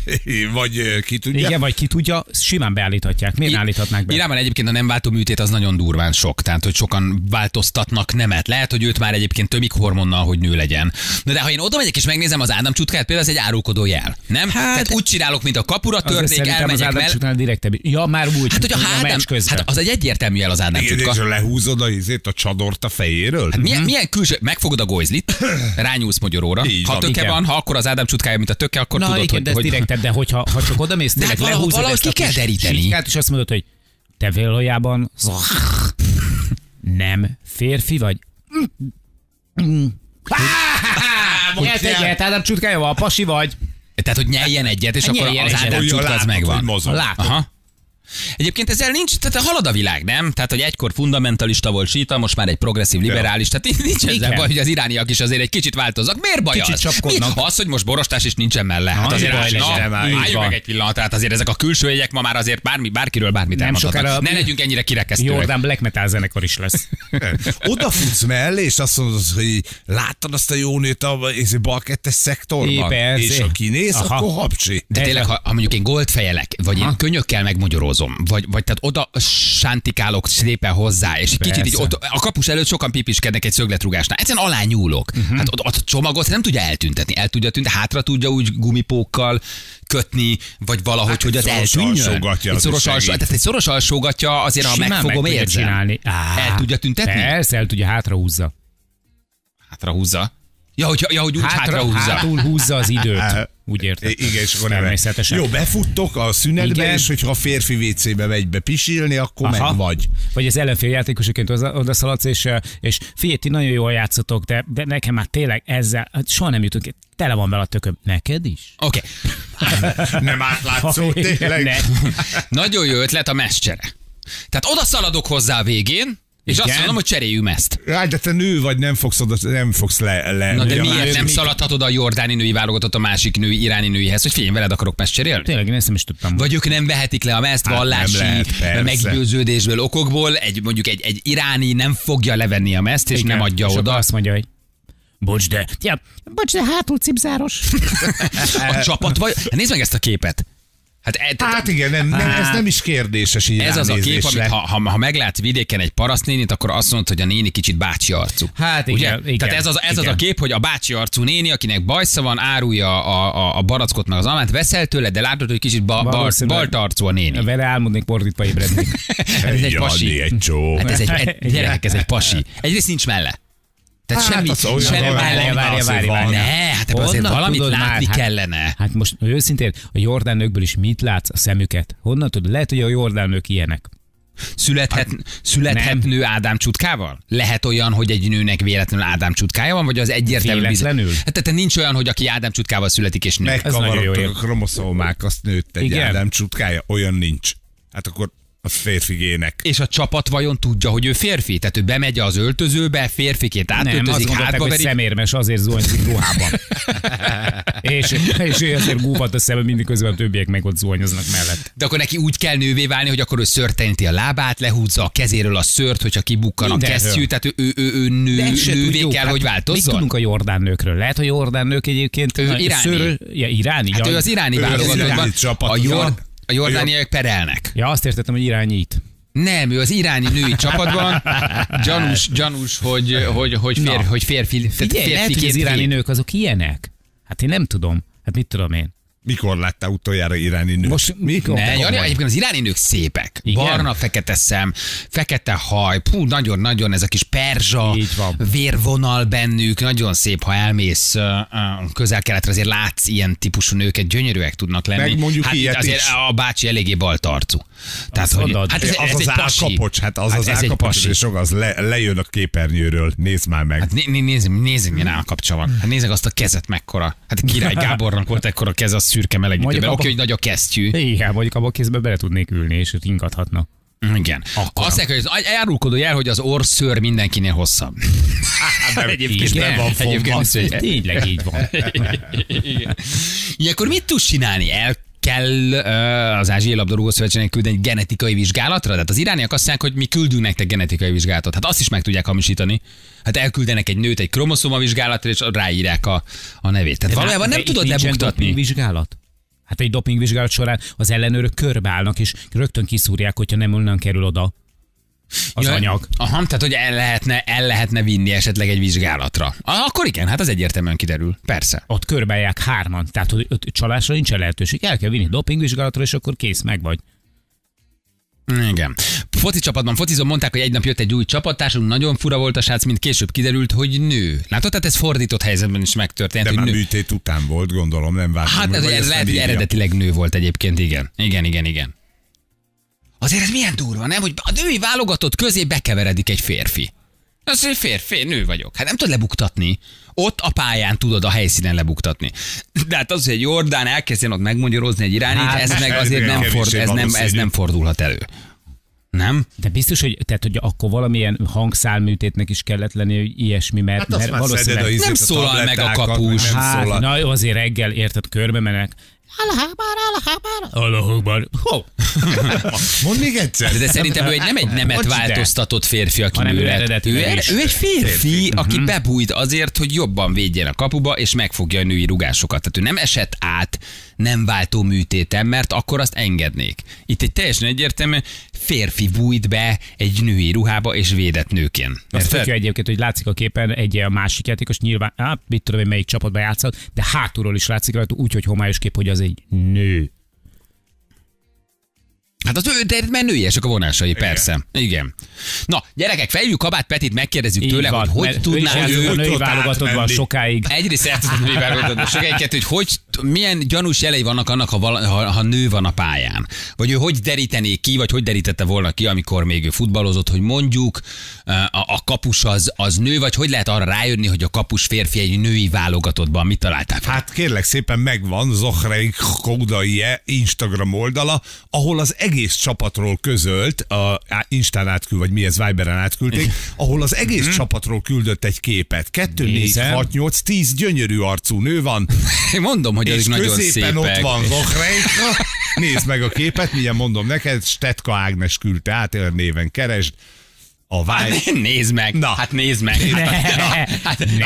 Vagy ki tudja. igen, vagy ki tudja, simán beállíthatják. Miért I- állíthatnák be? Iránban egyébként a nem váltó műtét az nagyon durván sok, tehát hogy sokan változtatnak nemet. Lehet, hogy őt már egyébként tömik hormonnal, hogy nő legyen. Na de ha én oda megyek és megnézem az Ádám csutkát, például ez egy árulkodó jel. Nem? Hát, Tehát úgy csinálok, mint a kapura törnék, szerintem az elmegyek Ádám direktebb. Ja, már úgy, Hát, hogyha a Ádám, meccs közben. hát az egy egyértelmű jel az Ádám Igen, és csutka. lehúzod a, izét, a csadort a fejéről? Hát milyen, milyen külső, megfogod a gojzlit, rányúlsz magyaróra. Ha Igen. van, ha akkor az Ádám csutkája, mint a töke, akkor Na tudod, igen, hogy, de ez hogy direktebb, de hogyha ha csak oda mész, tényleg hát valahogy- lehúzod valahogy ezt ki kell deríteni. sitykát, és azt mondod, hogy te valójában nem férfi vagy. Nyert egyet, Ádám csutkája van, pasi vagy. Tehát, hogy nyeljen egyet, és akkor Nyeljen az. Ádám csutka az megvan. Aha. Egyébként ezzel nincs, tehát halad a világ, nem? Tehát, hogy egykor fundamentalista volt síta, most már egy progresszív liberális, tehát nincs ezzel baj, hogy az irániak is azért egy kicsit változnak. Miért baj Kicsit az? Mi? Az, hogy most borostás is nincsen melle. Hát azért baj legyen. meg egy pillanat, tehát azért ezek a külső jegyek ma már azért bármi, bárkiről bármit Nem sokára- Ne legyünk ennyire kirekesztőek. Jordán Black Metal zenekar is lesz. Odafutsz mellé, és azt mondod, hogy láttad azt a jó nőt a ez bal kettes szektorban? És ha kinéz, akkor hapsi. De tényleg, ha, ha mondjuk én goldfejelek, vagy én könyökkel megmagyarózom, vagy, vagy tehát oda sántikálok szépen hozzá, és egy kicsit így ott, a kapus előtt sokan pipiskednek egy szögletrugásnál. Egyszerűen alá nyúlok. Uh-huh. Hát ott, ott a csomagot nem tudja eltüntetni. El tudja tüntetni, hátra tudja úgy gumipókkal kötni, vagy valahogy, Hát hogy az eltűnjön. Egy szoros, alsó, tehát egy szoros alsógatja azért, ha megfogom, meg érzem. csinálni. Á, El tudja tüntetni? Persze, el tudja, hátra húzza. Hátra húzza. Ja, hogy, ja, hogy úgy hátra, hátra húzza. Hátul húzza az időt. Úgy érted? I- Igen, és akkor nem. Természetesen. Jó, befuttok a szünetbe, Igen. és hogyha a férfi WC-be megy be pisilni, akkor Aha. meg vagy. Vagy az ellenfél játékosoként oda, szaladsz, és, és figyelj, ti nagyon jól játszotok, de, de nekem már tényleg ezzel, hát soha nem jutunk, tele van vele a tököm. Neked is? Oké. Nem átlátszó, tényleg. ne. Nagyon jó ötlet a meszcsere. Tehát oda szaladok hozzá a végén, és Igen. azt mondom, hogy cseréljük ezt. Jaj, de te nő vagy, nem fogsz, oda, nem fogsz le... le Na de miért hát nem mi- szaladhatod a jordáni női válogatott a másik női iráni nőihez, hogy figyelj, veled akarok meszt cserélni? Tényleg, én ezt nem is tudtam. Vagy ők nem vehetik le a meszt Hát nem vallási lehet, meggyőződésből, okokból, egy, mondjuk egy, egy iráni nem fogja levenni a meszt, és Igen. nem adja és oda. azt mondja, hogy bocs, de Ja, bocs, de hátul cipzáros. A csapat vagy? Hát nézd meg ezt a képet. Hát, e, Hát igen, nem, nem, ez nem is kérdéses így Ez az a kép, amit ha, ha, ha meglátsz vidéken egy parasztnénit, akkor azt mondod, hogy a néni kicsit bácsi arcú. Hát igen, Ugye? igen, Tehát ez, az, ez az igen. a kép, hogy a bácsi arcú néni, akinek bajsza van, árulja a, a, a barackot meg az almát, veszel tőle, de látod, hogy kicsit ba, bal, balt arcú a néni. vele álmodnék fordítva ébredni. Ez egy Jani, pasi. egy csó. Hát ez egy, egy gyerekek, ez egy pasi. Egyrészt nincs melle. Tehát Hát semmi, az olyan, semmi várja, várja, várja. Ne, hát ebben azért valamit tudod látni már? kellene. Hát most őszintén, a jordán nőkből is mit látsz a szemüket? Honnan tudod? Lehet, hogy a jordán nők ilyenek. Születhet, születhet Nem. nő Ádám csutkával? Lehet olyan, hogy egy nőnek véletlenül Ádám csutkája van, vagy az egyértelmű Véletlenül? Hát tehát nincs olyan, hogy aki Ádám csutkával születik és nő. nagyon jó Megkavarodtak a kromoszómák, azt nőtt egy Igen. Ádám csutkája, olyan nincs. Hát akkor az férfi gének. És a csapat vajon tudja, hogy ő férfi? Tehát ő bemegy az öltözőbe, férfiként Nem, azt átöltözik, mondták, hogy verik. szemérmes, azért zuhanyzik ruhában. és, és ő azért gúvat a szemben, mindig közben a többiek meg ott zuhanyoznak mellett. De akkor neki úgy kell nővé válni, hogy akkor ő szörteinti a lábát, lehúzza a kezéről a szört, hogyha kibukkan a kesztyű, tehát ő, ő, ő, ő nő, nővé tudjuk. kell, Hát hogy Mit változzon. tudunk a jordán nőkről? Lehet, hogy a jordán nők egyébként Ő iráni. szőrös- ja, iráni. Hát ő az iráni Ő az válogatottban. iráni csapat. A, jord, Ja. A jordániak perelnek. Ja, azt értettem, hogy irányít. Nem, ő az iráni női csapatban. Gyanús, gyanús hogy, hogy, hogy, fér, Na. hogy férfi, tehát Figyelj, lehet, hogy az iráni nők azok ilyenek. Hát én nem tudom. Hát mit tudom én? Mikor láttál utoljára iráni nőt? Most mikor? Ne, Jani, egyébként az iráni nők szépek. Igen? Barna, fekete szem, fekete haj, pú, nagyon-nagyon ez a kis perzsa vérvonal bennük, nagyon szép, ha elmész közel-keletre, azért látsz ilyen típusú nőket, gyönyörűek tudnak lenni. Meg mondjuk hát ilyet azért is. a bácsi eléggé baltarcú. Tehát, Azt hogy, mondod. hát ez, az ez az egy pasi. álkapocs, hát az Hát az pasi. és sok az le, lejön a képernyőről, nézd már meg. Hát né- né- nézd, nézd, milyen állkapcsa van. Hát nézzek azt a kezet mekkora. Hát Király Gábornak volt ekkora keze a szürke melegítőben. Oké, abba- hogy nagy a kesztyű. Igen, mondjuk abban a kézben bele tudnék ülni, és őt ingathatna. Igen. Akkora. Azt mondják, hogy az árulkodó jel, hogy az orszőr mindenkinél hosszabb. Hát, Egyébként Igen, nem van egyébként fogva. ez tényleg így van. Igen. Ilyenkor mit tudsz csinálni? El kell az Ázsiai Labdarúgó Szövetségnek küldeni egy genetikai vizsgálatra? Tehát az irániak azt mondják, hogy mi küldünk nektek genetikai vizsgálatot. Hát azt is meg tudják hamisítani. Hát elküldenek egy nőt egy kromoszoma vizsgálatra, és ráírják a, a nevét. Tehát valójában De nem itt tudod lebuktatni. dopingvizsgálat? Hát egy dopingvizsgálat során az ellenőrök körbeállnak, és rögtön kiszúrják, hogyha nem onnan kerül oda az Ja, anyag. Aha, tehát hogy el lehetne, el lehetne vinni esetleg egy vizsgálatra. Ah, Akkor igen, hát az egyértelműen kiderül. Persze. Ott körbeállják hárman, tehát hogy ott csalásra nincsen lehetőség. El kell vinni dopingvizsgálatra, és akkor kész, meg vagy. Igen. Foci csapatban focizom, mondták, hogy egy nap jött egy új csapattársunk, nagyon fura volt a srác, mint később kiderült, hogy nő. Látod, tehát ez fordított helyzetben is megtörtént, De hogy már nő. műtét után volt, gondolom, nem vártam. Hát ez ezt lehet, hogy eredetileg nő volt egyébként, igen. Igen, igen, igen. Azért ez milyen durva, nem? Hogy a női válogatott közé bekeveredik egy férfi. Az, hogy férfi, nő vagyok. Hát nem tudod lebuktatni. Ott a pályán tudod a helyszínen lebuktatni. De hát az, hogy egy Jordán elkezdjen ott megmagyarozni egy irányít, Hát, ez meg azért nem, ford, ez, nem, ez nem fordulhat elő. Nem? De biztos, hogy, tehát, hogy akkor valamilyen hangszálműtétnek is kellett lenni, hogy ilyesmi, mert, Hát mert a valószínűleg... ízét, Nem a szólal meg a kapus. Nem Hát, szólal. na jó, azért reggel érted, körbe menek. Alahakbar, alahakbar. Alahakbar. Ho! Mondd még egyszer. De szerintem ő egy, nem egy nemet de. változtatott férfi, aki Hanem ő eredetileg ő, is. ő egy férfi, Férfi. aki bebújt azért, hogy jobban védjen a kapuba, és megfogja a női rugásokat. Tehát ő nem esett át nem váltó műtéten, mert akkor azt engednék. Itt egy teljesen egyértelmű férfi bújt be egy női ruhába, és védett nőként. Az Érted? tök jó egyébként, hogy látszik a képen egy a másik játékos, nyilván, á, mit tudom én, melyik csapatba játszott, de hátulról is látszik rajta, úgy, hogy homályos kép, hogy az egy nő. Hát az ő, de mert nőiesek a vonásai, persze. Igen. Na, gyerekek, fejljük Kabát Petit, megkérdezzük tőle, van, hogy hogy mert ő tudná is játszott ő... a női tudott válogatottban átmenni. sokáig. Egyrészt el tudod női válogatottban sokáig, hogy, hogy milyen gyanús jelei vannak annak, ha, vala, ha, ha nő van a pályán. Vagy ő hogy derítené ki, vagy hogy derítette volna ki, amikor még ő futballozott, hogy mondjuk a, a kapus az, az nő, vagy hogy lehet arra rájönni, hogy a kapus férfi egy női válogatottban. Mit találtál? fel? Hát kérlek szépen megvan Zohrei Koudaie Instagram oldala, ahol az egész csapatról közölt, a Instán átküld, vagy mi ez, Viberen átküldték, ahol az egész csapatról küldött egy képet. 2, 4, Nézem. 6, 8, 10 gyönyörű arcú nő van, Én mondom, hogy és nagyon középen szépek. ott van Zohreika. Nézd meg a képet, milyen mondom neked, Stetka Ágnes küldte át, néven keresd. A Vibe. Hát, nézd meg, Na. hát nézd meg. Ne, Hát, hát, ne.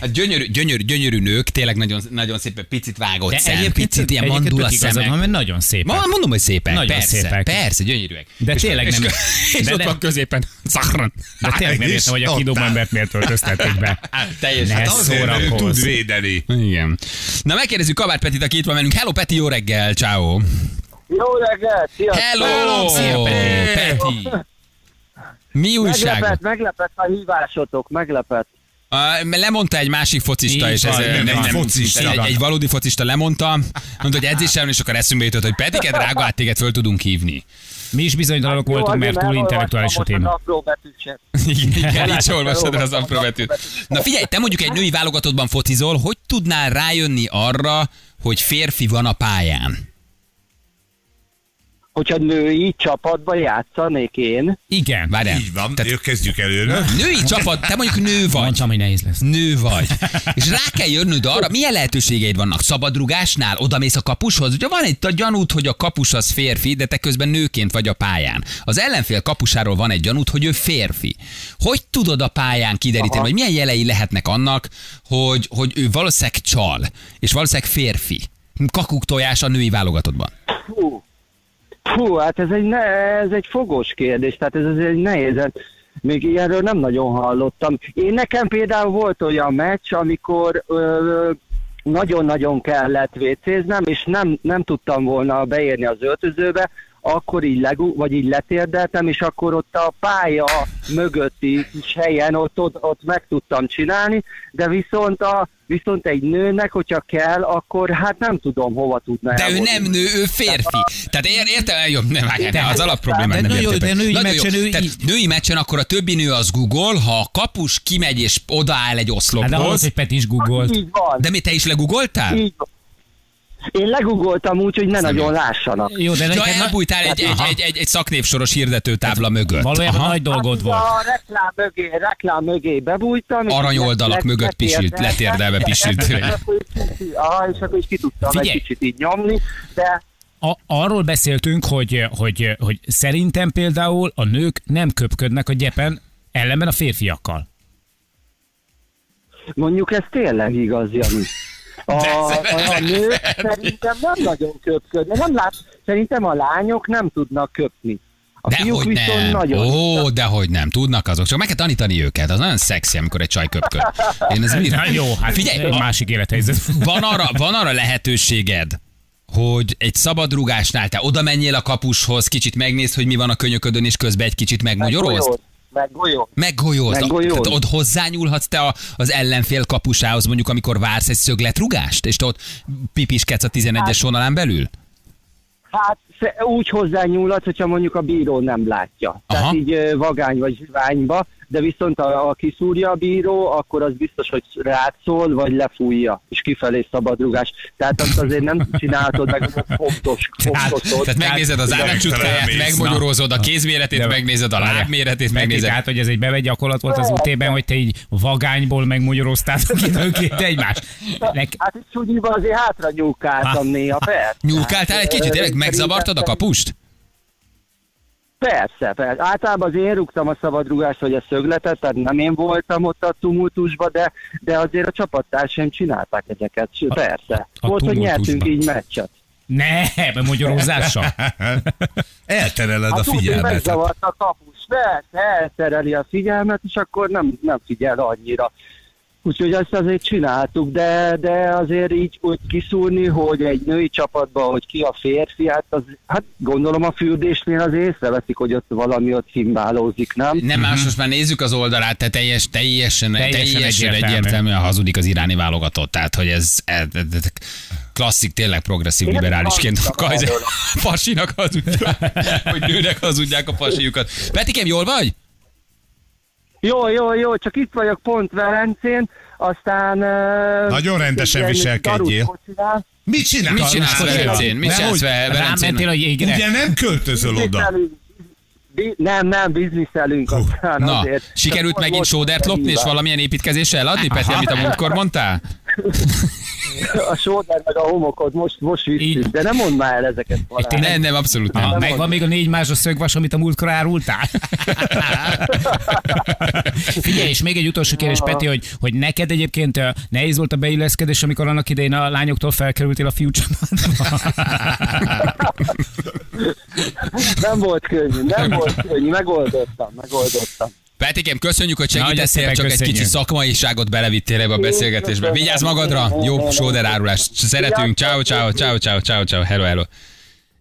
Hát gyönyörű, gyönyörű, gyönyörű nők, tényleg nagyon, nagyon szép, picit vágott De szem, egyébként, picit ilyen mandula szemek. van, mert nagyon szépek. Ma, mondom, hogy szépek. Nagyon persze, szépek. Persze, gyönyörűek. De és, tényleg és, nem- És, de ott van középen Szahran. De tényleg nem értem, hogy a kidobó embert miért öltöztették be. Teljesen. Ne Hát szórakozz. tud védeni. Igen. Na megkérdezzük Kabát Petit, aki itt van velünk. Hello Peti, jó reggel, ciao. Jó sziasztok! Hello, Szia, Peti. Mi újság? Meglepett, meglepett a hívásotok, meglepett. Uh, lemondta egy másik focista, Így és ez van, uh, nem nem, Focista. egy, egy valódi focista lemondta, mondta, hogy edzésen, és akkor eszünkbe jutott, hogy Petike, drága, hát téged föl tudunk hívni. Mi is bizonytalanok Jó, voltunk, mert túl intellektuális a téma. Igen, így olvasod az apró betűt. Na figyelj, te mondjuk egy női válogatottban focizol, hogy tudnál rájönni arra, hogy férfi van a pályán? Hogyha női csapatba játszanék én. Igen. Várjál. Így van, Tehát... kezdjük előre. Női csapat, te mondjuk nő vagy. Mondtam, hogy nehéz lesz. Nő vagy. És rá kell jönnöd arra, milyen lehetőségeid vannak. Szabadrugásnál odamész a kapushoz. Ugye van egy a gyanút, hogy a kapus az férfi, de te közben nőként vagy a pályán. Az ellenfél kapusáról van egy gyanút, hogy ő férfi. Hogy tudod a pályán kideríteni, Aha. hogy milyen jelei lehetnek annak, hogy, hogy ő valószínűleg csal, és valószínűleg férfi. Kakuk tojás a női válogatottban. Hú, Hú hát ez egy, ne, ez egy fogos kérdés, tehát ez azért egy nehéz. hát Még ilyenről nem nagyon hallottam. Én nekem például volt olyan meccs, amikor ö, nagyon-nagyon kellett vécéznem, és nem, nem tudtam volna beérni az öltözőbe, akkor így, legú, vagy így letérdeltem, és akkor ott a pálya mögötti kis helyen ott, ott, ott meg tudtam csinálni, de viszont, a, viszont egy nőnek, hogyha kell, akkor hát nem tudom, hova tudna De ő elmondani. nem nő, ő férfi. Tehát ér, értem, jó, nem, várjál, de az alapproblémát nem nagyon jó, de női Nagyon meccsen ő Tehát így- női meccsen akkor a többi nő az Google, ha a kapus kimegy és odaáll egy Hát de ahhoz, oszlophoz. hogy Peti is van. De mi te is legugoltál? Így van. Én legugoltam úgy, hogy ne nem nagyon jó. lássanak. Jó, de na- elbújtál egy, egy, egy, egy, egy szaknévsoros hirdetőtábla mögött. Valójában Aha. nagy dolgod Hát, volt. A reklám mögé, reklám mögé bebújtam. Aranyoldalak mögött pisült, letérdeltem. letérdelve kicsit- Aha, és akkor így ki tudtam egy kicsit így nyomni, de A, arról beszéltünk, hogy, hogy, hogy szerintem például a nők nem köpködnek a gyepen, ellenben a férfiakkal. mondjuk ez tényleg igaz, Jani. A, a, a nők szerintem nem nagyon köpködnek. Nem lát, szerintem a lányok nem tudnak köpni. A De fiúk hogy viszont nem. nagyon. Ó, de hogy nem. Tudnak azok. Csak meg kell tanítani őket. Az nagyon szexi, amikor egy csaj köpköd. Én ez Na jó, hát Figyelj, egy másik élethelyzet. van arra, van arra lehetőséged, hogy egy szabadrugásnál te oda menjél a kapushoz, kicsit megnézd, hogy mi van a könyöködön, és közben egy kicsit megmagyarozd? Meg golyó. Meggolyózd. Meggolyózd. Tehát ott hozzányúlhatsz te a, az ellenfél kapusához, mondjuk amikor vársz egy szögletrugást, és te ott pipiskedsz a 11-es vonalán belül? Hát úgy hozzányúlhat, hogyha mondjuk a bíró nem látja. Aha. Tehát így vagány vagy zsiványba, de viszont a, a kiszúrja a bíró, akkor az biztos, hogy rád szól, vagy lefújja, és kifelé szabadrugás. Tehát azt azért nem csinálhatod meg, hogy a fontos, fontosod. Tehát megnézed az álláscsutkáját, elmész, megmagyarozod a kézméretét, De- megnézed a lábméretét, Megnézed. Tehát, hogy ez egy bevett gyakorlat volt az UT-ben, hogy te így vagányból megmagyaroztátok időnként egymást. Nek- Hát itt súnyiban azért hátra nyúlkáltam néha, persze. Nyúlkáltál egy kicsit, tényleg Ö, megzavartad a kapust? Persze, persze. Általában az én rúgtam a szabadrugást, vagy a szögletet, tehát nem én voltam ott a tumultusban, de, de azért a csapattársaim csinálták ezeket, sőt, persze. a Volt, hogy nyertünk így meccset. Ne, magyarózással. Eltereled a Hát úgy, hogy figyelmet. megzavart a kapus, persze, eltereli a figyelmet, és akkor nem, nem figyel annyira. Úgyhogy ezt azért csináltuk, de, de azért így úgy kiszúrni, hogy egy női csapatban, hogy ki a férfi, hát, az, hát gondolom a fürdésnél az észreveszik, hogy ott valami ott himbálózik, nem? Nem más, most már nézzük az oldalát, te teljes, teljesen, teljesen, Teljesen egyértelmű. egyértelműen hazudik az iráni válogatott. Tehát, hogy ez, ez, ez, ez klasszik, tényleg progresszív Én liberálisként a pasinak hazudják, hogy nőnek hazudják a pasiukat. Petikem, jól vagy? Jó, jó, jó, csak itt vagyok pont Velencén, aztán... Nagyon rendesen viselkedjél. Mit csinálsz? Mit csinálsz Velencén? Mit csinálsz Ve- Velencén? A jégre. Ugye nem költözöl oda? Nem, nem, bizniszelünk aztán Na, azért. sikerült megint sódert lopni, és valamilyen építkezéssel eladni, Peti, amit a múltkor mondtál? A sóder meg a homokot most, most visszük, de nem mondd már el ezeket valami. Nem, nem, abszolút nem. Ha, megvan még a négy mázsos szögvas, amit a múltkor árultál? Figyelj, és még egy utolsó kérdés, Peti, hogy, hogy neked egyébként nehéz volt a beilleszkedés, amikor annak idején a lányoktól felkerültél a fiú? Nem volt könnyű, nem volt könnyű, megoldottam, megoldottam. Petikem, köszönjük, hogy segítettél, csak egy kicsi szakmaiságot belevittél ebbe a beszélgetésbe. Vigyázz magadra, jó sóderárulást. Szeretünk, ciao, ciao, ciao, ciao, ciao, ciao, hello, hello.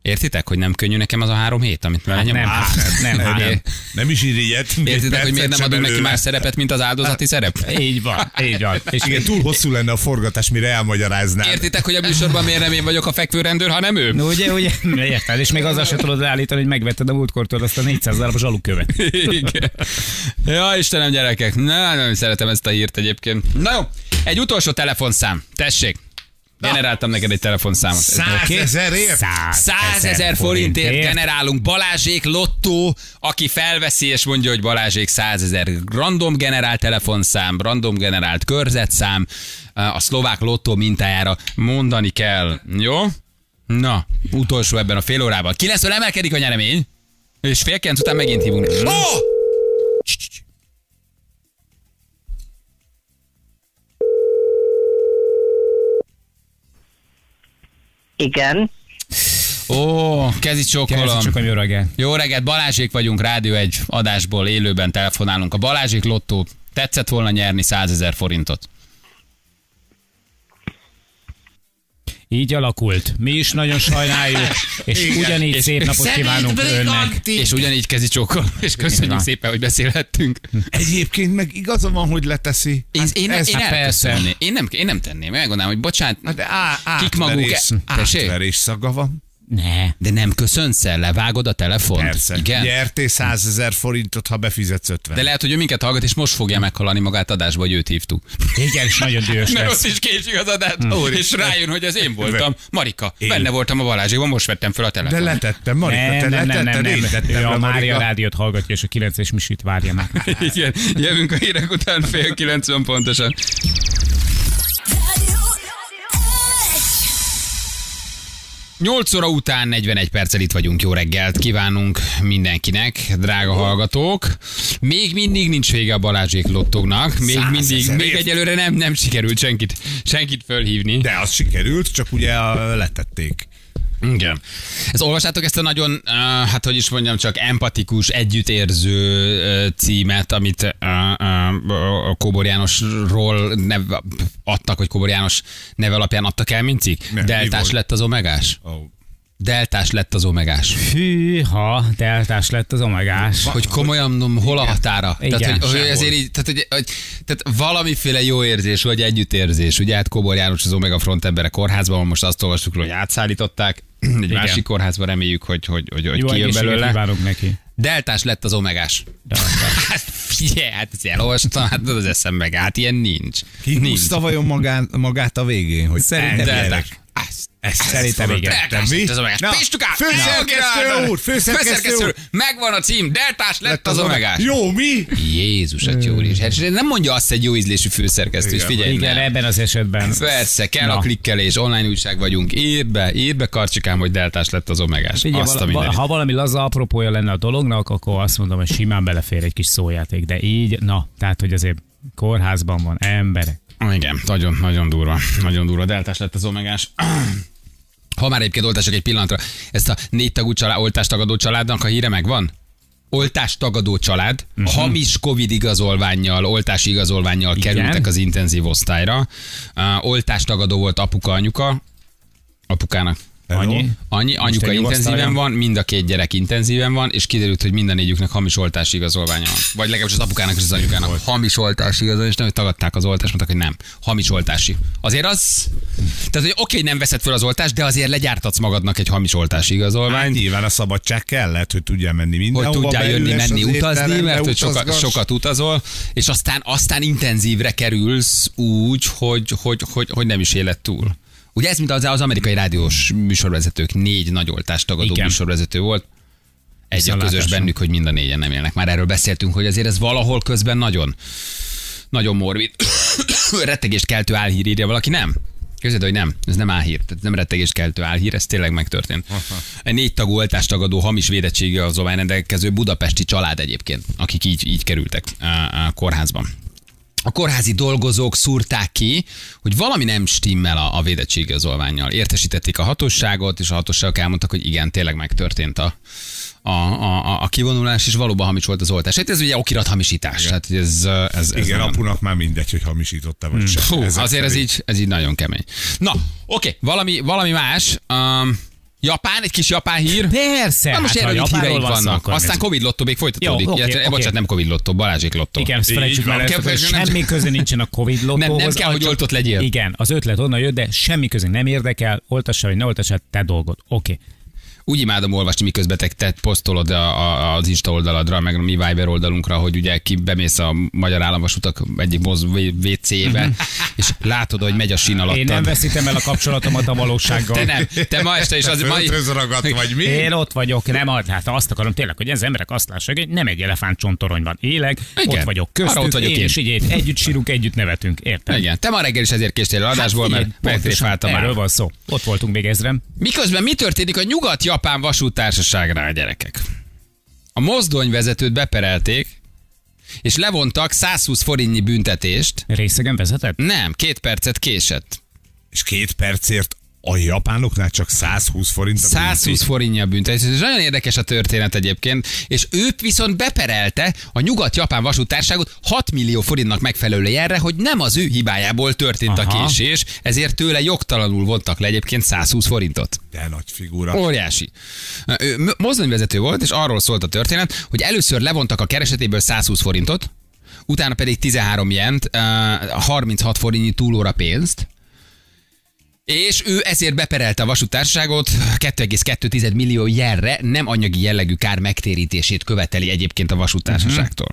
Értitek, hogy nem könnyű nekem az a három hét, amit vele nyom? nem, nem, Nem, hát nem, nem is irigyet. Értitek, hogy miért nem adunk neki más szerepet, mint az áldozati szerep? Így van, így van. És Igen, túl hosszú lenne a forgatás, mire elmagyaráznál. Értitek, hogy a műsorban miért nem én vagyok a fekvőrendőr, hanem ő? No, ugye, ugye, érted, és még azzal se tudod állítani, hogy megvetted a múltkortól azt a 400 darab zsalukövet. Igen. Ja, Istenem, gyerekek. Na, nagyon szeretem ezt a hírt egyébként. Na jó, egy utolsó telefonszám. Tessék. Generáltam neked egy telefonszámot. Százezerért? Százezer forintért generálunk Balázsék lottó, aki felveszi és mondja, hogy Balázsék százezer random generált telefonszám, random generált körzetszám, a szlovák lottó mintájára mondani kell. Jó? Na, utolsó ebben a fél órában. 9 emelkedik a nyeremény, és fél után megint hívunk. Oh! Igen. Ó, kezi csókolom. Kezi csókolom, jó reggelt. Jó reggelt, Balázsék vagyunk, Rádió egy adásból élőben telefonálunk. A Balázsék lottó tetszett volna nyerni 100 ezer forintot. Így alakult. Mi is nagyon sajnáljuk, és Igen. ugyanígy És- szép napot kívánunk önnek. És ugyanígy kezi csókol, és köszönjük szépen, hogy beszélhettünk. Egyébként meg igaza van, hogy leteszi. Én, én, ez- én hát elköszönnék. Én nem, én nem tenném. Megmondanám, hogy bocsánat, De á, kik maguk. átverés szaga van. Ne. De nem köszönsz el, levágod a telefont? Persze. Igen? Nyertél 100 ezer forintot, ha befizetsz 50. De lehet, hogy ő minket hallgat, és most fogja meghalani magát adásba, hogy őt hívtuk. Igen, és nagyon dühös Mert ott is késik az adás, Hm. és rájön, hogy az én voltam. Marika, Én. benne voltam a Balázsékban, most vettem fel a De telefon. letettem, Marika, Nem, te nem, nem, letetted, nem, én nem. tettem Ő a Mária rádiót hallgatja, és a 9-es misit várja már. Igen, jövünk a hírek után fél 90 pontosan. Nyolc óra után 41 perccel itt vagyunk. Jó reggelt kívánunk mindenkinek, drága hallgatók. Még mindig nincs vége a Balázsék lottóknak. Még mindig, még egyelőre nem, nem sikerült senkit, senkit fölhívni. De az sikerült, csak ugye letették. Igen. Ezt olvassátok ezt a nagyon, uh, hát hogy is mondjam, csak empatikus, együttérző uh, címet, amit uh, uh, a Kóbor Jánosról nev, adtak, hogy Kóbor János neve alapján adtak el, mint cikk? Deltás lett az omegás? Oh. Deltás lett az omegás. Hűha, deltás lett az omegás. Hogy komolyan mondom, hol a határa? Igen, tehát, hogy, hogy ezért így, tehát, hogy, hogy, tehát valamiféle jó érzés, vagy együttérzés. Ugye hát Kóbor János az Omega Front embere kórházban, van, most azt olvastuk, hogy átszállították. Egy Igen. másik kórházba reméljük, hogy, hogy, hogy, hogy Jó kijön belőle. kívánok neki. Deltás lett az omegás. Hát figyelj, hát ezt elolvastam, hát az eszem meg át, ilyen nincs. nincs. Kihúzta vajon magát, magát a végén, hogy szerintem Deltás. Ezt, Ezt Szerintem igen. lett az omegás. Na, Pistukám, Főszerkesztő úr, főszerkesztő. Megvan a cím, Deltás lett az omegás. Jó, mi? Jézus, a jó is. Hát nem mondja azt egy jó ízlésű főszerkesztő, és figyelj, Igen, nem. ebben az esetben. Persze, kell Na. a klikkelés, online újság vagyunk, írd be, írd be karcsikám, hogy deltás lett az omegás. Figyelj, Azt vala, ha valami laza apropója lenne a dolognak, akkor azt mondom, hogy simán belefér egy kis szójáték, de így, na, tehát, hogy azért kórházban van emberek. Igen, nagyon, nagyon durva. Nagyon durva. Deltás lett az omegás. Ha már egyébként oltások egy pillanatra, ezt a négy tagú család, oltástagadó családnak a híre megvan? Oltástagadó család, uh-huh. hamis Covid igazolványjal, oltási igazolványjal Igen. kerültek az intenzív osztályra. Uh, oltástagadó volt apuka, anyuka, apukának Annyi. Annyi, anyuka intenzíven van, mind a két gyerek intenzíven van, és kiderült, hogy mind a négyüknek hamis oltási igazolványa van. Vagy legalábbis az apukának és az anyukának hamis oltási igazolványa, és nem, hogy tagadták az oltást, mondták, hogy nem. Hamis oltási. Azért az... Tehát, hogy oké, nem veszed fel az oltást, de azért legyártatsz magadnak egy hamis oltási Hát igazolványt. nyilván a szabadság kellett, hogy tudjál menni hogy mindenhova. tudjál beülj, jönni, menni, az utazni, mert hogy sokat, sokat utazol, és aztán, aztán intenzívre kerülsz úgy, hogy, hogy, hogy, hogy nem is éled túl. Ugye ez, mint az, az amerikai rádiós műsorvezetők, négy nagy oltást tagadó Igen. műsorvezető volt. Egy a közös bennük, hogy mind a négyen nem élnek. Már erről beszéltünk, hogy azért ez valahol közben nagyon, nagyon morbid. Rettegést keltő álhír írja valaki, nem? Képzeld, hogy nem, ez nem álhír, tehát nem rettegést keltő álhír, ez tényleg megtörtént. Egy négy tagú oltástagadó, hamis védettségi az rendelkező budapesti család egyébként, akik így, így kerültek a, a kórházban. A kórházi dolgozók szúrták ki, hogy valami nem stimmel a, a védettségigazolványjal. Értesítették a hatóságot, és a hatóságok elmondtak, hogy igen, tényleg megtörtént a, a, a, a kivonulás, és valóban hamis volt az oltás. Hát ez ugye okirat hamisítás. Tehát ez, ez, ez Igen, nem- apunak már mindegy, hogy hamisította vagy sem. Fú, Ezek azért ez így, ez így nagyon kemény. Na, oké, valami, valami más. Um, Japán, egy kis japán hír. Persze, Na most hát, erről itt híreink van vannak. akkor Aztán nézzük. Covid lottó még folytatódik. Jó, oké, Illetve, oké. Bocsánat, nem Covid lottó, Balázsék lottó. Igen, ezt felejtsük már, ezt, nem- semmi köze nincsen a Covid lottóhoz. Nem- nem kell, hogy oltott legyél. Igen, az ötlet onnan jött, de semmi köze nem érdekel, oltassa vagy ne oltassa, te dolgod. Oké. Úgy imádom olvasni, miközben te, te posztolod a, a, az Insta oldaladra, meg a mi Viber oldalunkra, hogy ugye ki bemész a Magyar Államvasutak egyik moz WC-be, és látod, hogy megy a sín alatt. Én nem veszítem el a kapcsolatomat a valósággal. Te nem, te ma este is az... Ma... Ragadt vagy mi? Én ott vagyok, nem ad, hát azt akarom tényleg, hogy az emberek azt lássák, hogy nem egy elefántcsontoronyban élek, Igen. ott vagyok Arra köztük, ott vagyok én, én. és így együtt sírunk, együtt nevetünk, érted? Igen, te ma reggel is ezért késtél el adásból, Hát mert megtréfáltam már. Erről van szó. Ott voltunk még ezrem. Miközben mi történik a Nyugat-Japán vasútársaságnál, gyerekek? A mozdonyvezetőt beperelték, és levontak 120 forintnyi büntetést. Részegen vezetett? Nem, két percet késett. És két percért a japánoknál csak 120 forint. a 120 bünti. forintja büntetés. Ez nagyon érdekes a történet egyébként, és őt viszont beperelte a nyugat-japán vasútárságot 6 millió forintnak megfelelő erre, hogy nem az ő hibájából történt Aha. a késés, ezért tőle jogtalanul vontak le egyébként 120 forintot. De nagy figura. Óriási. Ő mozdonyvezető volt, és arról szólt a történet, hogy először levontak a keresetéből 120 forintot, utána pedig 13 jent, uh, 36 forintnyi túlóra pénzt, és ő ezért beperelte a vasútársaságot 2,2 millió jelre, nem anyagi jellegű kár megtérítését követeli egyébként a vasútársaságtól.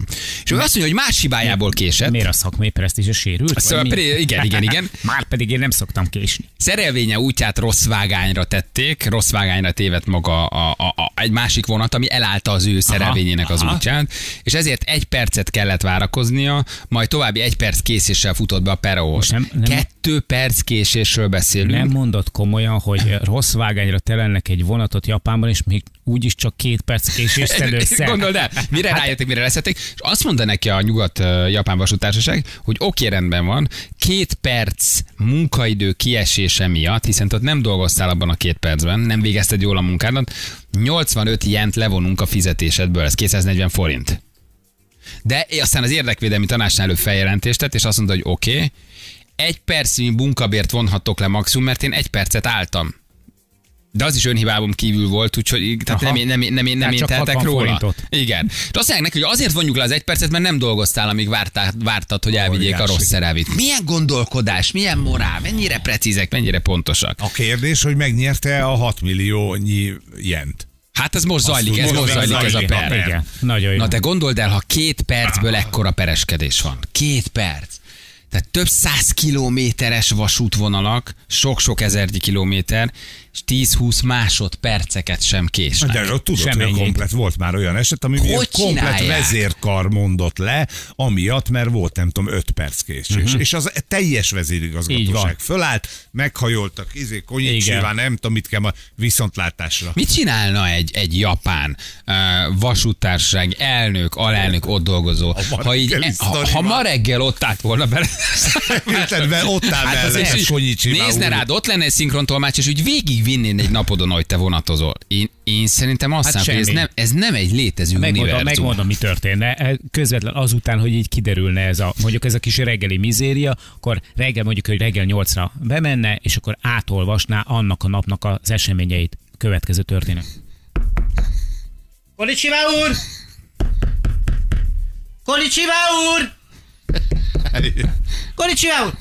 És ő azt mondja, hogy más hibájából késett. Miért a szakmai presztízse sérült? Szóval pri- igen, igen, igen. Már pedig én nem szoktam késni. Szerelvénye útját rossz vágányra tették, rossz vágányra tévedt maga a, a, a, egy másik vonat, ami elállta az ő szerelvényének az aha. útját, és ezért egy percet kellett várakoznia, majd további egy perc késéssel futott be a peróhoz. Kettő perc késésről beszélünk. Nem mondott komolyan, hogy rossz vágányra telelnek egy vonatot Japánban, és még úgyis csak két perc késés össze. Gondold el, mire Hát- rájöttek, mire leszették, és azt mondta neki a nyugat-japán vasútársaság, hogy oké, rendben van, két perc munkaidő kiesése miatt, hiszen ott nem dolgoztál abban a két percben, nem végezted jól a munkádat, 85 jent levonunk a fizetésedből, ez 240 forint. De aztán az érdekvédelmi tanácsnál előbb feljelentést tett, és azt mondta, hogy oké, okay, egy percnyi munkabért vonhattok le maximum, mert én egy percet álltam. De az is önhibábom kívül volt, úgyhogy tehát Aha. nem, nem, nem, nem Tehát én csak teltek 60 róla. forintot. Igen. És azt mondják neki, hogy azért vonjuk le az egy percet, mert nem dolgoztál, amíg vártál, vártad, hogy elvigyék a rossz szerelvét. Milyen gondolkodás, milyen morál, mennyire precízek, mennyire pontosak. A kérdés, hogy megnyerte a 6 milliónyi jent. Hát ez most zajlik, ez most zajlik ez a per. per. Igen, nagyon jó. Na de gondold el, ha két percből ekkora pereskedés van. Két perc. Tehát több száz kilométeres vasútvonalak, sok-sok ezernyi kilométer, 10-20 másodperceket sem késnek. De tudod, hogy a Semennyi. komplet volt már olyan eset, ami Hogy hogy komplet csinálják? vezérkar mondott le, amiatt, mert volt nem tudom 5 perc késés. Uh-huh. És az teljes vezérigazgatóság fölállt, meghajoltak, izé, konyicsivá, nem tudom mit kell, ma viszontlátásra. Mit csinálna egy, egy japán uh, vasútársaság elnök, alelnök, ott dolgozó? ma Ha, így, ha, ha ma reggel ott állt volna bele. Érted, be- ott áll Hát Konyicsivá Nézne rád, ott lenne egy szinkrontolmács, és úgy végig vinnéd egy napodon, hogy te vonatozol. Én, én szerintem azt Hát hogy ez nem, ez nem egy létező Megmondom, univerzum. megmondom, mi történne. E, Közvetlen azután, hogy így kiderülne ez a, mondjuk ez a kis reggeli mizéria, akkor reggel mondjuk, hogy reggel nyolcra bemenne, és akkor átolvasná annak a napnak az eseményeit. Következő történet. Konnichiwa úr! Konnichiwa úr! Konnichiwa úr!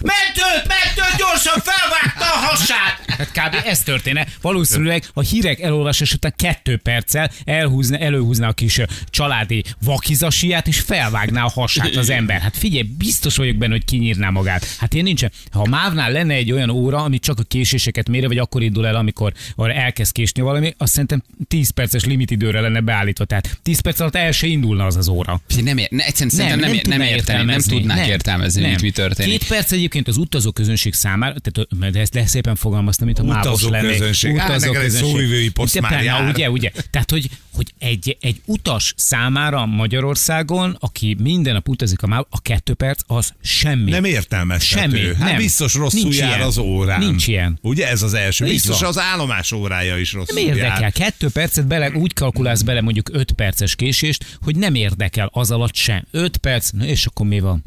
Mentőt, mentőt, gyorsan felvágta a hasát! Hát kb. ez történne. Valószínűleg a hírek elolvasás után kettő perccel elhúzna, előhúzna a kis családi vakizasiát, és felvágná a hasát az ember. Hát figyelj, biztos vagyok benne, hogy kinyírná magát. Hát én nincsen. Ha a mávnál lenne egy olyan óra, ami csak a késéseket méri, vagy akkor indul el, amikor elkezd késni valami, azt szerintem 10 perces limitidőre lenne beállítva. Tehát 10 perc alatt el se indulna az az óra. Nem, ér, ne, egyszerűen nem, nem, nem, tudná érteni, nem tudnák értelmezni, hogy mi történik. Két perc egyébként az utazó közönség számára, tehát de ezt de szépen fogalmaztam, mint a Utazó lennék. közönség. Á, neked egy szóvivői poszt már pláne, jár. Ugye, ugye. Tehát, hogy, hogy egy, egy utas számára Magyarországon, aki minden nap utazik a máv, a kettő perc az semmi. Nem értelmezhető. Semmi. Hát nem. biztos rosszul Nincs jár ilyen. az órán. Nincs ilyen. Ugye ez az első. Biztos az állomás órája is rosszul Nem érdekel. jár. Kettő percet bele, úgy kalkulálsz bele mondjuk öt perces késést, hogy nem érdekel az alatt sem. Öt perc, na és akkor mi van?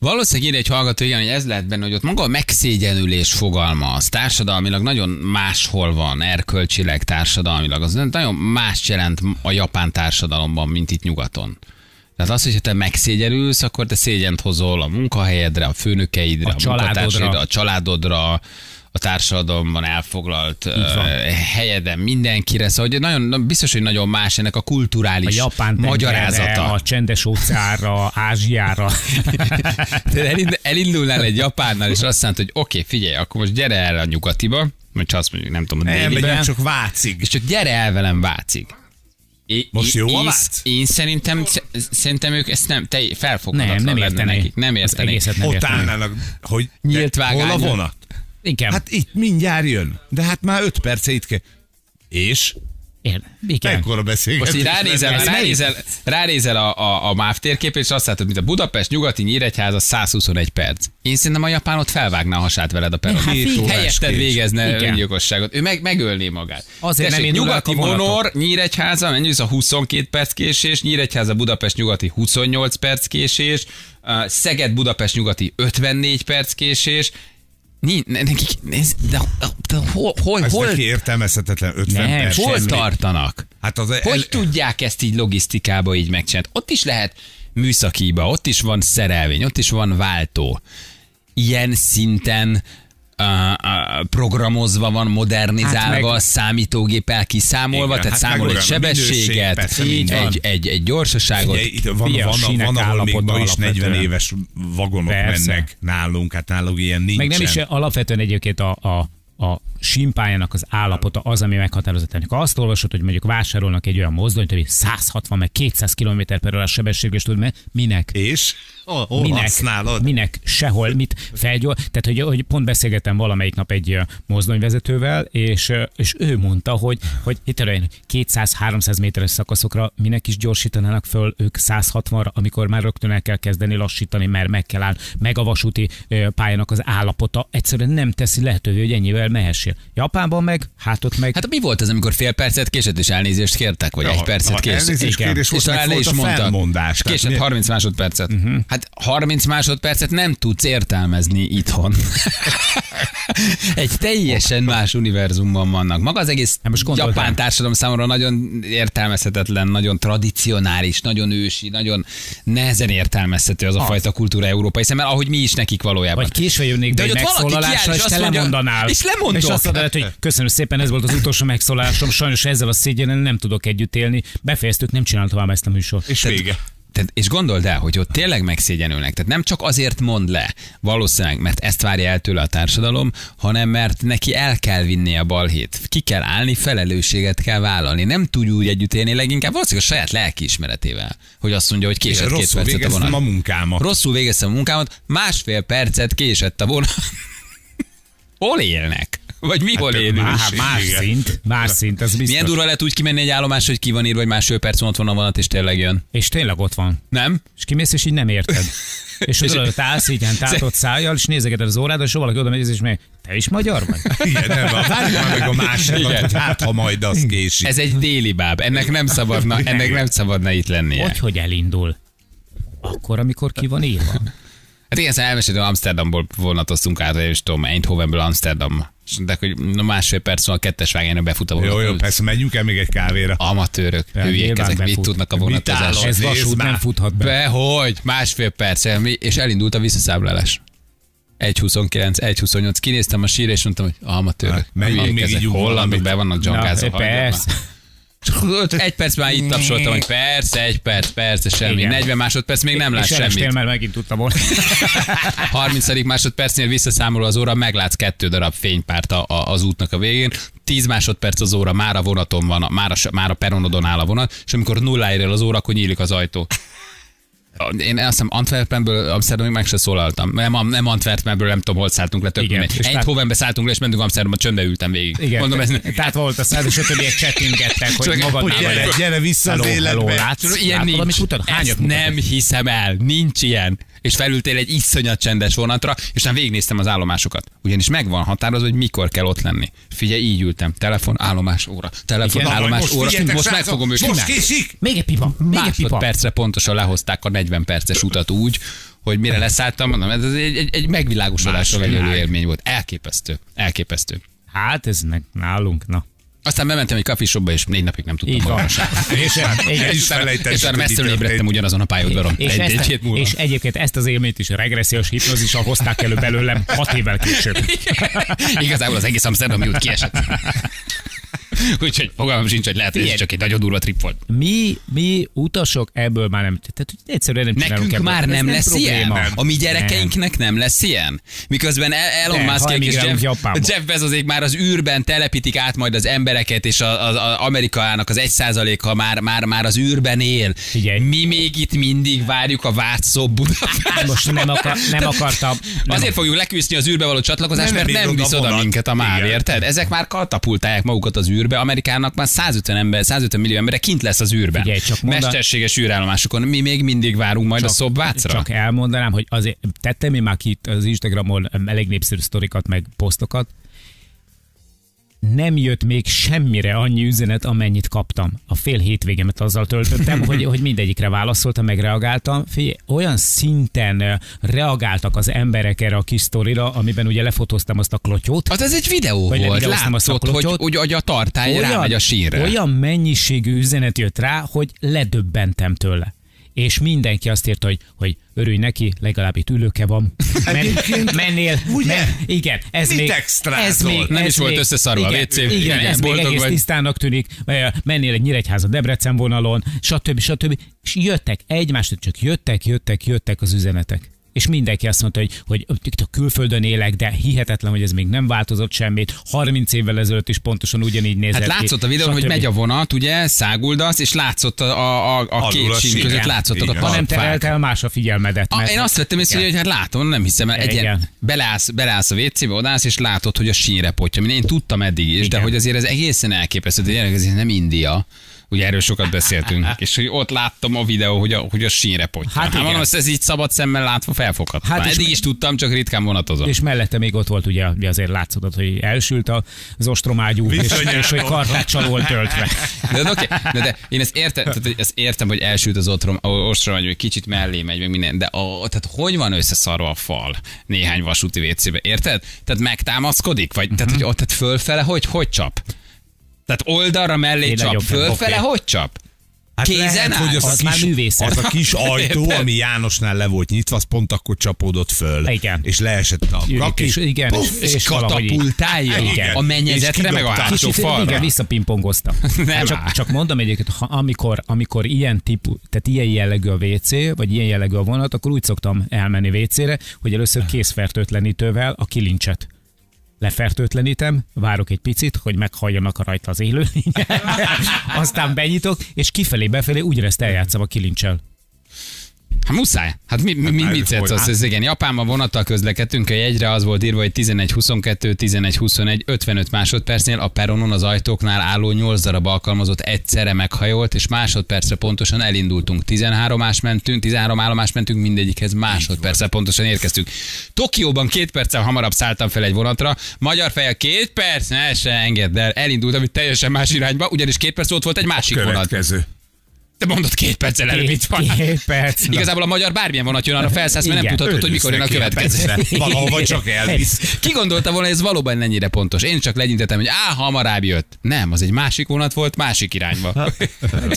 Valószínűleg írja egy hallgató, igen, hogy ez lehet benne, hogy ott maga a megszégyenülés fogalma, az társadalmilag nagyon máshol van, erkölcsileg, társadalmilag. Az nagyon más jelent a japán társadalomban, mint itt nyugaton. Tehát az, hogyha te megszégyenülsz, akkor te szégyent hozol a munkahelyedre, a főnökeidre, A a, családodra. a családodra, a társadalomban elfoglalt uh, helyeden mindenkire, szóval hogy nagyon, na, biztos, hogy nagyon más ennek a A kulturális Japán magyarázata. a csendes óceánra, Ázsiára. Elindulnál egy Japánnal, és azt mondod, hogy oké, okay, figyelj, akkor most gyere el a nyugatiba, vagy csak azt mondjuk, nem tudom, a Nem, megyünk csak Vácig. és csak gyere el velem Vácig. É, Most jó a én, Vác? én szerintem, szerintem ők ezt nem, te felfoghatatlan Nem, nem lenne értenék. nekik. Nem értenék. Ott állnának, hogy Nyílt de hol a vonat? Igen. Hát itt mindjárt jön. De hát már öt perce itt kell. És? Én, igen. Ekkora beszélgetés. Most így ránézel, ránézel, ránézel a, a, a MÁV térképét, és azt látod, mint a Budapest nyugati Nyíregyháza 121 perc. Én szerintem a japánot felvágná a hasát veled a peron. Hát igen. Helyetted végezne Igen. öngyilkosságot. Ő meg, megölné magát. Azért nem Tessék, el nyugati vonor, Nyíregyháza, mennyi a 22 perc késés, Nyíregyháza Budapest nyugati 28 perc késés, Szeged Budapest nyugati 54 perc késés, Ni, ne, nekik, nézd, de, de hol, hol, Ez hol, neki értelmezhetetlen 50 nem, perc. hol semmi. tartanak? Hát az Hogy el, tudják ezt így logisztikába így megcsinálni? Ott is lehet műszakiba, ott is van szerelvény, ott is van váltó. Ilyen szinten programozva van, modernizálva, Hát meg- hát számítógépel kiszámolva, Igen, tehát hát számol egy sebességet, persze, így van. egy, egy, egy gyorsaságot. Ugye, itt van, a van, van, ahol még ma is 40 alapvetően. éves vagonok Persze. mennek nálunk, hát nálunk ilyen nincsen. Meg nem is alapvetően egyébként a, a, a simpájának az állapota az, ami meghatározott. Ha azt olvasod, hogy mondjuk vásárolnak egy olyan mozdonyt, ami 160 meg 200 km per órás sebességes tud, mert minek? És? Hol, hol minek, használod? minek, sehol, mit felgyol. Tehát, hogy, hogy pont beszélgettem valamelyik nap egy mozdonyvezetővel, és, és ő mondta, hogy, hogy itt olyan 200-300 méteres szakaszokra minek is gyorsítanának föl ők 160-ra, amikor már rögtön el kell kezdeni lassítani, mert meg kell állni, meg a vasúti pályának az állapota egyszerűen nem teszi lehetővé, hogy ennyivel mehessél. Japánban meg, hát ott meg... Hát mi volt az, amikor fél percet késett és elnézést kértek, vagy Ja, egy percet késett? elnézést Igen. kérés volt, és meg talán is a mondtak. felmondás. Késett mi- 30 másodpercet. Uh-huh. Hát 30 másodpercet nem tudsz értelmezni itthon. egy teljesen más univerzumban vannak. Maga az egész most gondold japán társadalom számomra nagyon értelmezhetetlen, nagyon tradicionális, nagyon ősi, nagyon nehezen értelmezhető az a Az. fajta kultúra európai szemmel, ahogy mi is nekik valójában. Vagy késve jönnék be De egy hogy ott valaki megszólalásra, és és te azt mondja- lemondanál. és lemondok. És azt mondod, hogy köszönöm szépen, ez volt az utolsó megszólalásom, sajnos ezzel a szégyenen nem tudok együtt élni. Befejeztük, nem csináltam tovább ezt a műsort. És vége. Tehát, és gondold el, hogy ott tényleg megszégyenülnek. Tehát nem csak azért mond le, valószínűleg, mert ezt várja el tőle a társadalom, hanem mert neki el kell vinni a balhét. Ki kell állni, felelősséget kell vállalni. Nem tud úgy együtt élni, leginkább valószínűleg a saját lelkiismeretével, hogy azt mondja, hogy És késett két rosszul percet a végeztem vonat. a munkámat. Rosszul végeztem a munkámat, másfél percet késett a vonat. Hol élnek? Vagy mi hol élünk? Más, más szint, más szint, ez biztos. Milyen durva lehet úgy kimenni egy állomás, hogy ki van írva, hogy másfél perc ott van a vonat, és tényleg jön. És tényleg ott van. Nem? És kimész, és így nem érted. És tudod, hogy állsz így, ilyen tátott szájjal, és nézegeted az órádat, és valaki oda megy, és még, te is magyar vagy? Igen, nem, várjuk már meg a másikat, hogy hát ha majd az késik. Ez egy déli báb, ennek nem szabadna, ennek nem szabadna itt lennie. Hogy, hogy elindul? Akkor, amikor ki van írva. Hát igen, szóval elmeséltem, Amsterdamból vonatoztunk át, és tudom, Eindhovenből Amsterdam. Mondták, hogy másfél perc van a kettes vágányra befut a vonat. Jó, jó, persze, menjünk el még egy kávéra. Amatőrök, Ja, hülyék ezek, mit befut. tudnak a Mit vonatozás. Ez vasút nem futhat be. Be, hogy? Másfél perc, és elindult a visszaszámlálás. 1.29, 1.28, kinéztem a sírra, és mondtam, hogy amatőrök. Menjünk még ígyunk hollandok be vannak Na, dzsankázva. persze. Egy perc már itt tapsoltam, hogy persze, egy perc, persze, semmi. Igen. 40 másodperc még nem lát és elestél, semmit. mert megint tudtam volna. 30. másodpercnél visszaszámoló az óra, meglátsz kettő darab fénypárt a, a, az útnak a végén. 10 másodperc az óra, már a vonaton van, már a, már a peronodon áll a vonat, és amikor nulláért el az óra, akkor nyílik az ajtó. Én azt hiszem Antwerpenből Amsterdamig meg se szólaltam. Nem, nem Antwerpenből, nem tudom, hol szálltunk le. És tehát- Eindhovenbe szálltunk le, és mentünk Amsterdamba, csöndbe ültem végig. Igen, Mondom, ez tehát volt a száz, és a többiek csettingettek, hogy Csak- magad hogy Gyere, gyere vissza az Hello, hello, életbe. látsz? Ilyen Látod, nincs. amit mutat? Hányat nem hiszem el. Nincs ilyen. És felültél egy iszonyat csendes vonatra, és nem végignéztem az állomásokat. Ugyanis megvan határozva, hogy mikor kell ott lenni. Figyelj, így ültem. Telefon, állomás, óra. Telefon, Igen. állomás, Most óra. Most meg srácok, fogom őket. Most késik! Még egy pipa, még egy pipa. Másodpercre pontosan lehozták a 40 perces utat úgy, hogy mire leszálltam, mondom, ez egy, egy, egy megvilágosodásra vegyelő élmény volt. Elképesztő. Elképesztő. Hát ez meg nálunk, na. Aztán bementem egy kafisokba, és négy napig nem tudtam Így van. olvasni. És, igen, És utána, és utána messziről ébredtem ugyanazon a pályaudvaron. és, Egy, egy ezt, múlva. és egyébként ezt az élményt is regressziós hipnózissal hozták elő belőlem hat évvel később. Igazából az egész Amsterdam út kiesett. Úgyhogy fogalmam sincs, hogy lehet, hogy ez csak egy nagyon durva trip volt. Mi, mi utasok ebből már nem, tehát egyszerűen nem Nekünk ebből. már Ez nem lesz ilyen? probléma. A mi gyerekeinknek nem lesz ilyen? Miközben El- Elon Musk és Jeff. Jeff Bezosik már az űrben telepítik át majd az embereket, és az, az, az Amerikának az egy százaléka már, már, már az űrben él. Figyelj. Mi még itt mindig várjuk a vártszó Budapest. Most nem, akar, nem akartam. Nem Azért fogjuk leküzdni az űrbe való csatlakozást, Nem, mert nem nem visz oda minket a Igen. érted? Ezek már katapultálják magukat az űrbe. Amerikának már 150 ember, 150 millió ember kint lesz az űrben. Figyelj, csak mondan- Mesterséges űrállomásokon. Mi még mindig várunk majd a szobvácra. Csak elmondanám, hogy azért tettem én már ki itt az Instagramon elég népszerű sztorikat, meg posztokat. Nem jött még semmire annyi üzenet, amennyit kaptam. A fél hétvégemet azzal töltöttem, hogy, hogy mindegyikre válaszoltam, meg reagáltam. Figyelj, olyan szinten reagáltak az emberek erre a kis sztorira, amiben ugye lefotóztam azt a klotyót. Hát ez egy videó Vagy volt, levideóztam azt a látszott, klotyót. hogy, hogy a tartály rámegy a sínre. olyan mennyiségű üzenet jött rá, hogy ledöbbentem tőle. És mindenki azt írta, hogy, hogy örülj neki, legalább itt ülőke van. Men, mennél, ugye? men, igen, ez Mit még, extrázol? ez még, Nem ez is volt még- összeszarva a igen, WC, Igen, igen, ez még egész vagy. tisztának tűnik, mennél egy Nyíregyháza Debrecen vonalon, stb. stb. És jöttek, egymást csak jöttek, jöttek, jöttek az üzenetek. És mindenki azt mondta, hogy, hogy itt a külföldön élek, de hihetetlen, hogy ez még nem változott semmit. 30 évvel ezelőtt is pontosan ugyanígy nézett Hát ki. látszott a videón, hogy megy a vonat, ugye, száguldasz, és látszott a, a, a, a két a sín között látszottak a Igen. Ha nem talpfák. terelt el más a figyelmedet. Mert- én azt vettem észre, hogy hát látom, nem hiszem el. Egy ilyen, Igen. beleállsz, beleállsz a WC-be, odállsz, és látod, hogy a sínre potja. Én tudtam eddig is, de Igen. hogy azért ez egészen elképesztő, de gyerek, ez nem India. Ugye erről sokat beszéltünk. és hogy ott láttam a videó, hogy a, hogy a sínre potja. Hát Hát, mondom, ezt ez így szabad szemmel látva felfogható. Hát Hát és- eddig is tudtam, csak ritkán vonatozom. És mellette még ott volt ugye, ugye azért látszott, hogy elsült az ostromágyú, és, és hogy kartáccsal volt töltve. De, de, okay, de, de én ezt értem, tehát, hogy ezt értem, hogy elsült az otrom, ostrom, hogy kicsit mellé megy, meg minden, de a, tehát hogy van összeszarva a fal néhány vasúti WC-be, érted? Tehát megtámaszkodik? Vagy tehát, hogy ott tehát fölfele hogy, hogy csap? Tehát oldalra mellé Én csap, fölfele oké. hogy csap? Hát Kézen lehet, áll? hogy az, Az a kis, művészet. az a kis ajtó, ami Jánosnál le volt nyitva, az pont akkor csapódott föl. Igen. És leesett a kaki. És, igen, Puff, és, És, katapultálja Igen. a mennyezetre, meg a hátsó falra. igen, visszapingpongoztam. Nem csak, csak mondom egyébként, ha amikor, amikor ilyen típus, tehát ilyen jellegű a WC, vagy ilyen jellegű a vonat, akkor úgy szoktam elmenni WC-re, hogy először készfertőtlenítővel a kilincset lefertőtlenítem, várok egy picit, hogy meghalljanak a rajta az élőlények, aztán benyitok, és kifelé-befelé úgy ezt eljátszom a kilincsel. Hát muszáj. Hát mi, mi, mi Hát, mit hogy- szedsz? Az, ez igen, Japánban vonattal közlekedtünk, a jegyre az volt írva, hogy 11-22, 11-21, 55 másodpercnél a peronon az ajtóknál álló 8 darab alkalmazott egyszerre meghajolt, és másodpercre pontosan elindultunk. 13 más mentünk, 13 állomás mentünk, mindegyikhez másodpercre pontosan érkeztünk. Tokióban két perccel hamarabb szálltam fel egy vonatra, magyar fejjel két perc, ne se engedd el, elindultam itt teljesen más irányba, ugyanis két perc ott volt egy másik vonat. Következő. Te mondod két perccel előbb itt van. Két perc. Igazából a magyar bármilyen vonat jön, arra felszállsz, mert nem Igen. tudhatod, hogy mikor jön a következő. Valahova csak elvisz. Ki gondolta volna, hogy ez valóban ennyire pontos? Én csak legyintettem, hogy á, hamarabb jött. Nem, az egy másik vonat volt, másik irányba.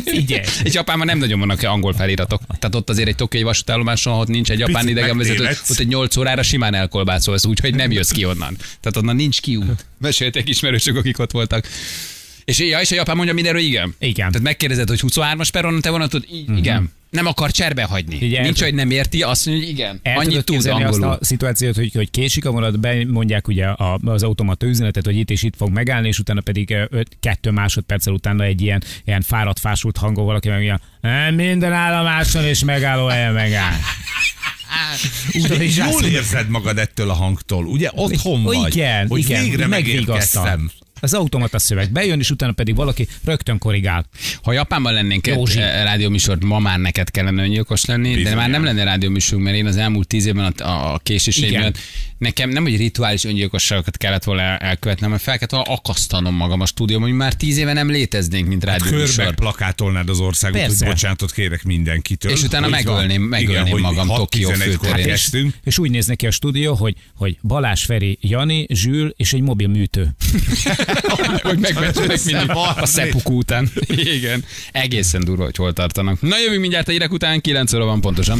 Figyelj. Egy Japánban nem nagyon vannak angol feliratok. Tehát ott azért egy tokiai vasútállomáson, ahol nincs egy japán idegenvezető, ott egy 8 órára simán elkolbászolsz, úgyhogy nem jössz ki onnan. Tehát onnan nincs kiút. Mesélték ismerősök, akik ott voltak. És, ja, és a japán mondja mindenről igen. Igen. Tehát megkérdezed, hogy 23-as peronon te vonatod? I- igen. Nem akar cserbe hagyni. Ugye, Nincs, hogy nem érti, azt mondja, hogy igen. El Annyit tud képzelni azt angolul. a szituációt, hogy, hogy késik a vonat, bemondják ugye a, az automata üzenetet, hogy itt és itt fog megállni, és utána pedig ö, öt, kettő másodperccel utána egy ilyen, ilyen fáradt, fásult hangol valaki meg ilyen, "Nem, minden állomáson és megálló helyen megáll. Azt jól érzed magad ettől a hangtól, ugye? Otthon vagy. igen, hogy igen, végre megérkeztem. Az automata szöveg bejön, és utána pedig valaki rögtön korrigál. Ha Japánban lennénk egy eh, rádióműsor, ma már neked kellene öngyilkos lenni, de Bizony. már nem lenne rádióműsor, mert én az elmúlt tíz évben a, a, miatt Nekem nem, hogy rituális öngyilkosságokat kellett volna el- elkövetnem, hanem fel kellett volna akasztanom magam a stúdióban, hogy már tíz éve nem léteznénk, mint rádió Körbe műsor. plakátolnád az országot, Persze. hogy bocsánatot kérek mindenkitől. És utána megölném- megölném Igen, magam 6-11-kor Tokió főterén. kezdtünk. És úgy néz neki a stúdió, hogy, hogy Balázs Feri, Jani, Zsül és egy mobil műtő. hogy megbecsülnek mindig a Összevarni. szepuk után. Igen. Egészen durva, hogy hol tartanak. Na jövünk mindjárt a hírek után, 9 óra van pontosan.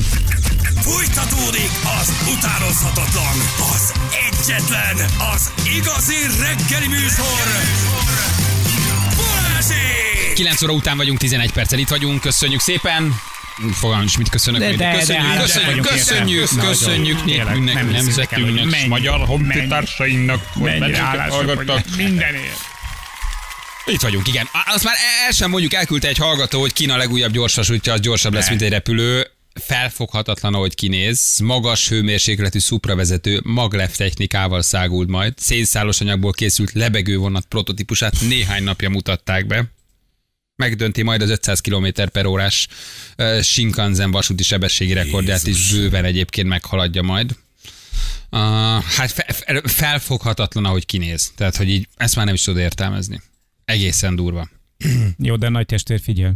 Folytatódik az utánozhatatlan, az egyetlen, az igazi reggeli műsor. Balázsék! 9 óra után vagyunk, 11 perccel itt vagyunk, köszönjük szépen. Fogalmam is, mit köszönök. De- de- de köszönjük, hálásak köszönjük, köszönjük, köszönjük népünknek, nem nemzetünknek, mennyi- magyar honfitársainknak, hogy bennünket hallgattak. mindenért. Itt vagyunk, igen. Azt már el sem mondjuk elküldte egy hallgató, hogy Kína legújabb gyorsvasútja, az gyorsabb lesz, mint egy repülő. Felfoghatatlan, ahogy kinéz. Magas hőmérsékletű szupravezető maglev technikával szágult majd. Szénszálos anyagból készült lebegővonat prototípusát néhány napja mutatták be. Megdönti majd az 500 km per órás uh, Shinkansen vasúti sebességi rekordját is bőven egyébként meghaladja majd. Uh, hát fe, fe, felfoghatatlan, ahogy kinéz. Tehát, hogy így ezt már nem is tudod értelmezni. Egészen durva. Jó, de nagy testvér figyel.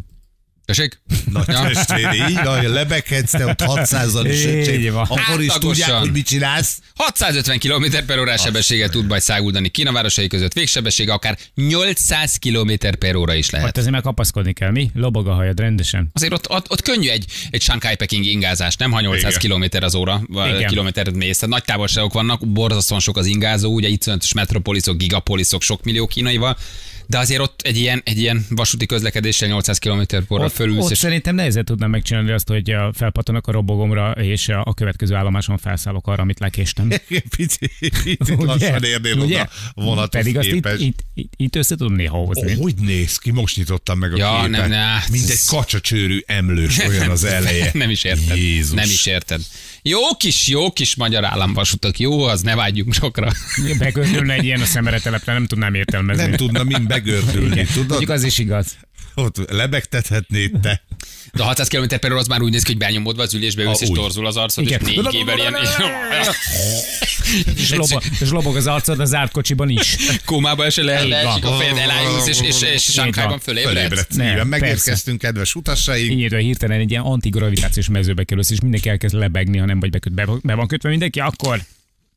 Tessék? Nagy testvér, így, ahogy lebeghetsz, te ott 600-al is van. Akkor is tudják, hogy mit csinálsz. 650 km per órás sebességet tud majd száguldani Kína városai között. Végsebessége akár 800 km per óra is lehet. Hát azért meg kapaszkodni kell, mi? Lobog a hajad rendesen. Azért ott, ott, ott könnyű egy, egy Shanghai Peking ingázás, nem? Ha 800 Igen. km az óra, kilométert mész. Tehát nagy távolságok vannak, borzasztóan sok az ingázó, ugye itt metropoliszok, gigapoliszok, sok millió kínaival, de azért ott egy ilyen, egy ilyen vasúti közlekedéssel 800 km Ott, fölülsz, ott és szerintem nehezen tudnám megcsinálni azt, hogy uh, felpatanak a robogomra, és a a következő állomáson felszállok arra, amit lekéstem. Picit, picit lassan érnél oda vonathoz Pedig azt itt, képest. itt, itt, itt össze tudom néha hozni. Oh, hogy néz ki? Most nyitottam meg a Ja, képet. nem, ne, Mint ez- egy kacsacsőrű emlős olyan az eleje. nem is érted. Jézus. Nem is érted. Jó kis, jó kis magyar államvasutak, jó, az ne vágyjunk sokra. Begördülne egy ilyen a szemeretelepre, nem tudnám értelmezni. Nem tudna mind begördülni, tudod? Mondjuk az is igaz. Ott lebegtethetnéd te. De a 600 km per óra az már úgy néz ki, hogy benyomodva az ülésbe ülsz, és torzul az arcod, és Igen. négy gével ilyen... És, lobo, és lobog az arcod az zárt kocsiban is. Kómába esel leesik a fejed, elájulsz, és, és, és Sánkhájban fölébredsz. Megérkeztünk, kedves utasaink. Így érve hirtelen egy ilyen antigravitációs mezőbe kerülsz, és mindenki elkezd lebegni, ha nem vagy be, be van kötve mindenki, akkor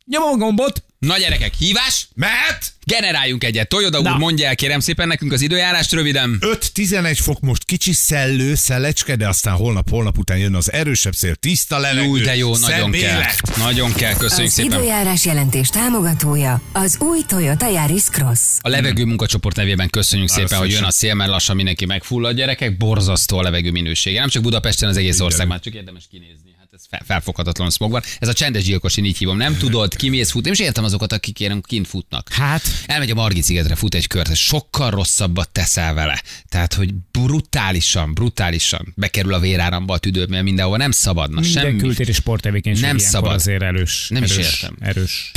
nyomom a gombot. Na gyerekek, hívás? Mert Generáljunk egyet. Toyoda Na. úr, mondja el kérem szépen nekünk az időjárást röviden. 5-11 fok most kicsi szellő, szelecske, de aztán holnap, holnap után jön az erősebb szél, tiszta levegő, Jó, de jó, nagyon kell. Nagyon kell, köszönjük Az szépen. időjárás jelentés támogatója az új Toyota Yaris Cross. A levegő munkacsoport nevében köszönjük szépen, Azt hogy jön a szél, mert lassan mindenki megfullad. Gyerekek, borzasztó a levegő minősége. Nem csak Budapesten, az egész ország már csak érdemes kinézni. Ez fel- felfoghatatlan smog van. Ez a csendes gyilkos, én így hívom. Nem tudod, kimész futni. Nem is értem azokat, akik ilyen kint futnak. Hát, Elmegy a Margit szigetre, fut egy kört, sokkal rosszabbat teszel vele. Tehát, hogy brutálisan, brutálisan bekerül a véráramba a tüdőd, mert mindenhova nem szabadna. minden Semmi. kültéri sporttevékenység Nem szabad. azért erős. Nem is erős, értem. Erős.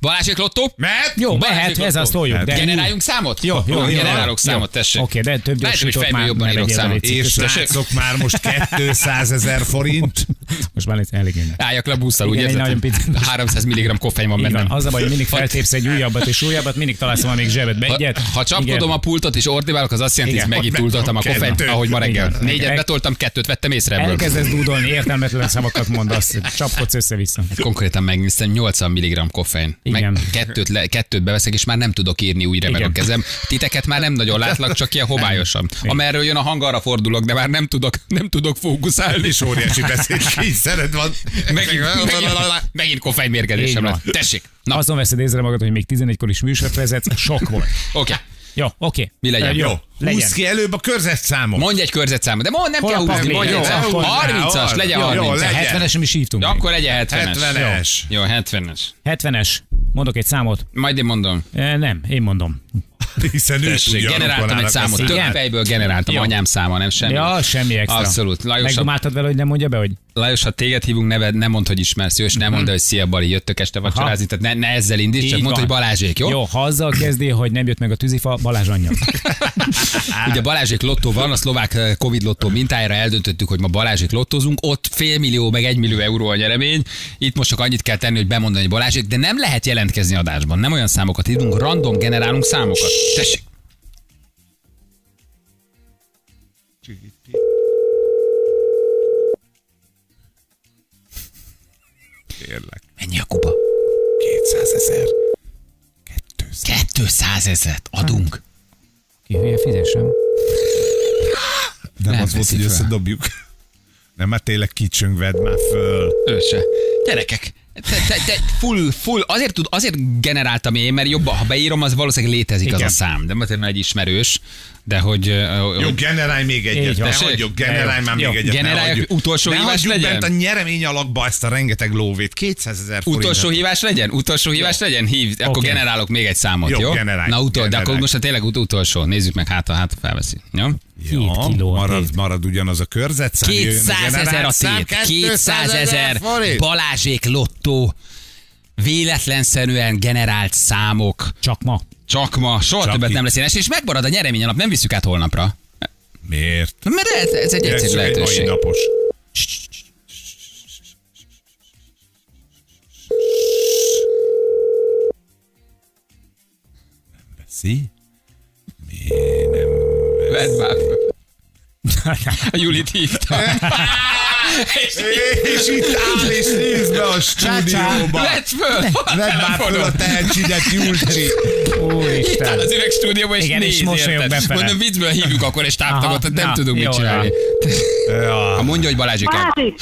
Balázsék Lottó? Mert Jó, mehet, ez azt toljuk. De Generáljunk számot? Jó, jó, jó. generálok Jó. számot, tessék. Oké, de több Lehet, hogy gyorsítót fejből már jobban írok számot. és srácok már most 200 ezer forint. Most már lesz elég innen. Álljak le busszal, Igen, érted? nagyon pici- 300 mg koffein van bennem. Az a baj, hogy mindig feltépsz egy újabbat és újabbat, mindig találsz valami zsebedbe Ha, egyet. ha csapkodom Igen. a pultot és ordibálok, az azt jelenti, hogy Igen. megint túltoltam a koffeint, Kettőt. ahogy ma reggel. Igen. Négyet betoltam, kettőt vettem észre ebből. Elkezdesz dúdolni, értelmetlen szavakat mondasz, csapkodsz össze-vissza. Konkrétan megnéztem 80 mg koffein. Igen. Meg kettőt, le, kettőt beveszek, és már nem tudok írni, úgy remeg a Igen. kezem. Titeket már nem nagyon látlak, csak ilyen hobályosan. Amerről jön a hang, arra fordulok, de már nem tudok, nem tudok fókuszálni. És óriási beszédkényszered van. Megint, megint, megint koffein mérgezésem Így lett. van. Tessék. Na, Azon veszed észre magad, hogy még 11-kor is műsort vezetsz, sok volt. oké. Jó, oké. Mi legyen? Jó, legyen. húzz ki előbb a körzetszámot. Mondj egy körzetszámot, de mond, nem Hol kell húzni, mondj Jó, egy számot. akkor- 30-as, legyen Jó, 30 legyen. 70-esen is hívtunk. Akkor legyen 70-es. 70-es. Jó, 70-es. 70-es. Mondok egy számot. Majd én mondom. E, nem, én mondom. Hiszen ő Tessék, tudja, generáltam egy számot. számát. fejből generáltam. Jó. Anyám száma, nem semmi. Ja, semmi extra. Abszolút. Lajos, Megdomáltad vele, hogy nem mondja be, hogy Lajos, ha téged hívunk, neved, nem mondd, hogy ismersz, jó, és nem mondd, hogy szia Bali, jöttök este vacsorázni, tehát ne, ne ezzel indíts, csak Így mondd, van. hogy Balázsék, jó? Jó, ha azzal kezdi, hogy nem jött meg a tűzifa, Balázs anyja. Ugye Balázsék lottó van, a szlovák eh, Covid lottó mintájára eldöntöttük, hogy ma Balázsék lottozunk, ott fél millió meg egy millió euró a nyeremény. Itt most csak annyit kell tenni, hogy bemondani, Balázsék, de nem lehet jelentkezni adásban. Nem olyan számokat írunk, random generálunk számokat. Tessék. Kérlek. Mennyi a kuba? 200 ezer. 200 ezeret adunk. Ki hülye fizessem. Nem, Nem az volt, hogy fel. összedobjuk. Nem, hát tényleg kicsöng, vedd már föl. Ő se. Gyerekek, te, te, te, full, full, azért, tud, azért generáltam én, mert jobban, ha beírom, az valószínűleg létezik Igen. az a szám. De mert egy ismerős, de hogy... ö, Jó, generálj még egyet, ne hagyjuk, generálj már Jó. még egyet. ne Generálj, utolsó ne hívás legyen? bent a nyeremény alakba ezt a rengeteg lóvét. 200 ezer forint. Utolsó hívás legyen? Utolsó hívás legyen? Hív, akkor Oké. generálok még egy számot, jó? Jó, generálj, Na utol, de generálj. akkor most a tényleg ut- utolsó. Nézzük meg, hát, hát felveszi. Jó? Ja, marad, marad ugyanaz a körzet. 200 ezer a tét, 200 ezer. Balázsék lottó, véletlenszerűen generált számok. Csak ma. Csak ma, soha Csak többet itt. nem lesz ilyen, és megmarad a nyeremény alap, nem visszük át holnapra. Miért? Mert ez, ez egy egyszerű egy lehetőség. mai napos. Veszi? Miért nem Vedd már. A Julit hívta. És itt áll és nézd be a stúdióba. Vedd föl! Vedd már föl a tehetséget, Julcsi. Itt áll az üreg stúdióban, és Igen, és néz, mosolyog érted? befele. Mondom, viccből hívjuk akkor, és táptagot, tehát nem tudunk mit csinálni. Ha mondja, hogy Balázsik. Balázsik!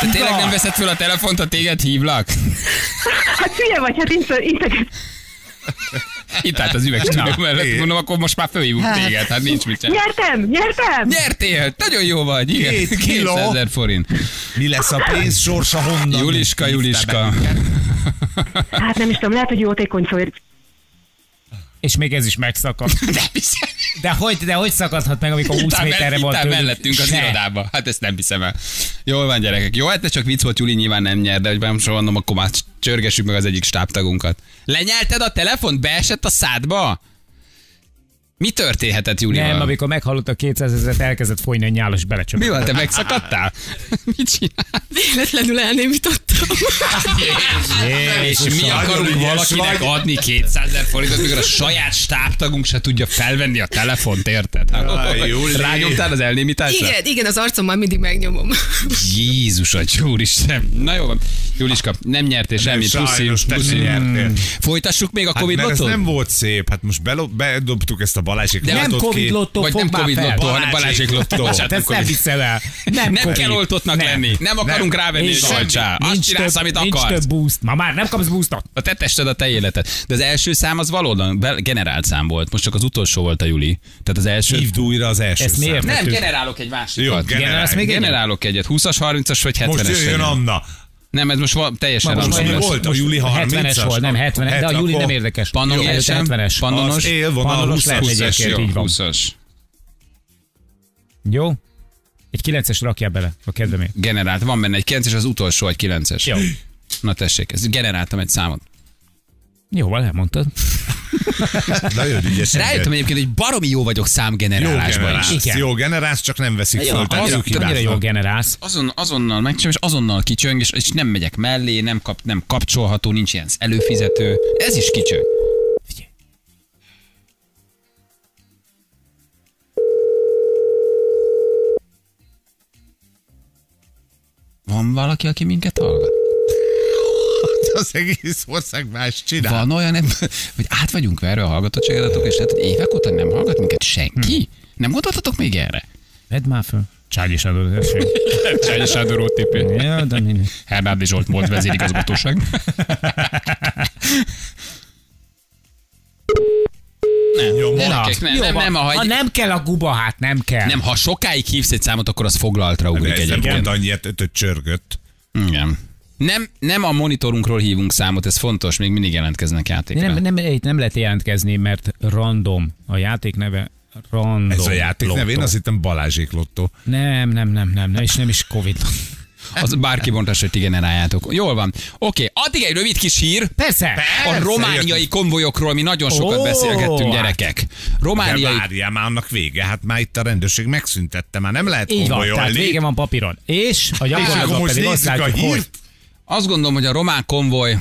Te tényleg nem veszed föl a telefont, ha téged hívlak? Hát hülye vagy, hát inte, inte, Itt állt az üvegstúdió mellett, mondom, akkor most már fölhívunk Hát. téged, hát nincs mit csinálni. Nyertem, nyertem! Nyertél, nagyon jó vagy, igen. Két kiló. 200 ezer forint. Mi lesz a pénz sorsa honnan? Juliska, Juliska. Hát nem is tudom, lehet, hogy jótékony szó. És még ez is megszakad. De hogy, de hogy szakadhat meg, amikor 20 Itt áll méterre volt tőlünk? mellettünk az Se. irodába. Hát ezt nem hiszem el. Jól van, gyerekek. Jó, hát ez csak vicc volt, Juli nyilván nem nyer, de hogy most mondom, akkor már csörgessük meg az egyik stábtagunkat. Lenyelted a telefont? Beesett a szádba? Mi történhetett, Julival? Nem, amikor meghallott a 200 ezeret, elkezdett folyni a nyálos belecsöp. Mi van, te megszakadtál? Mit csinál? Véletlenül elnémítottam. És mi akarunk valakinek adni 200 ezer forintot, mikor a saját stábtagunk se tudja felvenni a telefont, érted? Rányomtál az elnémításra? Igen, igen, az arcommal mindig megnyomom. Jézus, a úristen. Na jó van. Juliska, nem nyertél semmit. Puszi, puszi. Folytassuk még a Hát, Covid mert ez nem volt szép, hát most bedobtuk ezt a Balázsék De nem Covid lottó, Vagy nem Covid lottó, hanem Balázsék lottó. Hát ezt nem hiszem el. Nem, Nem kell oltottnak Nem. lenni. Nem akarunk Nem. rávenni, Nincs sajtsál. semmi. Azt Nincs csinálsz, amit Nincs akarsz. több boost. Ma már nem kapsz boostot. A te tested a te életed. De az első szám az valóban generált szám volt. Most csak az utolsó volt a Juli. Tehát az első... Hívd újra az első Ezt miért? Nem, generálok egy másikat. Jó? Generálok egyet. 20-as, 30-as vagy 70-es Most jöjjön legyen. Anna. Nem, ez most val- teljesen Most random volt a Juli 70-es 30-as? volt, nem 70 de a Juli akkor- nem érdekes. Pannon Előtte élsen, 70-es. Pannonos, élvonal Pannonos lehet 20-as, egyébként, jó, így van. 20-as. Jó? Egy 9-es rakjál bele, a kedvemért. Generált. Van benne egy 9-es, az utolsó egy 9-es. Jó. Na tessék, ez generáltam egy számot. Jóval elmondtad. Nagyon ügyesen. Rájöttem egyébként, hogy baromi jó vagyok Jó számgenerálásban generálsz, is. Igen. jó generálsz, csak nem veszik Jó, föl. tehát annyira, jól generálsz. Azon, azonnal megcsinálom, és azonnal kicsöng, és, és nem megyek mellé, nem, kap, nem kapcsolható, nincs ilyen előfizető. Ez is kicsöng. Van valaki, aki minket hallgat? Az egész ország más csinál. Van olyan, hogy át vagyunk verve a hallgatottságadatok, és lehet, hogy évek óta nem hallgat minket senki? Nem gondoltatok még erre? Vedd már föl. Cságyi Sándor, tessék. Csányi Sándor OTP. Ja, de mindegy. Hernádi Zsolt volt vezérigazgatóság. Nem, nem, Jó nem, van. nem, ha, ha nem kell a guba, hát nem kell. nem, ha sokáig hívsz egy számot, akkor az foglaltra ugrik ez nem egyébként. mond annyit, ötöt csörgött. Igen. Nem, nem a monitorunkról hívunk számot, ez fontos, még mindig jelentkeznek játékra. Nem, nem, itt nem lehet jelentkezni, mert random. A játék neve random. Ez a játék lottó. nevén azt hittem Balázsék Lottó. Nem, nem, nem, nem, nem, és nem is Covid. Az bárki mondta, hogy ti generáljátok. Jól van. Oké, addig egy rövid kis hír. Persze. A romániai konvojokról mi nagyon sokat Ó, beszélgettünk, gyerekek. De Romániai várjál már annak vége, hát már itt a rendőrség megszüntette, már nem lehet Így van, tehát vége van papíron. És a gyakorlatban pedig azt látjuk, hogy hírt. Azt gondolom, hogy a román konvoj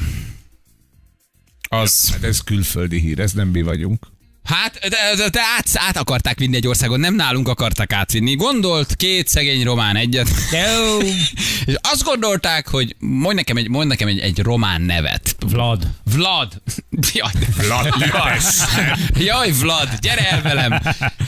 az... Hát ez külföldi hír, ez nem mi vagyunk. Hát, de, de, de át, át akarták vinni egy országon, nem nálunk akartak átvinni. Gondolt két szegény román egyet. És azt gondolták, hogy mondj nekem egy, mondj nekem egy, egy román nevet. Vlad. Vlad. Jaj, Vlad, Jaj. Vlad, gyere el velem.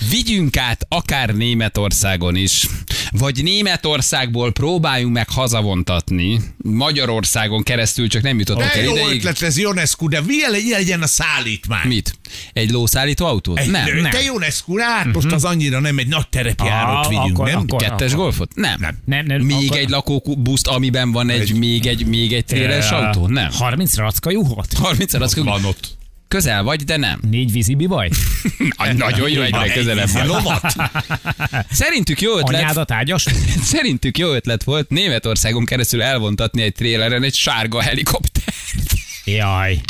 Vigyünk át akár Németországon is, vagy Németországból próbáljunk meg hazavontatni. Magyarországon keresztül csak nem jutottak De el jó ideig. ötlet ez, Ionescu, de milyen legyen- legyen a szállítmány? Mit? Egy lószállító autót? Egy, nem, nem. Te Ionescu, hát most az annyira nem egy nagy terepjárót Ah, vigyünk, akkor- nem? akkor- Kettes akkor- golfot? Nem. Nem. Nem, nem, Még akkor- egy lakóbuszt, amiben van egy, Egy- még egy, még egy tréleres Ö, autó? Nem. 30 racka juhot? 30 az Van ott. közel vagy, de nem. Négy vízibi vagy? Aj, Nagyon jó, egyre Egy közelebb vízi vagy. lovat. Szerintük jó ötlet. Anyádat ágyas? Szerintük jó ötlet volt Németországon keresztül elvontatni egy tréleren egy sárga helikoptert. Jaj.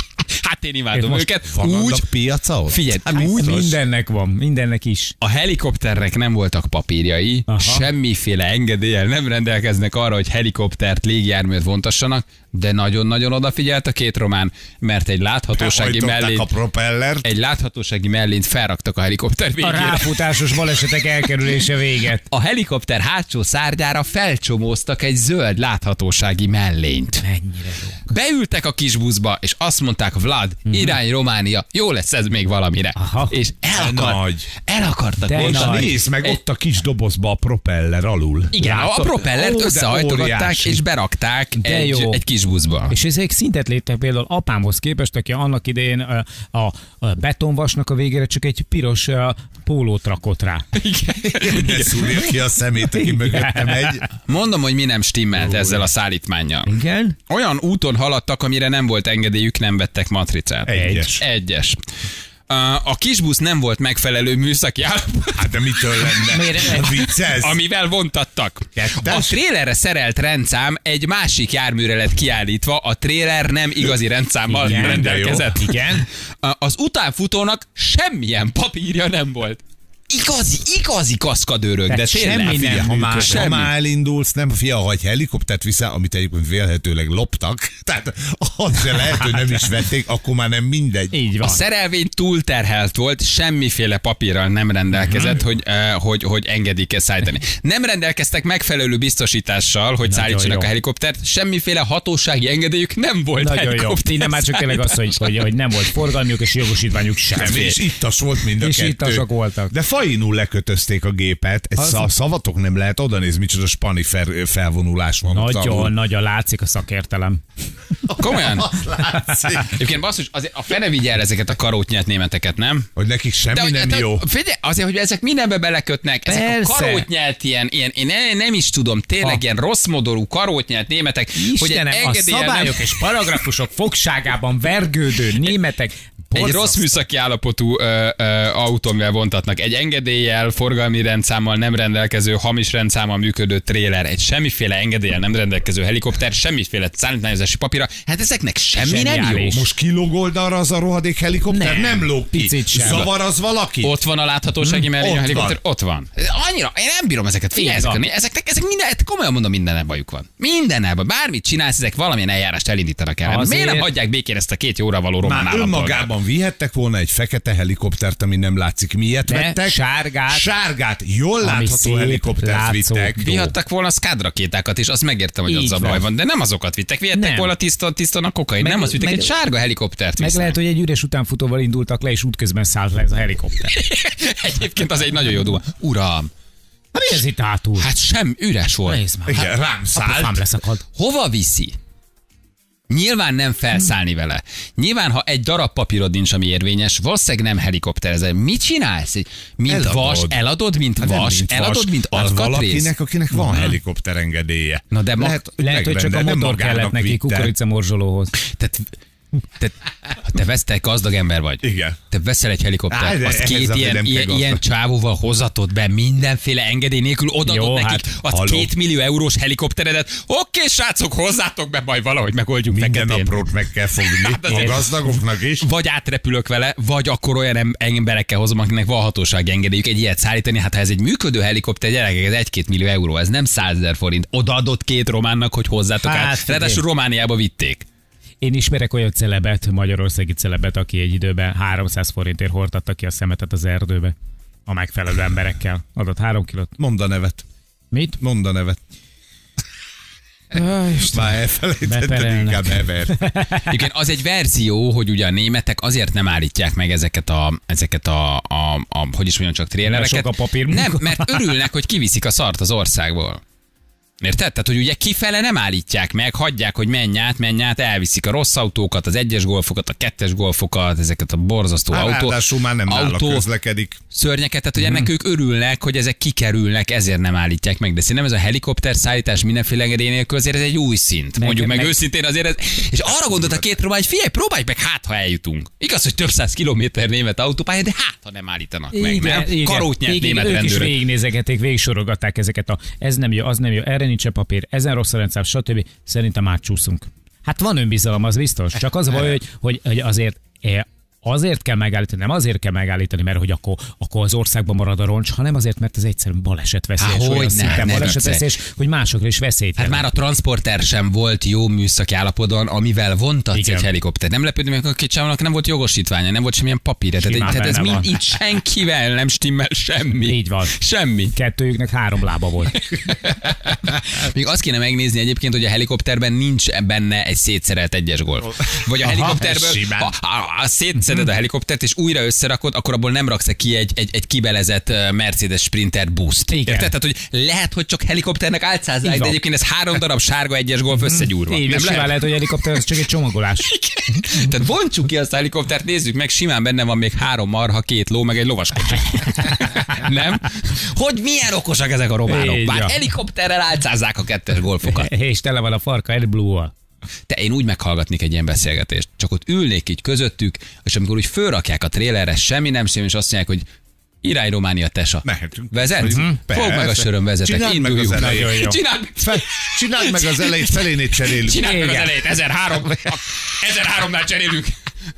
Hát én imádom most őket. Úgy, piaca ott? figyelj, Hát úgy, mindennek van, mindennek is. a helikopternek nem voltak papírjai, Aha. semmiféle engedéllyel nem rendelkeznek arra, hogy helikoptert, légjárműt vontassanak, de nagyon-nagyon odafigyelt a két román, mert egy láthatósági mellényt, a propellert. egy láthatósági mellényt felraktak a helikopter A végére. ráfutásos balesetek elkerülése véget. A helikopter hátsó szárnyára felcsomóztak egy zöld láthatósági mellényt. Mennyire jó. Beültek a kis buszba, és azt mondták, Vlad, irány Románia, jó lesz ez még valamire. Aha. És el, akar, nagy. el akartak De nagy. nézd meg ott a kis dobozba a propeller alul. Igen, a Látod? propellert Ó, de összehajtogatták, és berakták De egy, jó. egy kis buszba. És ezek szintet léptek például apámhoz képest, aki annak idején a, a, a betonvasnak a végére csak egy piros a, pólót rakott rá. Ne szúrja ki a szemét, aki mögötte megy. Mondom, hogy mi nem stimmelt ezzel a szállítmányjal. Igen? Olyan úton haladtak, amire nem volt engedélyük, nem vettek matricát. Egyes. Egyes. A kisbusz nem volt megfelelő műszaki állapot, Hát de mitől lenne? Miért? Amivel vontattak. Kettes? A trélerre szerelt rendszám egy másik járműre lett kiállítva, a tréler nem igazi rendszámmal Igen, de rendelkezett. Igen. Az utánfutónak semmilyen papírja nem volt. Igazi, igazi kaszkadőrök, de Tehát tényleg. semmi nem Figyelj, ha már, ha Semmi. már elindulsz, nem fia, ha egy helikoptert viszel, amit egyébként vélhetőleg loptak, tehát az se lehet, hogy nem is vették, akkor már nem mindegy. Így A van. szerelvény túlterhelt volt, semmiféle papírral nem rendelkezett, hogy, uh, hogy, hogy engedik-e szállítani. Nem rendelkeztek megfelelő biztosítással, hogy szállítsanak jó. a helikoptert, semmiféle hatósági engedélyük nem volt Nagyon jó. Innen már csak tényleg az, hogy, hogy, hogy nem volt forgalmiuk és jogosítványuk sem. Nem, és ittas volt mind a És kettő. ittasak voltak. De fainul lekötözték a gépet. Ez Az- a szavatok nem lehet oda nézni, micsoda spani fel, felvonulás van. ott Nagyon, alul. nagyon látszik a szakértelem. Komolyan? Egyébként basszus, azért a fene vigye el ezeket a karótnyelt németeket, nem? Hogy nekik semmi hogy- nem de- jó. Figyelj, azért, hogy ezek mindenbe belekötnek. Ezek Persze. a karótnyelt ilyen, ilyen én ne- nem is tudom, tényleg Ha. ilyen rossz modorú karótnyelt németek, hogy Istenem, a engedéllyel nem- szabályok és paragrafusok fogságában vergődő németek Egy borzasztó. rossz műszaki állapotú ö, ö, autóművel vontatnak. Egy engedéllyel, forgalmi rendszámmal nem rendelkező, hamis rendszámmal működő tréler, egy semmiféle engedéllyel nem rendelkező helikopter, semmiféle szállítmányozási papíra. Hát ezeknek semmi nem jó. Zseniális. Most kilóg oldalra az a rohadék helikopter? Nem, Nem, lóg ki. picit sem. Zavar az valaki? Ott van a láthatósági mellény, a ott helikopter, van. ott van. Annyira, én nem bírom ezeket. Figyelj, ezek, ezeknek, ezek minden, komolyan mondom, minden bajuk van. Minden baj. Bármit csinálsz, ezek valamilyen eljárást elindítanak el. Azért- Miért nem hagyják békén ezt a két jóra való román Már önmagában vihettek volna egy fekete helikoptert, ami nem látszik. Miért De vettek? sárgát. Sárgát. Jól látható szép, helikoptert látszó. vittek. Vihattak volna SCAD rakétákat is, azt megértem, hogy Így az a baj van, de nem azokat vittek, vihettek Nem. volna tiszta, tiszta a kokain, Meg- nem azt vittek, meg- egy sárga helikoptert Meg visznek. lehet, hogy egy üres utánfutóval indultak le, és útközben szállt le ez a helikopter. Egyébként az egy nagyon jó duma. Uram, Hát mi ez itt hátul? hát sem üres volt. Nézd már. Igen, Hát, rám szállt. leszakad. Hova viszi? Nyilván nem felszállni vele. Nyilván, ha egy darab papírod nincs, ami érvényes, valószínűleg nem helikopterezel. Mit csinálsz? Mint Eladod. vas, eladod, mint Hát vas, mint eladod, vas, mint alkatrész. valakinek, akinek van Mhm. helikopterengedélye. Na de Lehet, Lehet, hogy csak a motor kellett neki vitte. kukoricamorzsolóhoz. Tehát, te, te vesz, te gazdag ember vagy. Igen. Te veszel egy Á, helikoptert, azt ehhez két ilyen, ilyen, ilyen csávóval hozatod be mindenféle engedély nélkül, odaadod Jó, nekik hát, az halló. két millió eurós helikopteredet. Oké, srácok, hozzátok be, majd valahogy megoldjuk Minden feketén. aprót meg kell fogni. Hát a gazdagoknak is. Vagy átrepülök vele, vagy akkor olyan em- emberekkel hozom, akinek van hatóság engedélyük egy ilyet szállítani. Hát ha ez egy működő helikopter, gyerekek, ez egy-két millió euró, ez nem százezer forint. Odaadott két románnak, hogy hozzátok Hát, át. Ráadásul Romániába vitték. Én ismerek olyan celebet, magyarországi celebet, aki egy időben 300 forintért hordtatta ki a szemetet az erdőbe. A megfelelő emberekkel. Adott három kilót. Mondd a nevet. Mit? Mondd a nevet. Már elfelejtetted, inkább evert. Igen, az egy verzió, hogy ugye a németek azért nem állítják meg ezeket a, ezeket a, a, a hogy is mondjam, csak trélereket. Mert sok a papírmunka. Nem, mert örülnek, hogy kiviszik a szart az országból. Érted? Tehát, hogy ugye kifele nem állítják meg, hagyják, hogy menj át, menj át, elviszik a rossz autókat, az egyes golfokat, a kettes golfokat, ezeket a borzasztó Hát, autó, ráadásul már nem autó közlekedik. szörnyeket, tehát hogy ennek ők örülnek, hogy ezek kikerülnek, ezért nem állítják meg. De szerintem ez a helikopter szállítás mindenféle engedély nélkül azért ez egy új szint. Mondjuk meg, meg- őszintén azért ez, és arra gondolt a két próbál, hogy figyelj, próbálj meg, hát ha eljutunk. Igaz, hogy több száz kilométer német autópálya, de hát ha nem állítanak meg, nem? Karót nyert igen, német ők is rendőrök. végignézegették, végigsorogatták ezeket a ez nem jó, az nem jó, erre nincs papír, ezen rossz a rendszer, stb. Szerintem átcsúszunk. Hát van önbizalom, az biztos. Csak az a baj, hogy, hogy, hogy azért eh, azért kell megállítani, nem azért kell megállítani, mert hogy akkor, akkor az országban marad a roncs, hanem azért, mert ez egyszerűen balesetveszélyes. Há, olyan szinten ne balesetveszélyes, hogy másokra is veszélyt Hát már a transporter sem volt jó műszaki állapotban, amivel vontatsz Igen. egy helikopter. Nem lepődni meg, a két csávónak nem volt jogosítványa, nem volt semmilyen papírja. Tehát, Simán tehát ez mind, itt senkivel nem stimmel semmi. Így van. Semmi. Kettőjüknek három lába volt. Még azt kéne megnézni egyébként, hogy a helikopterben nincs benne egy szétszerelt egyes golf. Vagy a Aha, helikopterből, ez simán. ha, szétszeded a helikoptert, és újra összerakod, akkor abból nem raksz ki egy, egy, egy kibelezett Mercedes Sprinter boost. Igen. Érted? Tehát, hogy lehet, hogy csak helikopternek álcázzák, de egyébként ez három darab sárga egyes golf összegyúrva. Így, nem lehet? lehet, hogy helikopter, ez csak egy csomagolás. Tehát bontsuk ki azt a helikoptert, nézzük meg, simán benne van még három marha, két ló, meg egy lovaskocsi. nem? Hogy milyen okosak ezek a románok? Már helikopterrel álcázzák a kettes golfokat. és tele van a farka AdBlue-val. Te én úgy meghallgatnék egy ilyen beszélgetést. Csak ott ülnék így közöttük, és amikor úgy fölrakják a trélerre, semmi nem sem, és azt mondják, hogy irány Románia tesa. Mehetünk. Vezet? Mhm. Fogd meg a söröm, vezetek. Csináld meg az Induljunk. elejét. Csináld, Fe, csináld meg az elejét, felénét cserélünk. csináld meg az Igen. elejét. 1003. 1003-nál cserélünk.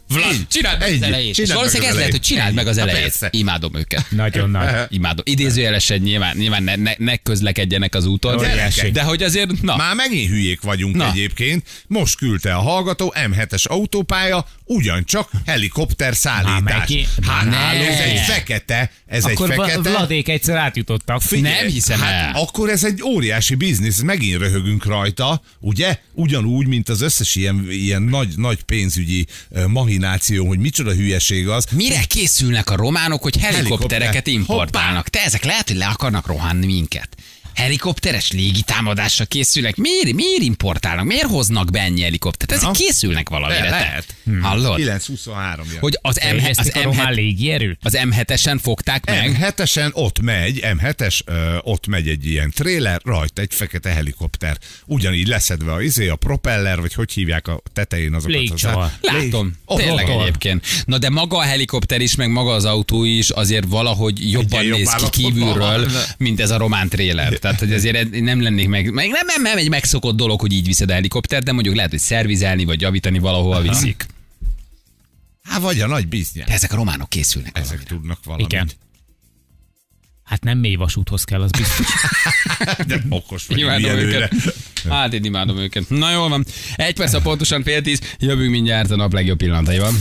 Vlad, csináld meg az elejét. És valószínűleg az ez lehet, hogy elejét. csináld meg az Hát elejét. Imádom őket. Nagyon nagy. Imádom. Idézőjelesen nyilván, nyilván ne, ne, ne közlekedjenek az úton, Óriási. de hogy azért, na, Már megint hülyék vagyunk Na. Egyébként. Most küldte a hallgató M7-es autópálya, ugyancsak helikopter szállítás. Hát Ne. ez egy fekete, ez Akkor egy fekete. Vladék egyszer átjutottak. Nem hiszem hát el. akkor ez egy óriási biznisz, megint röhögünk rajta, ugye? Ugyanúgy, mint az összes ilyen, ilyen nagy, nagy pénzügyi ö, mahináció, hogy micsoda hülyeség az. Mire készülnek a románok, hogy helikoptereket Helikopter. importálnak? Te ezek lehet, hogy le akarnak rohanni minket. Helikopteres légitámadásra készülnek. Miért, miért importálnak? Miért hoznak be ennyi helikoptert? Ezek készülnek valamire. Le- lehet. Hallod? 923 jön. Hogy az, M, az, Fejlesztik a román M7, légierőt? az M7-esen fogták meg. M7-esen ott megy, M7-es ö, ott megy egy ilyen tréler, rajta egy fekete helikopter. Ugyanígy leszedve a izé, a propeller, vagy hogy hívják a tetején azokat. Légcsavar. Az, Látom, Ott, tényleg ott, egyébként. Na de maga a helikopter is, meg maga az autó is azért valahogy jobban jobb néz ki állapotban kívülről, van. mint ez a román tréler. Tehát, hogy azért nem lennék meg, meg nem, nem, nem egy megszokott dolog, hogy így viszed a helikoptert, de mondjuk lehet, hogy szervizelni, vagy javítani valahol viszik. Hát vagy a nagy biznisz. De ezek a románok készülnek. Ezek valamire. tudnak valamit. Igen. Hát nem mély vasúthoz kell, az biztos. De okos vagy Imádom őket. Hát én imádom őket. Na jól van. Egy perc a pontosan fél tíz. Jövünk mindjárt a nap legjobb pillanataiban.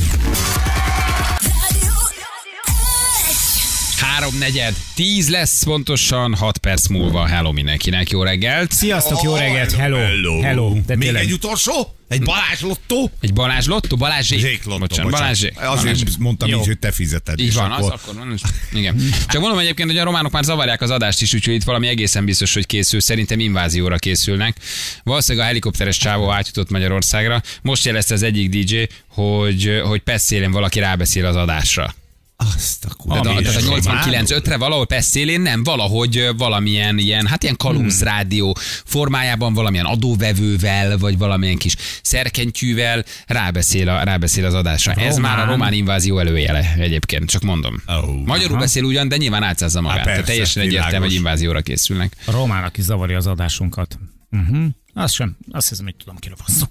Három negyed. Tíz lesz pontosan, hat perc múlva. Hello mindenkinek, jó reggelt. Sziasztok, jó reggelt, hello. Hello. Hello. De Még tényleg- egy utolsó? Egy Balázs lottó? Egy Balázs Lotto, Balázsék. Zsék lottó, Bocsánat, Balázsék. Azért mondtam Jó. így, hogy te fizeted. Így van, az akkor van. Igen. Csak mondom egyébként, hogy a románok már zavarják az adást is, úgyhogy itt valami egészen biztos, hogy készül. Szerintem invázióra készülnek. Valószínűleg a helikopteres csávó átjutott Magyarországra. Most jelezte az egyik DJ, hogy, hogy Pesszélén valaki rábeszél az adásra. Azt a Tehát kurva. tehát a És 89 5 re valahol Pesszélén nem, valahogy valamilyen ilyen, hát ilyen kalóz rádió formájában, valamilyen adóvevővel, vagy valamilyen kis szerkentyűvel rábeszél, a, rábeszél az adásra. Ez Román. már a román invázió előjele egyébként, csak mondom. Oh, Magyarul aha. beszél ugyan, de nyilván átszázza magát. Há, Tehát persze, teljesen egyértelmű, hogy invázióra készülnek. A román, aki zavarja az adásunkat. Uh-huh. Azt sem, azt hiszem, hogy tudom, szó.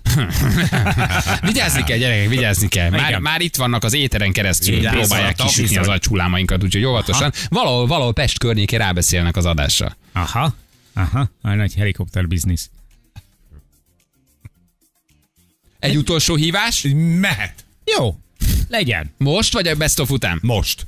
Vigyázni kell, gyerekek, vigyázni kell. Már, Igen. már itt vannak az éteren keresztül, Vigyázzon, próbálják kisütni az agyhullámainkat, úgyhogy óvatosan. Valahol, valahol Pest környékén rábeszélnek az adásra. Aha, aha, a nagy helikopter biznisz. Egy utolsó hívás? Mehet. Jó, legyen. Most vagy a best of után? Most.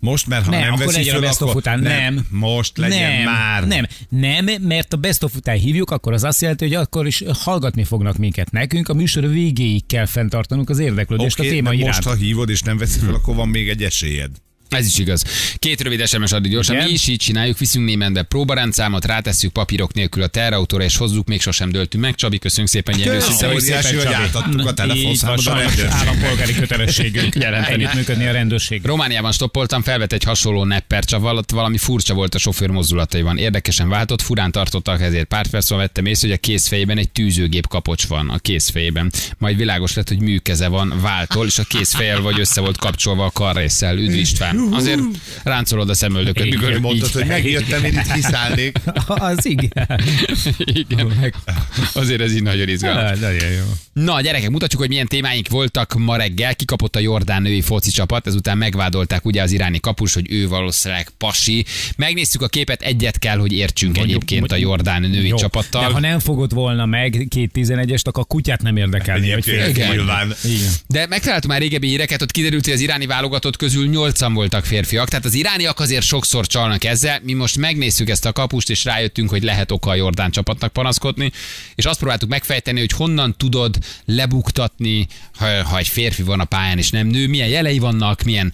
Most, mert ha nem, nem, veszi legyen a föl, best of után. Nem. Most legyen nem, már. Nem, nem, mert a best of után hívjuk, akkor az azt jelenti, hogy akkor is hallgatni fognak minket. Nekünk a műsor végéig kell fenntartanunk az érdeklődést Oké, a téma iránt. most, ha hívod és nem veszi fel, akkor van még egy esélyed. Ez is igaz. Két rövid SMS addig gyorsan. Igen. Mi is így csináljuk, viszünk németbe próbarendszámot, rátesszük papírok nélkül a terautóra, és hozzuk, még sosem döltünk meg. Csabi, köszönjük szépen, őszinte vagy. szépen, hogy Csabi. átadtuk a telefonszámot a állampolgári kötelességünk Jelenteni. együttműködni a rendőrség. Romániában stoppoltam, felvett egy hasonló nepper, csak valami, furcsa volt a sofőr mozdulataiban. Érdekesen váltott, furán tartottak ezért. Pár perc vettem észre, hogy a kézfejében egy tűzőgép kapocs van a kézfejében. Majd világos lett, hogy műkeze van, váltol, és a kézfejel vagy össze volt kapcsolva a karrészsel. Üdv István. Azért ráncolod a szemöldököt, Igen, mikor Mondtad, így- hogy megjöttem, én itt kiszállnék. Az igen. Igen. Azért ez így nagyon izgalmas. Nagyon jó. Na, gyerekek, mutatjuk, hogy milyen témáink voltak ma reggel. Kikapott a Jordán női foci csapat, ezután megvádolták ugye az iráni kapus, hogy ő valószínűleg pasi. Megnéztük a képet, egyet kell, hogy értsünk Mondjuk- egyébként a Jordán női Jó, csapattal. De ha nem fogott volna meg két 11-est, akkor a kutyát nem érdekelni, hogy nyilván. Igen. De megtaláltuk már régebbi híreket, ott kiderült, hogy az iráni válogatott közül nyolcan voltak férfiak. Tehát az irániak azért sokszor csalnak ezzel. Mi most megnéztük ezt a kapust, és rájöttünk, hogy lehet oka a Jordán csapatnak panaszkodni, és azt próbáltuk megfejteni, hogy honnan tudod lebuktatni, ha, ha egy férfi van a pályán, és nem nő, milyen jelei vannak, milyen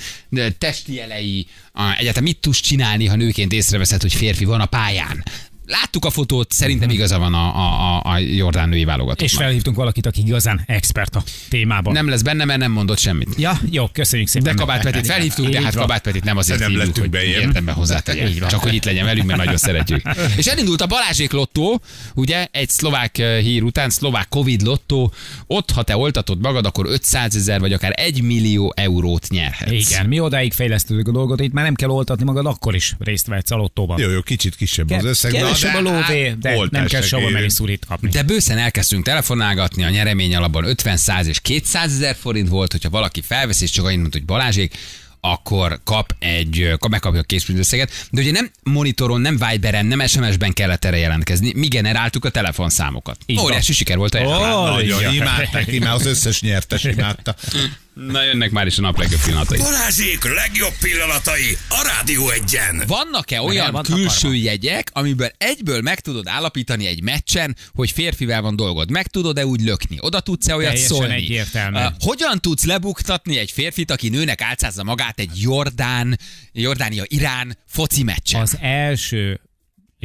testi jelei, egyáltalán mit tudsz csinálni, ha nőként észreveszed, hogy férfi van a pályán. Láttuk a fotót, szerintem igaza van a, a, a, a Jordán női válogatottnak. És felhívtunk valakit, aki igazán expert a témában. Nem lesz benne, mert nem mondott semmit. Ja, jó, köszönjük szépen. De Kabát Petit felhívtuk, de hát van. Kabát Petit nem azért nem hívjuk, hogy bejebb. értembe hozzátegye. Csak hogy itt legyen velünk, mert nagyon szeretjük. És elindult a Balázsék lottó, ugye, egy szlovák eh, hír után, szlovák Covid lottó, ott, ha te oltatod magad, akkor 500 ezer vagy akár 1 millió eurót nyerhetsz. Igen, mi odáig fejlesztük a dolgot, itt már nem kell oltatni magad, akkor is részt vehetsz a lottóban. Jó, jó, kicsit kisebb az összeg. Kevesebb a de lóvé, hát de nem kell segélyért. sava szurit kapni. De bőszen elkezdtünk telefonálgatni, a nyeremény alapban 50, 100 és 200 ezer forint volt, hogyha valaki felvesz és csak annyit mondta, hogy Balázsék, akkor kap egy, kap- megkapja a készpénzösszeget. De ugye nem monitoron, nem Viberen, nem SMS-ben kellett erre jelentkezni. Mi generáltuk a telefonszámokat. Óriási siker volt a játék. Nagyon imádták, imá, az összes nyertes imádta. Na jönnek már is a nap legjobb pillanatai. Balázsék legjobb pillanatai a Rádió egyen. Vannak-e olyan van külső takarva. jegyek, amiből egyből meg tudod állapítani egy meccsen, hogy férfivel van dolgod? Meg tudod-e úgy lökni? Oda tudsz-e olyat Teljesen szólni? egyértelmű. Uh, hogyan tudsz lebuktatni egy férfit, aki nőnek álcázza magát egy Jordán, Jordánia-Irán foci meccsen? Az első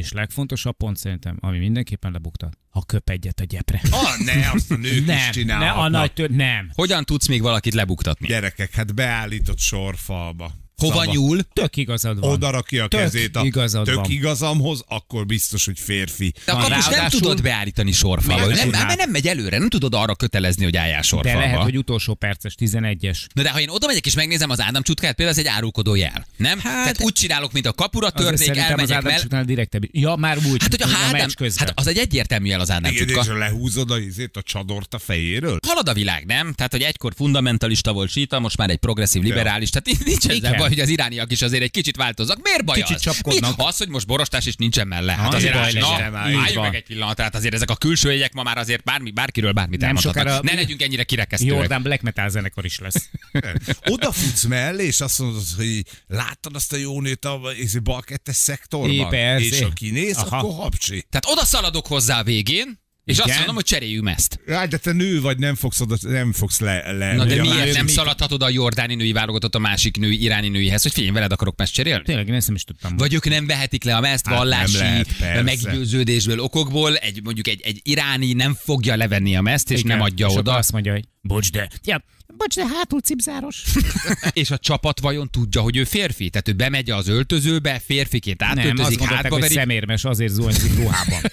és legfontosabb pont szerintem, ami mindenképpen lebuktat, ha köp egyet a gyepre. Ah, ne, azt a nők is Nem, ne, a nagy tör, nem. Hogyan tudsz még valakit lebuktatni? Gyerekek, hát beállított sorfalba. Hova nyúl? Tök igazad van. Oda rakja a Tök kezét a igazad tök van. igazamhoz, akkor biztos, hogy férfi. De a Van kapus nem tudod beállítani sorfalba. Nem, nem? mert nem megy előre, nem tudod arra kötelezni, hogy álljál De sorfalba. lehet, hogy utolsó perces, 11-es. Na de ha én oda megyek és megnézem az Ádám csutkát, például ez egy árulkodó jel. Nem? Hát, Tehát úgy csinálok, mint a kapura törnék, szerintem az elmegyek Ádám mell... direktebb. Ja, már úgy. Hát, hogyha a Ádám, hát az egy egyértelmű jel az Ádám Igen, és csutka. lehúzod a, izét, a csadort a fejéről? Halad a világ, nem? Tehát, hogy egykor fundamentalista volt síta, most már egy progresszív liberális, tehát nincs ezzel baj. Hogy az irániak is azért egy kicsit változnak. Miért baj Kicsit az? csapkodnak. Mi? Az, hogy most borostás és nincsen melle. Hát azért baj legyen álljunk meg egy pillanat, tehát azért ezek a külső jegyek ma már azért bármi, bárkiről bármit Nem sokára- Ne legyünk ennyire kirekesztőek. Jordan Black Metal zenekar is lesz. Odafutsz mellé, és azt mondod, hogy láttad azt a jó nőt a ez a bal kettes szektorban? É. És ha kinéz, Aha. akkor hapsi. Tehát oda szaladok hozzá a végén, és Igen? azt mondom, hogy cseréljük ezt. Jaj, de te nő vagy, nem fogsz, oda, nem fogsz le... le Na de miért nem mi- szaladhatod a jordáni női válogatott a másik női, iráni nőihez, hogy figyelj, veled akarok meszt cserélni? Tényleg, én ezt nem is tudtam. Vagy ők nem vehetik le a meszt Hát vallási lehet, meggyőződésből, okokból, egy, mondjuk egy, egy iráni nem fogja levenni a meszt, és Igen, nem adja és oda. azt mondja, hogy bocs, de Ja, bocs, de hátul cipzáros. és a csapat vajon tudja, hogy ő férfi? Tehát ő bemegy az öltözőbe, férfiként nem, azt átöltözik, gondolták, hogy verik. szemérmes, azért zuhanyozik ruhában.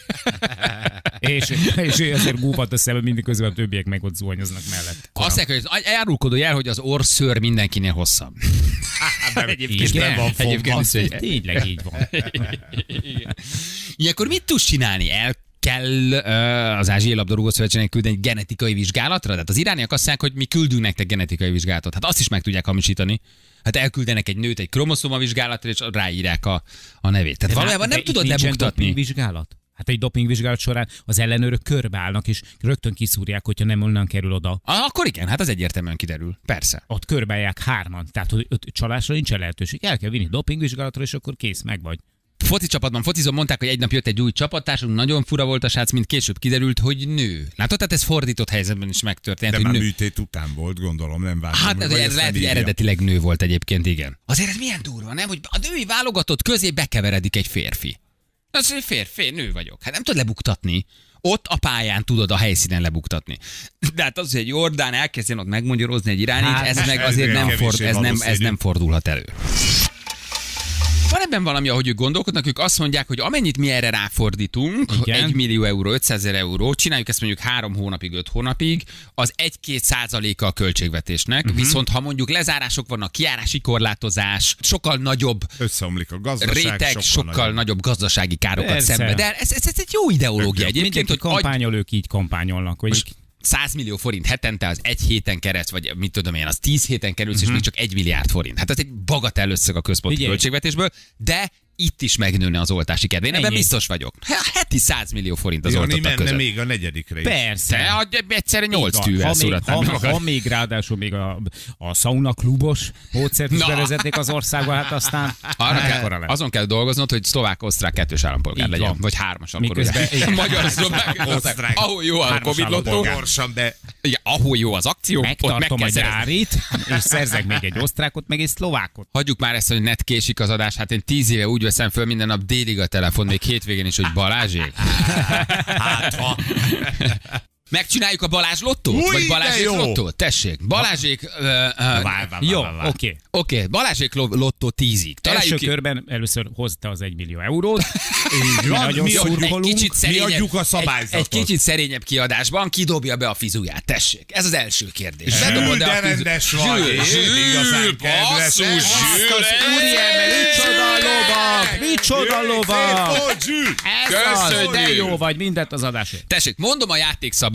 és, és ő azért gúpat a szemben, mindig közben a többiek meg ott zuhanyoznak mellett. Azt mondják, hogy az árulkodó jel, hogy az orszőr mindenkinél hosszabb. Egyébként nem van fogva. Egyébként Az, ez hogy- tényleg így van. Ilyenkor mit tudsz csinálni? El kell uh, az Ázsiai Labdarúgó Szövetségnek küldeni egy genetikai vizsgálatra? Tehát az irániak azt mondják, hogy mi küldünk nektek genetikai vizsgálatot. Hát azt is meg tudják hamisítani. Hát elküldenek egy nőt egy kromoszoma vizsgálatra, és ráírják a, a nevét. Tehát De valójában de nem tudod lebuktatni. dopingvizsgálat? Hát egy dopingvizsgálat során az ellenőrök körbeállnak, és rögtön kiszúrják, hogyha nem onnan kerül oda. Ah, akkor igen, hát az egyértelműen kiderül. Persze. Ott körbeállják hárman, tehát hogy ott csalásra nincs lehetőség. El kell vinni dopingvizsgálatra, és akkor kész, meg vagy. Foci csapatban focizom, mondták, hogy egy nap jött egy új csapattársunk, nagyon fura volt a srác, mint később kiderült, hogy nő. Látod, tehát ez fordított helyzetben is megtörtént, De hogy már nő. műtét után volt, gondolom, nem vágom. Hát meg, ez ez lehet, hogy eredetileg nő volt egyébként, igen. Azért ez milyen durva, nem? Hogy a női válogatott közé bekeveredik egy férfi. Az, hogy férfi, nő vagyok. Hát nem tudod lebuktatni. Ott a pályán tudod a helyszínen lebuktatni. De hát az, hogy egy Jordán elkezdjen ott megmagyarozni egy irányít, Hát, ez meg azért nem, ford, ez, nem, ez nem fordulhat elő. Van ebben valami, ahogy ők gondolkodnak, ők azt mondják, hogy amennyit mi erre ráfordítunk, Igen. 1 millió euró, 500 ezer euró, csináljuk ezt mondjuk három hónapig, öt hónapig, az 1-2 százaléka a költségvetésnek, uh-huh. viszont ha mondjuk lezárások vannak, kiárási korlátozás, sokkal nagyobb Összeomlik a gazdaság. réteg, sokkal, sokkal nagyobb. nagyobb gazdasági károkat Persze. szenved el. Ez, ez, ez egy jó ideológia egyébként, hogy kampányol, ők így kampányolnak. Hogy most 100 millió forint hetente az egy héten kereszt, vagy mit tudom én, az 10 héten kerülsz, Mhm. és még csak egy milliárd forint. Hát ez egy bagatell összeg a központi Figyelj. költségvetésből, de itt is megnőne az oltási kedve. Én ebben biztos vagyok. Hát, Heti 100 millió forint az oltottak menne között. még a negyedikre is. Persze. Egyszerre Így 8 van. tűvel ha még, szuratnál ha, ha, akar. még ráadásul még a, a sauna klubos módszert is bevezetnék az országba, hát aztán Arra kell, azon kell dolgoznod, hogy szlovák-osztrák kettős állampolgár Így legyen. van. Vagy hármas akkor. Miközben- ugye. Magyar szlovák Osztrák. Ahol jó a Covid lottó. de Igen, ahol jó az akció, ott meg Megtartom kell a gyárit, és szerzek még egy osztrákot, meg egy szlovákot. Hagyjuk már ezt, hogy net késik az adás. Hát én tíz éve úgy veszem föl minden nap délig a telefon, még hétvégén is, hogy Balázsék. hát ha. Megcsináljuk a Balázs lottót? Új, Vagy Balázsék jó! lottót? Tessék, Balázsék... Uh, uh, Vár, vár, vár, jó, oké. Oké, Balázsék lo- lottó tízig. Első Találjuk ki. körben először hozta az egy millió eurót. Így van, Nagyon mi, a- szurkolunk. Egy kicsit mi adjuk a egy, szabályzatot. egy kicsit szerényebb kiadásban kidobja be a fizuját. Tessék, ez az első kérdés. Zsül, Bedobod de a rendes igazán kedves. basszus, Zsül, Az úriember, micsoda lovag, micsoda lovag. Köszönjük. de jó vagy, mindent az adásért. Tessék, mondom a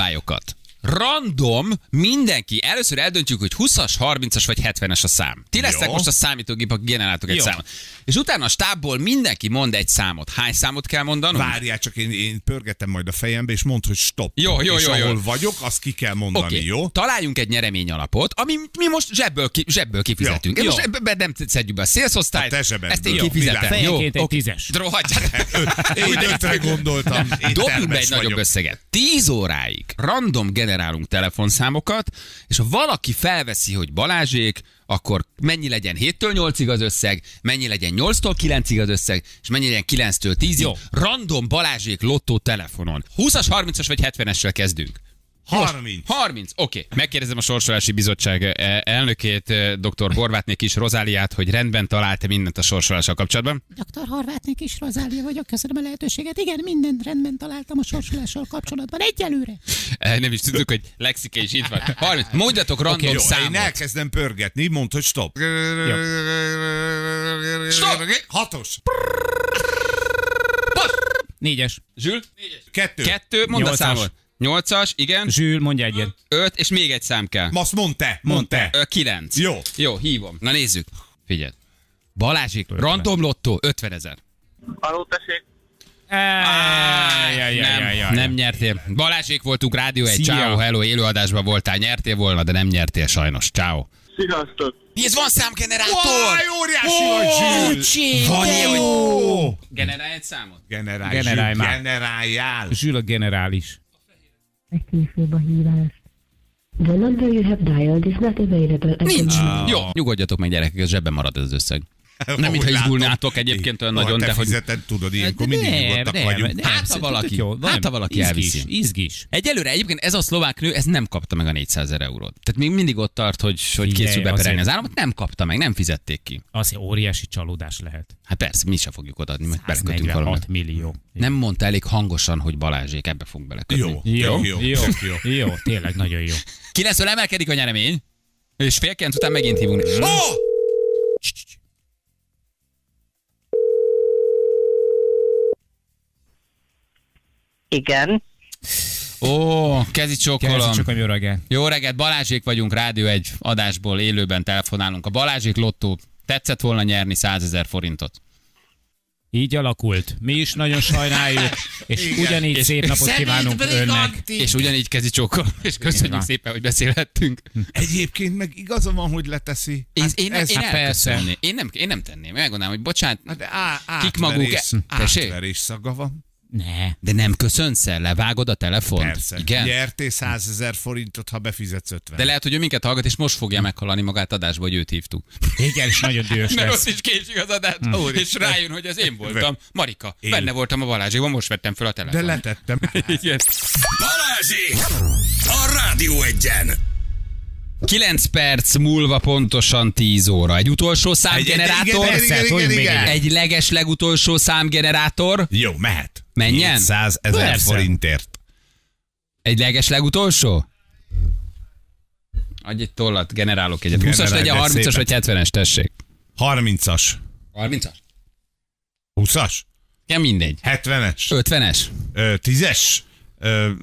játékszabályokat. Random, mindenki, először eldöntjük, hogy 20-as, 30-as vagy 70-es a szám. Ti lesztek Jó. most a számítógép, akik generáltok egy Jó. számot. És utána a stábból mindenki mond egy számot. Hány számot kell mondanom? Várjál, csak én, én pörgetem majd a fejembe, és mondd, hogy stop. Jó, jó, és jó, jó. ahol vagyok, azt ki kell mondani, Oké, jó? találjunk egy nyeremény alapot, ami mi most zsebből, ki, zsebből kifizetünk. Jó. Most ebbe nem szedjük be a szélszosztályt, zsebedből. ezt én Jó, kifizetem. Jó, egy oké. tízes. Én ötre gondoltam. Én Dobjunk be egy nagyobb összeget. 10 óráig random generálunk telefonszámokat, és ha valaki felveszi, hogy Balázsék, akkor mennyi legyen 7-től 8-ig az összeg, mennyi legyen 8-tól 9-ig az összeg, és mennyi legyen 9-től 10-ig. Jó. Random Balázsék lottó telefonon. 20-as, 30-as vagy 70-essel kezdünk. 30. 30, oké. Okay. Megkérdezem a Sorsolási Bizottság eh, elnökét, eh, dr. Horvátné Kis Rozáliát, hogy rendben találta mindent a sorsolással kapcsolatban. Dr. Horvátnék is Rozália vagyok, köszönöm a lehetőséget. Igen, mindent rendben találtam a sorsolással kapcsolatban. Egyelőre. Eh, Nem is tudjuk, hogy Lexike is itt van. 30. Mondjatok random Jó, számot. én elkezdem pörgetni, mondd, hogy stop. Stop! Hatos. Négyes. Zsül? Kettő. Kettő, mondd a számot. Nyolcas, igen. Zsül, mondja egyet. Öt, és még egy szám kell. Azt te, mondd te. Ö, Kilenc. Jó. Jó, hívom. Na nézzük. Figyelj. Balázsik, random lottó, 50 ezer. Haló, tessék. Nem, nem nyertél. Balázsék voltunk, Rádió egy. Ciao, hello, élőadásban voltál, nyertél volna, de nem nyertél sajnos. Ciao. Sziasztok. Ez van számgenerátor! Jaj, óriási vagy, Zsül! Van ilyen, hogy generálj egy számot? Generálj, Generálj generáljál. Zsül a generális. Legkésőbb a hívás. The number you have dialed is not available at the Nincs. moment. Jó, nyugodjatok meg gyerekek, ez zsebben marad ez az összeg. Nem, mintha izgulnátok egyébként olyan nagyon, de hogy... fizeted, tudod, ilyenkor mindig Nem, nyugodtak vagyunk. Hát, ha valaki, jó. Van- hát, ha valaki izgis, elviszi. Izgis. Egyelőre egyébként ez a szlovák nő, ez nem kapta meg a 400 ezer eurót. Tehát még mindig ott tart, hogy, hogy készül beperelni az államot, nem kapta meg, nem fizették ki. Az egy óriási csalódás lehet. Hát persze, mi sem fogjuk odaadni, mert belekötünk valamit. 146 millió. Nem mondta elég hangosan, hogy Balázsék, ebbe fogunk belekötni. Jó, Jó, jó, jó, jó. jó, tényleg nagyon jó. 9 emelkedik a nyeremény, és fél kilenc után megint hívunk. Mm. Igen. Ó, kezi csókolom. Csak a jó reggel. Jó reggelt, Balázsék vagyunk, Rádió egy adásból élőben telefonálunk. A Balázsék lottó tetszett volna nyerni 100 ezer forintot. Így alakult. Mi is nagyon sajnáljuk, és Igen. ugyanígy És- szép napot kívánunk önnek. És ugyanígy kezi csókolom, és köszönjük szépen, hogy beszélhettünk. Egyébként meg igaza van, hogy leteszi. Én, én, ez- én, hát elköszönném. Én nem, én nem tenném. Megmondanám, hogy bocsánat, Na de á, Kik maguk e- átverés szaga van. Ne. de nem köszönsz el, levágod a telefont. Persze. Igen. Nyertél 100 ezer forintot, ha befizetsz 50. De lehet, hogy ő minket hallgat, és most fogja meghallani magát adásba, hogy őt hívtuk. Igen, és nagyon dühös Mert ott is késik az adás, és rájön, hogy az én voltam. Marika, Én. benne voltam a Balázsékban, most vettem fel a De telefont. letettem. Igen. Balázsék! A Rádió egyen! 9 perc múlva pontosan 10 óra. Egy utolsó számgenerátor. igen, igen, igen, igen, még igen. Egy leges legutolsó számgenerátor. Jó, mehet. Menjen? 100 ezer Persze. forintért. Egy leges legutolsó? Adj egy tollat, generálok egyet. 20-as legyen, 30-as vagy 70-es, tessék. 30-as. 30-as? 20-as? Ja, mindegy. 70-es. 50-es. 10-es.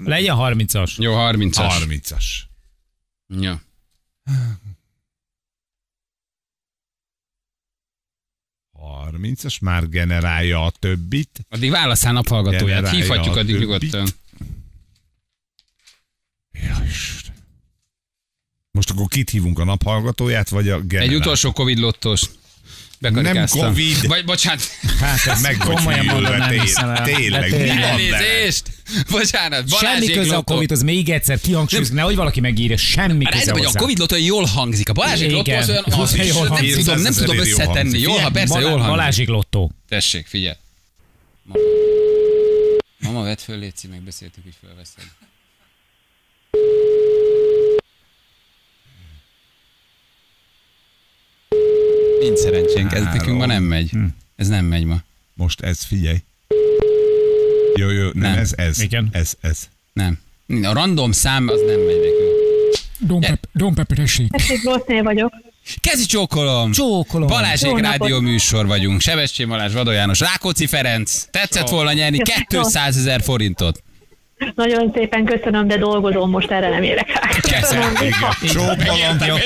Legyen 30-as. Jó, 30-as. 30-as. Ja. 30-as már generálja a többit. Addig válaszál nap hallgatóját, hívhatjuk addig nyugodtan. Ja, Most akkor kit hívunk a naphallgatóját, vagy a generált? Egy utolsó Covid lottost. Nem Covid. Vagy, bocsánat. Hát ezt Meg komolyan mondom, nem hiszem el. tényleg, mi? Elnézést! Bocsánat, Semmi Balázsék köze a lottó. Covid-hoz, még egyszer kihangsúlyozni, nehogy valaki megírja, semmi Hát köze ez vagy a. Covid lottó jól hangzik. A Balázsék Igen. lottó az olyan, az is, jól nem tudom, nem 100 tudom összetenni. Jól, ha persze, jól hangzik. Balázsik lottó. Tessék, figyelj. Mama, vedd föl, Léci, megbeszéltük, hogy fölveszed. Nincs szerencsénk, ez nekünk ma nem megy. Ez nem megy ma. Most ez, figyelj. Jó, jó, nem, Nem. ez, ez. Igen. Ez, ez. Nem. A random szám az nem megy nekünk. Don Pepe, tessék. Tessék, Rosszné vagyok. Kezi csókolom! Csókolom. Balázsék rádió műsor vagyunk. Sebestyén Balázs, Vadó János, Rákóczi Ferenc. Tetszett volna nyerni Köszönöm. 200 ezer forintot. Nagyon szépen köszönöm, de dolgozom most, erre nem érek rá. Köszönöm. Csókolom.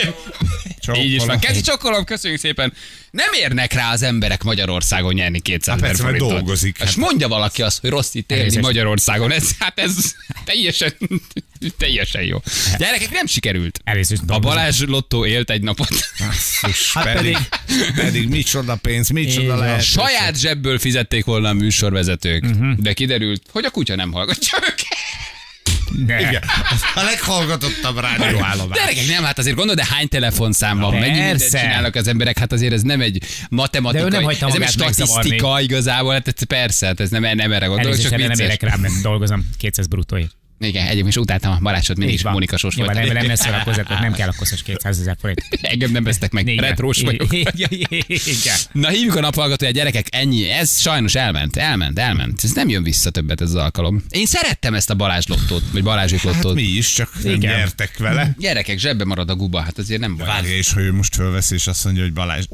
Így is van. Kezi csókolom, köszönjük szépen. Nem érnek rá az emberek Magyarországon nyerni 200 Hát ezer mert forintot. dolgozik. És mondja valaki azt, hogy rossz itt élni. Magyarországon. Ez, hát ez teljesen, teljesen jó. Gyerekek, nem sikerült. Elnézést, A. Balázs Lottó élt egy napot. Basszus, Hát pedig, pedig micsoda pénz, micsoda lehet. Saját zsebből fizették volna a műsorvezetők, de kiderült, hogy a kutya nem hallgatja őket. Ne. Igen. A leghallgatottabb rádióállomás. Gyerekek, nem, hát azért gondolod, de hány telefonszám van, mennyi mindent csinálnak az emberek, hát azért ez nem egy De matematikai, ő nem ez nem egy statisztika igazából, hát ez persze, hát ez nem, nem erre gondolok, csak erre nem vicces. érek rá, mert dolgozom 200 bruttóért. Igen, egyébként is utáltam a barátod, mindig is. Mónika Sos Jó, volt. nem, nem lesz a kozatot, nem kell a koszos 200 ezer forint. Engem nem vesztek meg, Igen. retrós vagyok. Igen. Na hívjuk a naphallgatóját, gyerekek, ennyi. Ez sajnos elment, elment, elment. Ez nem jön vissza többet ez az alkalom. Én szerettem ezt a Balázs lottót, vagy Balázsék Hát lottót. mi is, csak nem Igen. nyertek vele. Gyerekek, zsebbe marad a guba, hát azért nem baj. Várja is, hogy ő most fölvesz, és azt mondja, hogy Balázs...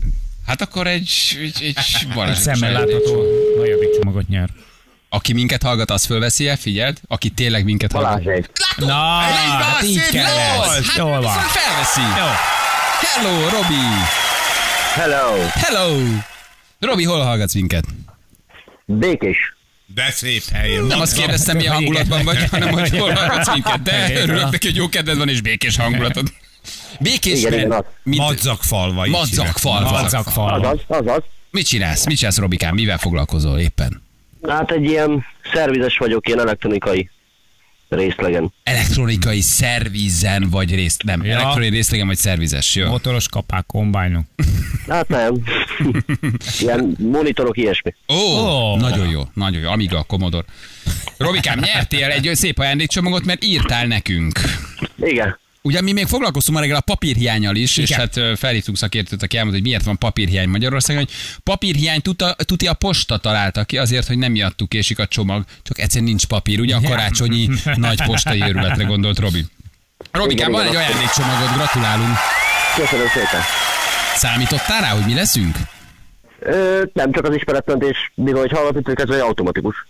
Hát akkor egy, egy, egy Egy Balázs. szemmel látható ajándék csomagot nyer. Aki minket hallgat, az fölveszi -e? Figyeld, aki tényleg minket hallgat. Balázsék. Na, hát így kell lesz. Hát Jól van. felveszi. Jó. Hello, Robi! Hello. Hello! Robi, hol hallgatsz minket? Békés. De szép helyen. Nem azt kérdeztem, milyen hangulatban vagy, hanem hogy hol hallgatsz minket. De örülök neki, hogy jó kedved van és békés hangulatod. Békés, Igen, igen, mert... Madzagfalva. így hívják. Madzagfalva. Madzagfalva. Azaz, azaz. Mit csinálsz? Mit csinálsz, Robikám? Mivel foglalkozol éppen? Hát egy ilyen szervizes vagyok, ilyen elektronikai részlegen. Elektronikai szervizen vagy részt... Nem, Ja. elektronikai részlegen vagy szervizes, jó? Motoros kapák, kombájnok. Hát nem. ilyen monitorok, ilyesmi. Ó, Ó. nagyon jó, nagyon jó. Amiga, Commodore. Robikám, nyertél egy szép ajándékcsomagot, mert írtál nekünk. Igen. Ugye mi még foglalkoztunk ma reggel a papírhiányal is, és Igen. hát ö, felhívtunk szakértőt, aki elmondta, hogy miért van papírhiány Magyarországon, hogy papírhiány tuta, tuti a posta találta ki, azért, hogy nem miattuk késik a csomag, csak egyszerűen nincs papír. Ugye a karácsonyi nagy postai őrületre gondolt Robi. Robikám, van egy igen, ajándékcsomagod, gratulálunk. Köszönöm szépen. Számítottál rá, hogy mi leszünk? Ö, nem csak az ismeretlentés, mivel hogy hallgatott ez egy automatikus.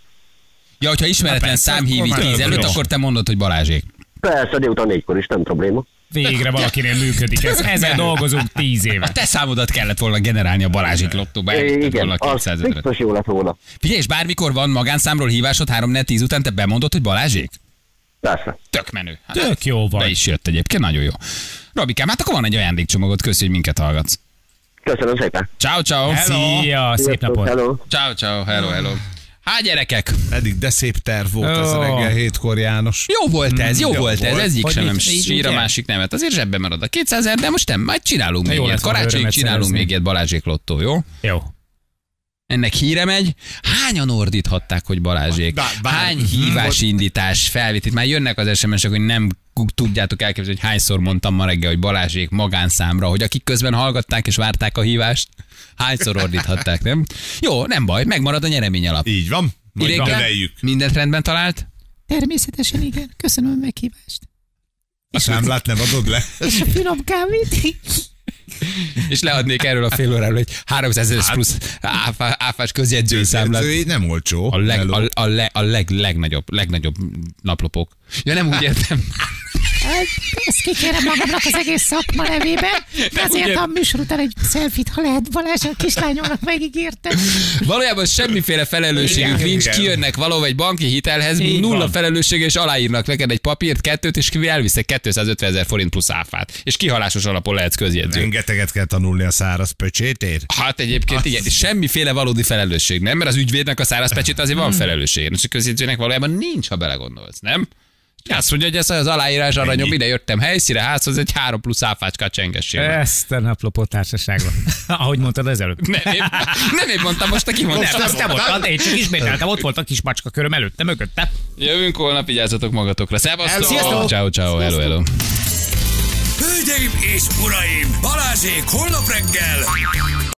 Ja, hogyha ismeretlen szám hív akkor így már tíz jó. előtt, akkor te mondod, hogy Balázsék. Persze, délután négykor is, nem probléma. Végre valakinél működik ez. Ezzel dolgozunk tíz éve. A te számodat kellett volna generálni a Balázsék lottóba, volna Igen, a az 200 ezeret. biztos jó lett volna. Figyelj, és bármikor van magánszámról hívásod 3 4 10 után, te bemondod, hogy Balázsék? Persze. Tök menő. Hát, Tök jó Be vagy. is jött egyébként, nagyon jó. Robikám, hát akkor van egy ajándékcsomagod, köszi, hogy minket hallgatsz. Köszönöm szépen. Ciao, ciao. Szia, szép napot. Hello. Ciao, ciao, hello, hello. Hát gyerekek, Pedig de szép terv volt ez Ó. reggel hétkor, János. jó volt ez, jó, Jó volt ez, volt. egyik Hogy sem nem sír, a másik nemet. Azért zsebben marad a 200 ezer, de most nem, majd csinálunk még ilyet. Karácsonyig csinálunk még ilyet Balázsék lottó, jó? Jó. Ennek híre megy. Hányan ordíthatták, hogy Balázsék? Bár- bár- Hány hívás indítás felvét? Itt már jönnek az SMS-ek, hogy nem tudjátok elképzelni, hogy hányszor mondtam ma reggel, hogy Balázsék magánszámra, hogy akik közben hallgatták és várták a hívást, hányszor ordíthatták, nem? Jó, nem baj, megmarad a nyeremény alap. Így van. Majd növeljük. mindent rendben talált? Természetesen igen. Köszönöm a meghívást. A számlát nem adod le? És a finom kávét. És leadnék erről a fél óráról egy 300 ezer plusz áfá, áfás közjegyzői számlát. Nem olcsó. A, leg, a, a, le, a leg, legnagyobb, legnagyobb naplopok. Ja, nem úgy értem. Ezt kikérem magamnak az egész szakma nevében. De azért ugye- a műsor után egy szelfit, ha lehet Balázs, a kislányomnak megígértem. Valójában semmiféle felelősségünk Igen, nincs, igen. kijönnek valahol egy banki hitelhez, Így nulla van. felelősség, és aláírnak neked egy papírt, kettőt, és elviszek 250 ezer forint plusz áfát. És kihalásos alapon lehetsz közjegyző. Rengeteget kell tanulni a száraz pöcsétért. Hát egyébként igen, semmiféle valódi felelősség, nem? Mert az ügyvédnek a száraz pecsét azért van felelősség. És a közjegyzőnek valójában nincs, ha belegondolsz, nem? Azt mondja, hogy ez az aláírás aranyom, ide jöttem helyszíre, házhoz egy három plusz áfácskát csengessél. Ezt a naplopó társaságot. Ahogy mondtad az előbb. Nem, én, nem én mondtam, most aki mondta. Nem, azt te mondtad, én csak ismételtem, ott volt a kis macska köröm előtte, mögötte. Jövünk holnap, vigyázzatok magatokra. Szevasztok! Sziasztok! Ciao, ciao, hello, hello. Hölgyeim és uraim, Balázsék holnap reggel